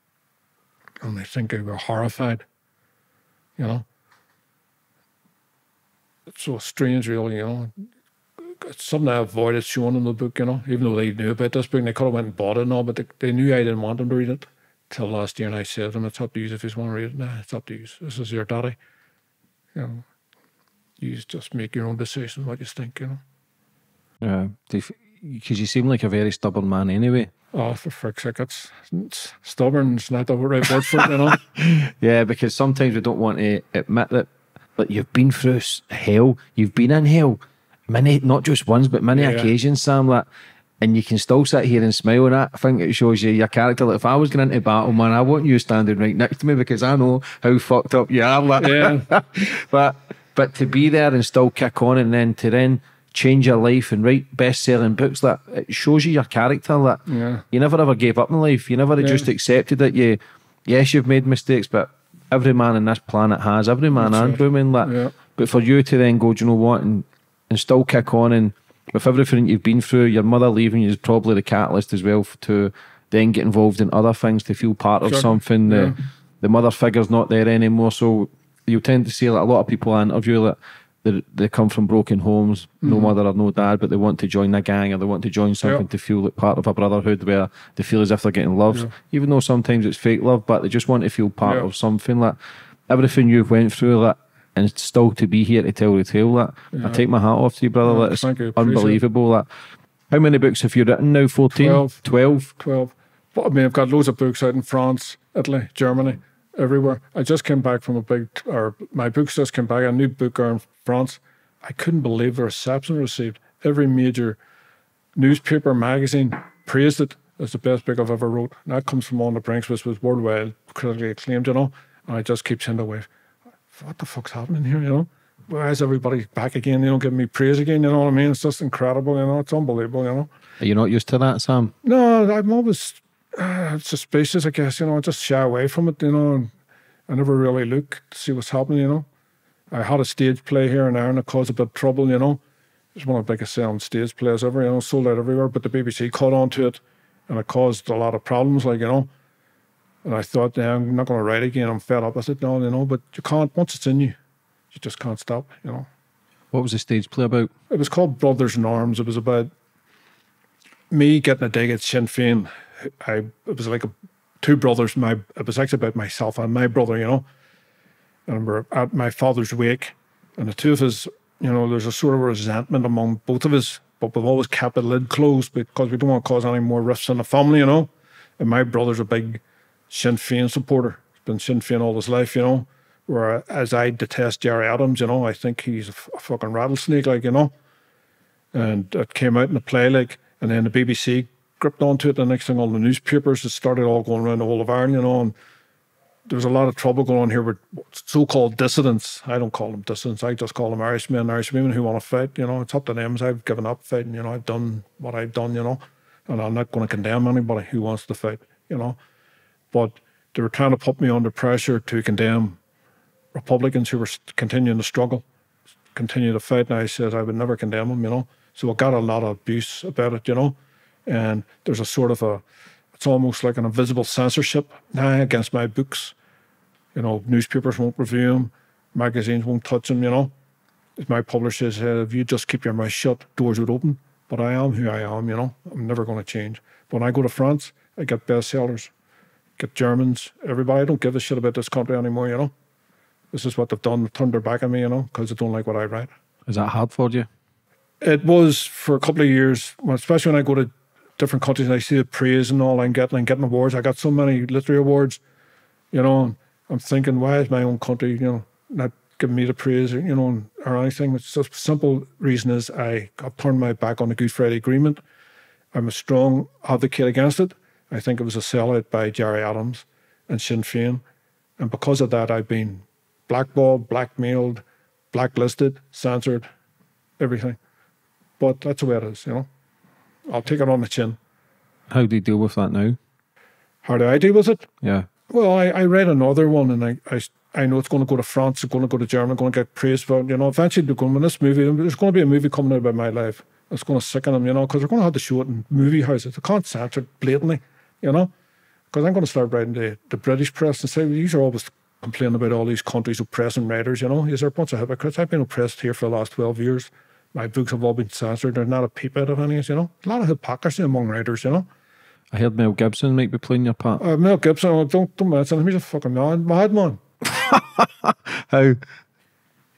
And they think they were horrified, you know it's so strange, really, you know. It's something I avoided showing in the book, you know, even though they knew about this book and they could have went and bought it and all, but they, they knew I didn't want them to read it till last year. And I said to them, it's up to you if you want to read it. Nah, it's up to you. This is your daddy. You know, you just make your own decision what you think, you know. Yeah. Because you seem like a very stubborn man anyway. Oh, for fuck's sake, it's, it's stubborn. It's not the right word for it, you know. [LAUGHS] Yeah, because sometimes we don't want to admit that but you've been through hell. You've been in hell. Many not just once, but many Yeah. occasions, Sam, that and you can still sit here and smile and that. I think it shows you your character. Like if I was going into battle, man, I want you standing right next to me because I know how fucked up you are. Like. Yeah. [LAUGHS] but but to be there and still kick on and then to then change your life and write best selling books that it shows you your character that Yeah. you never ever gave up in life. You never just accepted that you yes, you've made mistakes, but every man on this planet has, every man That's and right. woman. Like Yeah. but for you to then go, do you know what, and and still kick on and with everything you've been through, your mother leaving you is probably the catalyst as well to then get involved in other things to feel part of Sure. something. Yeah. The, the mother figure's not there anymore, so you tend to see that a lot of people I interview that they, they come from broken homes, Mm-hmm. no mother or no dad, but they want to join a gang or they want to join something Yeah. to feel like part of a brotherhood where they feel as if they're getting loved, even though sometimes it's fake love, but they just want to feel part Yeah. of something. Like everything you've went through, like, and still to be here to tell the tale. Like, I take my hat off to you, brother. Yeah, like, it's you, appreciate it. unbelievable. Like, how many books have you written now? 14? Twelve. 12? 12. But I mean, I've got loads of books out in France, Italy, Germany, everywhere. I just came back from a big, or my books just came back, a new book in France. I couldn't believe the reception received. Every major newspaper, magazine praised it as the best book I've ever wrote. And that comes from On the Brinks, which was worldwide critically acclaimed, you know. And I just keep saying to the wife, what the fuck's happening here, you know? Why is everybody back again, you know, giving me praise again, you know what I mean? It's just incredible, you know, it's unbelievable, you know. Are you not used to that, Sam? No, I'm always uh, [CLEARS THROAT] suspicious, I guess, you know, I just shy away from it, you know, and I never really look to see what's happening, you know. I had a stage play here in Ireland that caused a bit of trouble, you know. It was one of the biggest selling stage plays ever, you know, sold out everywhere, but the BBC caught on to it and it caused a lot of problems, like, you know. And I thought, yeah, I'm not going to write again, I'm fed up with it now, you know, but you can't, once it's in you, you just can't stop, you know. What was the stage play about? It was called Brothers in Arms. It was about me getting a dig at Sinn Féin. I it was like a, two brothers. My it was actually about myself and my brother, you know. And we're at my father's wake, and the two of us, you know, there's a sort of resentment among both of us, but we've always kept the lid closed because we don't want to cause any more rifts in the family, you know. And my brother's a big Sinn Féin supporter. He's been Sinn Féin all his life, you know. Whereas I detest Gerry Adams, you know, I think he's a, a fucking rattlesnake, like, you know and it came out in the play like and then the BBC gripped onto it the next thing all the newspapers it started all going around the whole of Ireland you know and there was a lot of trouble going on here with so-called dissidents I don't call them dissidents I just call them Irishmen Irish women who want to fight you know it's up to them I've given up fighting you know I've done what I've done you know and I'm not going to condemn anybody who wants to fight you know but they were trying to put me under pressure to condemn Republicans who were continuing to struggle continue to fight. And I said I would never condemn them, you know. So I got a lot of abuse about it, you know. And there's a sort of a, it's almost like an invisible censorship now against my books. You know, newspapers won't review them, magazines won't touch them, you know. As my publisher said, if you just keep your mouth shut, doors would open. But I am who I am, you know. I'm never going to change. But When I go to France, I get bestsellers, get Germans, everybody. I don't give a shit about this country anymore, you know. This is what they've done, they've turned their back on me, you know, because they don't like what I write. Is that hard for you? It was for a couple of years, especially when I go to different countries and I see the praise and all I'm getting and getting awards. I got so many literary awards, you know. I'm thinking, why is my own country, you know, not giving me the praise, or, you know, or anything? It's just simple reason is I have turned my back on the Good Friday Agreement. I'm a strong advocate against it. I think it was a sellout by Gerry Adams and Sinn Féin. And because of that, I've been blackballed, blackmailed, blacklisted, censored, everything. But that's the way it is, you know. I'll take it on the chin. How do you deal with that now? How do I deal with it? Yeah. Well, I, I read another one and I, I, I know it's going to go to France, it's going to go to Germany, going to get praised for it. You know, eventually they're going, when this movie, there's going to be a movie coming out about my life. It's going to sicken them, you know, because they're going to have to show it in movie houses. They can't censor it blatantly, you know. Because I'm going to start writing the, the British press and say, well, these are always complaining about all these countries oppressing writers, you know. These are a bunch of hypocrites? I've been oppressed here for the last 12 years. My books have all been censored. There's not a peep out of any, you know. A lot of hypocrisy among writers, you know. I heard Mel Gibson might be playing your part. Uh, Mel Gibson, oh, don't, don't mention him. He's a fucking mad, madman. [LAUGHS] How?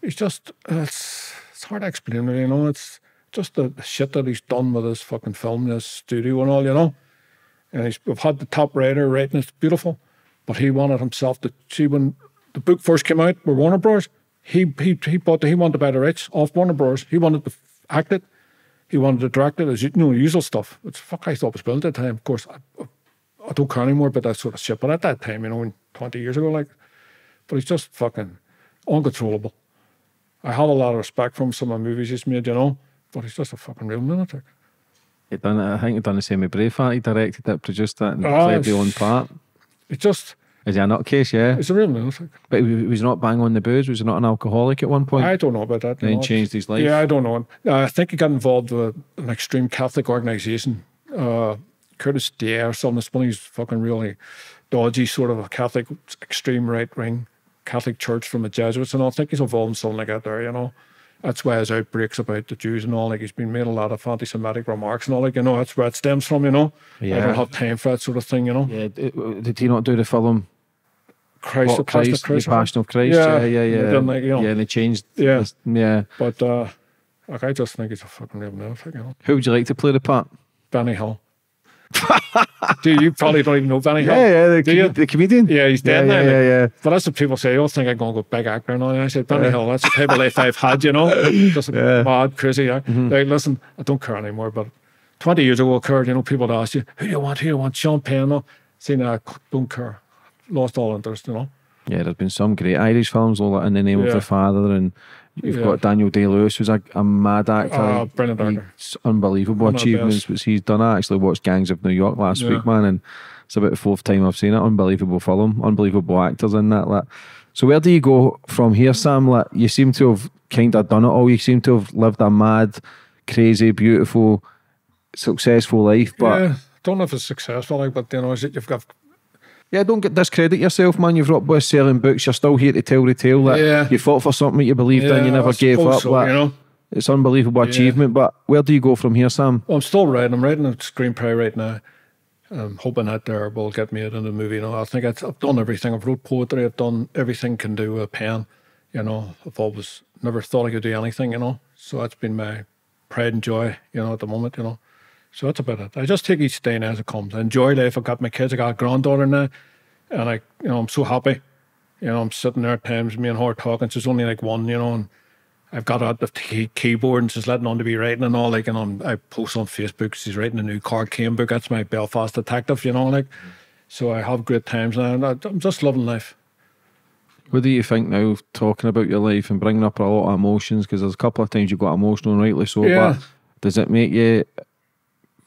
He's just, it's, it's hard to explain, really, you know. It's just the shit that he's done with his fucking film, this studio and all, you know. And he's, we've had the top writer writing, it's beautiful. But he wanted himself to see when the book first came out with Warner Bros. He he he bought the, he wanted the rights off Warner Bros. He wanted to act it. He wanted to direct it as you know usual stuff. It's fuck I thought was built at the time. Of course, I, I don't care anymore about that sort of shit. But at that time, you know, twenty years ago, like, but he's just fucking uncontrollable. I have a lot of respect for him. Some of the movies he's made, you know, but he's just a fucking real lunatic. He done it, I think he done the same with Braveheart. He directed it, produced it, and Ah, played the own part. It just Is he a nutcase? Yeah. It's a real lunatic. But he was not bang on the booze. Was he not an alcoholic at one point? I don't know about that. then no. changed his life. Yeah, I don't know. I think he got involved with an extreme Catholic organization, uh, Curtis Day or something. It's one of these fucking really dodgy sort of a Catholic, extreme right wing Catholic church from the Jesuits and all. I think he's involved in something like that there, you know. That's why his outbreaks about the Jews and all, like he's been made a lot of anti Semitic remarks and all, like, you know, that's where it stems from, you know. I Yeah. don't have time for that sort of thing, you know. Yeah. Did, he not do the film Christ, What, Christ, of Christ. the Passion of Christ? Yeah. Yeah, yeah, yeah. They like, you know. Yeah, and they changed. Yeah. this- yeah. But, uh, like, I just think he's a fucking real lunatic, you know. Who would you like to play the part? Benny Hill. Do you probably don't even know Benny Hill? the, Do you? the comedian. Yeah, he's dead yeah, now. yeah, yeah, yeah. But that's what people say. Oh, I think I'm going to go big actor now. And I said, Benny Hill, that's the type of life I've had, you know? [LAUGHS] Just a mad, crazy act. Mm-hmm. Like, listen, I don't care anymore, but 20 years ago, Kurt, you know, people would ask you, who do you want? Who do you want? Sean Penn? No? Now, I don't care. Lost all interest, you know? Yeah, there's been some great Irish films, all that in the name of the father, and you've Yeah. got Daniel Day Lewis, who's a, a mad actor. Ah, actor. He's unbelievable One achievements which he's done. I actually watched Gangs of New York last Yeah. week, man, and it's about the fourth time I've seen it. Unbelievable film, unbelievable actors in that. Like. So where do you go from here, Sam? Like, you seem to have kind of done it all. You seem to have lived a mad, crazy, beautiful, successful life, but. yeah, don't know if it's successful, like, but, you know, is it, you've got Yeah, don't get discredit yourself, man. You've rocked with selling books. You're still here to tell the tale. Like, Yeah. You fought for something that you believed in. You never I gave up. so, you know? It's unbelievable achievement. But where do you go from here, Sam? Well, I'm still writing. I'm writing a screenplay right now. I'm hoping that there will get made into a movie. You know, I think I've, I've done everything. I've wrote poetry. I've done everything can do with a pen. You know, I've always never thought I could do anything. You know, so that's been my pride and joy. You know, at the moment. You know, so that's about it. I just take each day now as it comes. I enjoy life. I've got my kids. I got a granddaughter now, and I, you know, I'm so happy. You know, I'm sitting there at times, me and her talking. She's only like one. You know, and I've got out the key- keyboard and she's letting on to be writing and all. Like, and I post on Facebook, she's writing a new Karl Kane book. That's my Belfast detective, you know, like. So I have great times now. And I, I'm just loving life. What do you think now, talking about your life and bringing up a lot of emotions? Because there's a couple of times you got emotional, and rightly so. Yeah. But does it make you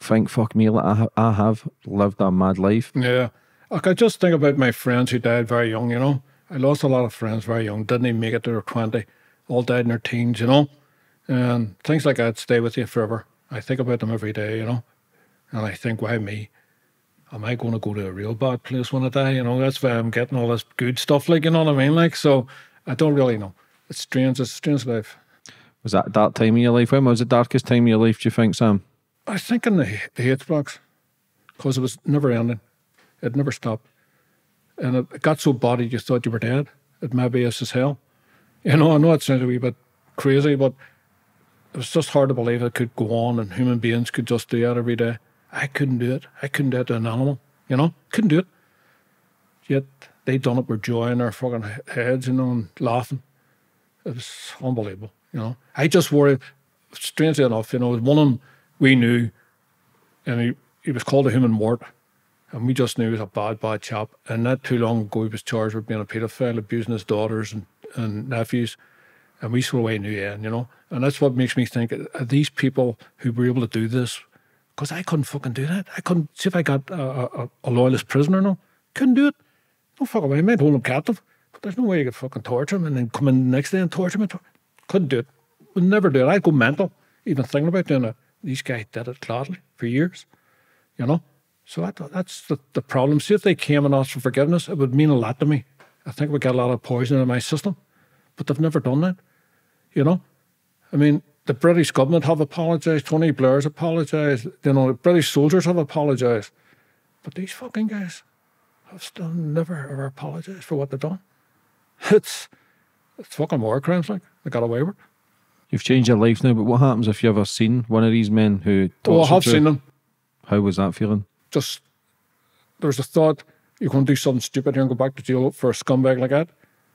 think, fuck me, I, I have lived a mad life? Yeah. Like, I just think about my friends who died very young, you know. I lost a lot of friends very young, didn't even make it to their 20, all died in their teens, you know. And things like that stay with you forever. I think about them every day, you know. And I think, why me? Am I going to go to a real bad place when I die? You know, that's why I'm getting all this good stuff, like, you know what I mean? Like, so I don't really know. It's strange. It's a strange life. Was that a dark time in your life? When was the darkest time in your life, do you think, Sam? I think in the, the H blocks, because it was never ending. It never stopped. And it got so bad you thought you were dead. It maybe is as hell. You know, I know it sounds a wee bit crazy, but it was just hard to believe it could go on and human beings could just do that every day. I couldn't do it. I couldn't do it to an animal, you know? Couldn't do it. Yet they done it with joy in their fucking heads, you know, and laughing. It was unbelievable, you know? I just worry, strangely enough, you know, was one of them we knew, and he, he was called a human wart. And we just knew he was a bad, bad chap. And not too long ago, he was charged with being a paedophile, abusing his daughters and, and nephews. And we sort of way knew, yeah, you know. And that's what makes me think: uh, are these people who were able to do this? Because I couldn't fucking do that. I couldn't see if I got a, a, a loyalist prisoner. No, couldn't do it. No fucking way. I might hold him captive, but there's no way you could fucking torture him and then come in the next day and torture him. Couldn't do it. Would never do it. I'd go mental even thinking about doing it. These guys did it gladly for years, you know. So that, that's the, the problem. See, if they came and asked for forgiveness, it would mean a lot to me. I think we get a lot of poison in my system, but they've never done that. You know, I mean, the British government have apologised. Tony Blair's apologised. You know, the British soldiers have apologised, but these fucking guys have still never ever apologised for what they've done. [LAUGHS] It's it's fucking war crimes. Like they got away with. it. You've changed your life now, but what happens if you ever seen one of these men who Oh, I have seen them. How was that feeling? just there's a thought you're going to do something stupid here and go back to jail for a scumbag like that.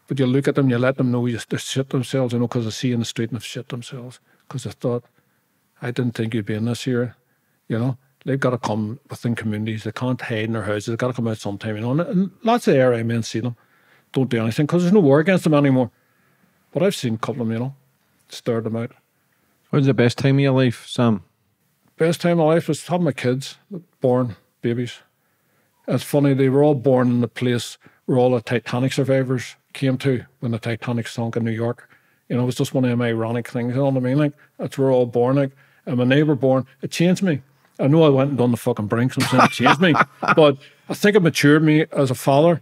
But you look at them, you let them know you, they shit themselves, you know, because they see you in the street and they've shit themselves. Because they thought, I didn't think you'd be in this here, you know. They've got to come within communities. They can't hide in their houses. They've got to come out sometime, you know. And, and lots of area men see them, don't do anything because there's no war against them anymore. But I've seen a couple of them, you know, stirred them out. What was the best time of your life, Sam? best time of my life was having my kids born, babies. It's funny, they were all born in the place where all the Titanic survivors came to when the Titanic sunk in New York. You know, it was just one of them ironic things. You know what I mean? Like that's where we're all born. Like, and when they were born, it changed me. I know I went and done the fucking brinks. Saying it changed me, [LAUGHS] but I think it matured me as a father.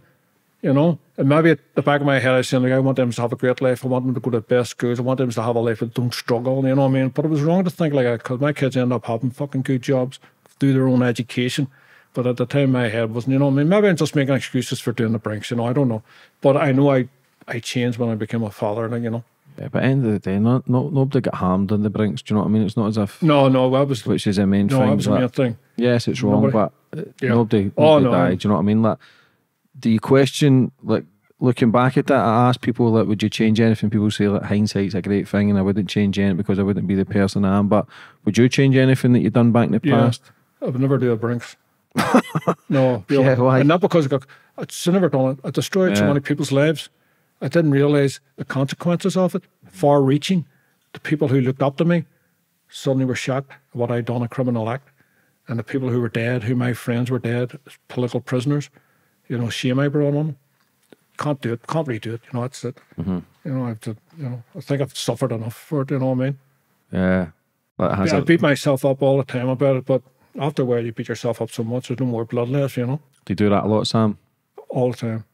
You know, and maybe at the back of my head, I was saying like, I want them to have a great life. I want them to go to the best schools. I want them to have a life that don't struggle. You know what I mean? But it was wrong to think like that because my kids end up having fucking good jobs, do their own education. But at the time, my head wasn't. You know, what I mean, maybe I'm just making excuses for doing the brinks. You know, I don't know. But I know I I changed when I became a father. Like you know. Yeah, but at the end of the day, not, not nobody got harmed on the brinks. Do you know what I mean? It's not as if No, no, that was which is the main no, thing. that was like- main thing. Yes, it's wrong, Nobody- but Yeah. nobody, Oh, nobody no. died. Do you know what I mean? Like, do you question, like, looking back at that, I ask people, like, would you change anything? People say, like, hindsight's a great thing and I wouldn't change anything because I wouldn't be the person I am. But would you change anything that you've done back in the Yeah. past? I would never do a brinks. [LAUGHS] no, Yeah, why? and not because I got, I just never done it. I destroyed so many people's lives. I didn't realize the consequences of it, far reaching. The people who looked up to me suddenly were shocked at what I'd done a criminal act. And the people who were dead, who my friends were dead, political prisoners, you know, shame I brought on them. Can't do it, can't redo it. You know, that's it. Mm-hmm. You know, I've, to, you know, I think I've suffered enough for it. You know what I mean? Yeah. Has I beat myself up all the time about it, but after a while, you beat yourself up so much, there's no more blood left, you know, do you do that a lot, Sam? all the time.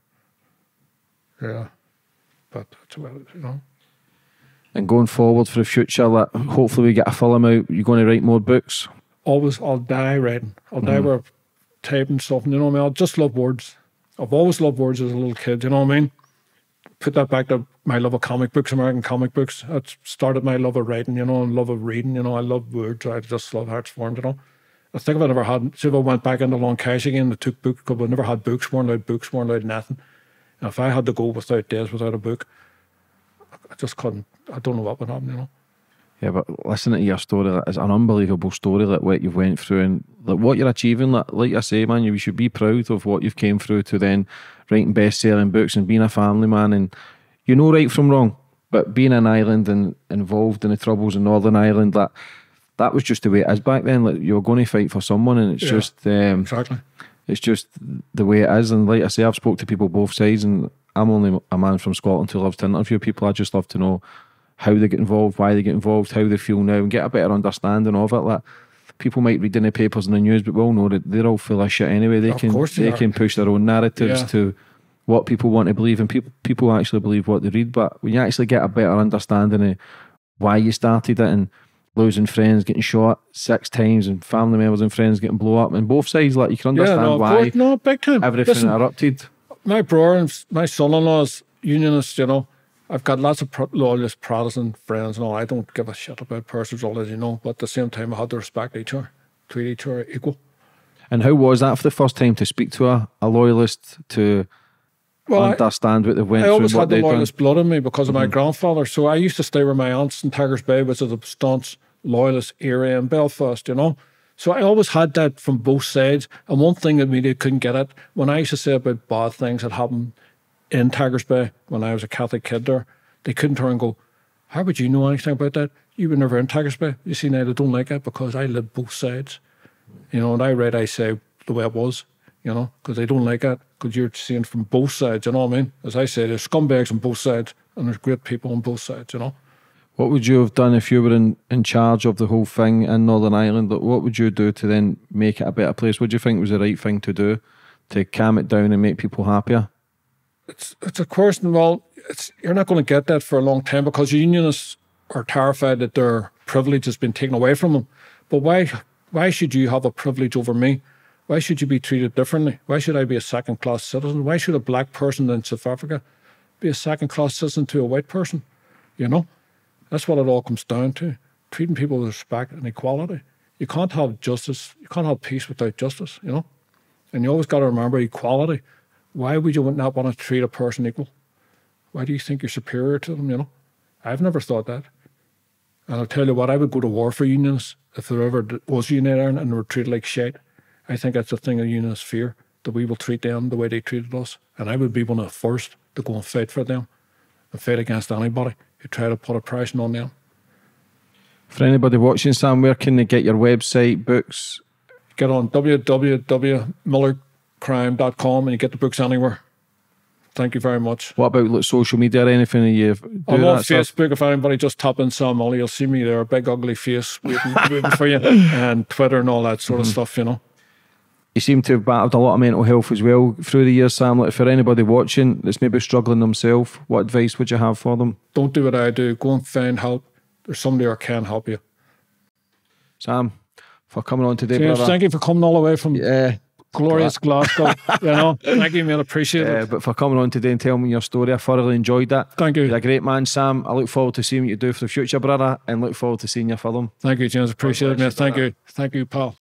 Yeah, but that's about it, you know. And going forward for the future, like, hopefully we get a film out. You're going to write more books. Always, I'll die writing. I'll die with typing stuff. You know what I mean? I just love words. I've always loved words as a little kid. You know what I mean? Put that back to my love of comic books, American comic books. That started my love of writing. You know, and love of reading. You know, I love words. I just love how it's formed. You know. I think if I never had, see if I went back into Long Kesh again, I took books, because I never had books, weren't allowed books, weren't allowed nothing. And if I had to go without days without a book, I just couldn't, I don't know what would happen, you know. Yeah, but listening to your story, like, it's an unbelievable story, like what you've went through and like what you're achieving. Like, like I say, man, you should be proud of what you've came through to then writing best-selling books and being a family man. And you know right from wrong, but being in Ireland and involved in the troubles in Northern Ireland, that that was just the way it is back then. Like you were going to fight for someone, and it's Yeah. just um, Exactly. it's just the way it is. And like I say, I've spoke to people both sides, and I'm only a man from Scotland who loves to interview people. I just love to know how they get involved, why they get involved, how they feel now, and get a better understanding of it. Like people might read in the papers and the news, but we all know that they're all full of shit anyway. They Of can they they can push their own narratives Yeah. to what people want to believe, and people people actually believe what they read. But when you actually get a better understanding of why you started it and losing friends, getting shot six times, and family members and friends getting blown up, and both sides, like you can Yeah, understand no, why course, no, big time. everything Listen, erupted. my brother and my son-in-law's unionist, you know. I've got lots of pro- loyalist Protestant friends and all. I don't give a shit about persons, all as you know. But at the same time, I had to respect each other, treat each other equal. And how was that for the first time to speak to a, a loyalist to Well, I, understand what they went I through? always and had the they'd done? Mm-hmm. loyalist blood in me because of my grandfather. So I used to stay with my aunts in Tigers Bay, which is a staunch loyalist area in Belfast, you know. So I always had that from both sides. And one thing that media couldn't get at, when I used to say about bad things that happened in Tigers Bay when I was a Catholic kid there, they couldn't turn and go, How would you know anything about that? You were never in Tigers Bay. You see, now they don't like it because I lived both sides. You know, and I read, I say the way it was, you know, because they don't like it because you're seeing from both sides, you know what I mean? As I say, there's scumbags on both sides and there's great people on both sides, you know. What would you have done if you were in, in charge of the whole thing in Northern Ireland? What would you do to then make it a better place? What do you think was the right thing to do to calm it down and make people happier? It's it's a question. Well, it's you're not going to get that for a long time because unionists are terrified that their privilege has been taken away from them. But why why should you have a privilege over me? Why should you be treated differently? Why should I be a second class citizen? Why should a black person in South Africa be a second class citizen to a white person? You know, that's what it all comes down to: treating people with respect and equality. You can't have justice. You can't have peace without justice. You know, and you always got to remember equality. Why would you not want to treat a person equal? Why do you think you're superior to them? You know, I've never thought that. And I'll tell you what, I would go to war for unionists if there ever was a union iron and they were treated like shit. I think that's the thing that unionists fear that we will treat them the way they treated us. And I would be one of the first to go and fight for them and fight against anybody who tried to put oppression on them. For anybody watching, Sam, where can they get your website, books? Get on www.millarcrime.com and you get the books anywhere. Thank you very much. What about like social media or anything? You do I'm on that stuff? Facebook. If anybody just tap in Sam Millar, you'll see me there, a big ugly face waiting, waiting for you, [LAUGHS] and Twitter and all that sort Mm-hmm. of stuff. You know. You seem to have battled a lot of mental health as well through the years, Sam. Like for anybody watching that's maybe struggling themselves, what advice would you have for them? Don't do what I do. Go and find help. There's somebody who can help you. Sam, for coming on today, James, brother. thank you for coming all the way from Yeah, glorious Glasgow. you know, [LAUGHS] thank you, man. Appreciate uh, it. but for coming on today and telling me your story, I thoroughly enjoyed that. Thank you. You're a great man, Sam. I look forward to seeing what you do for the future, brother, and look forward to seeing your film. Thank you, James. Appreciate it, man. Thank you. Thank you, pal.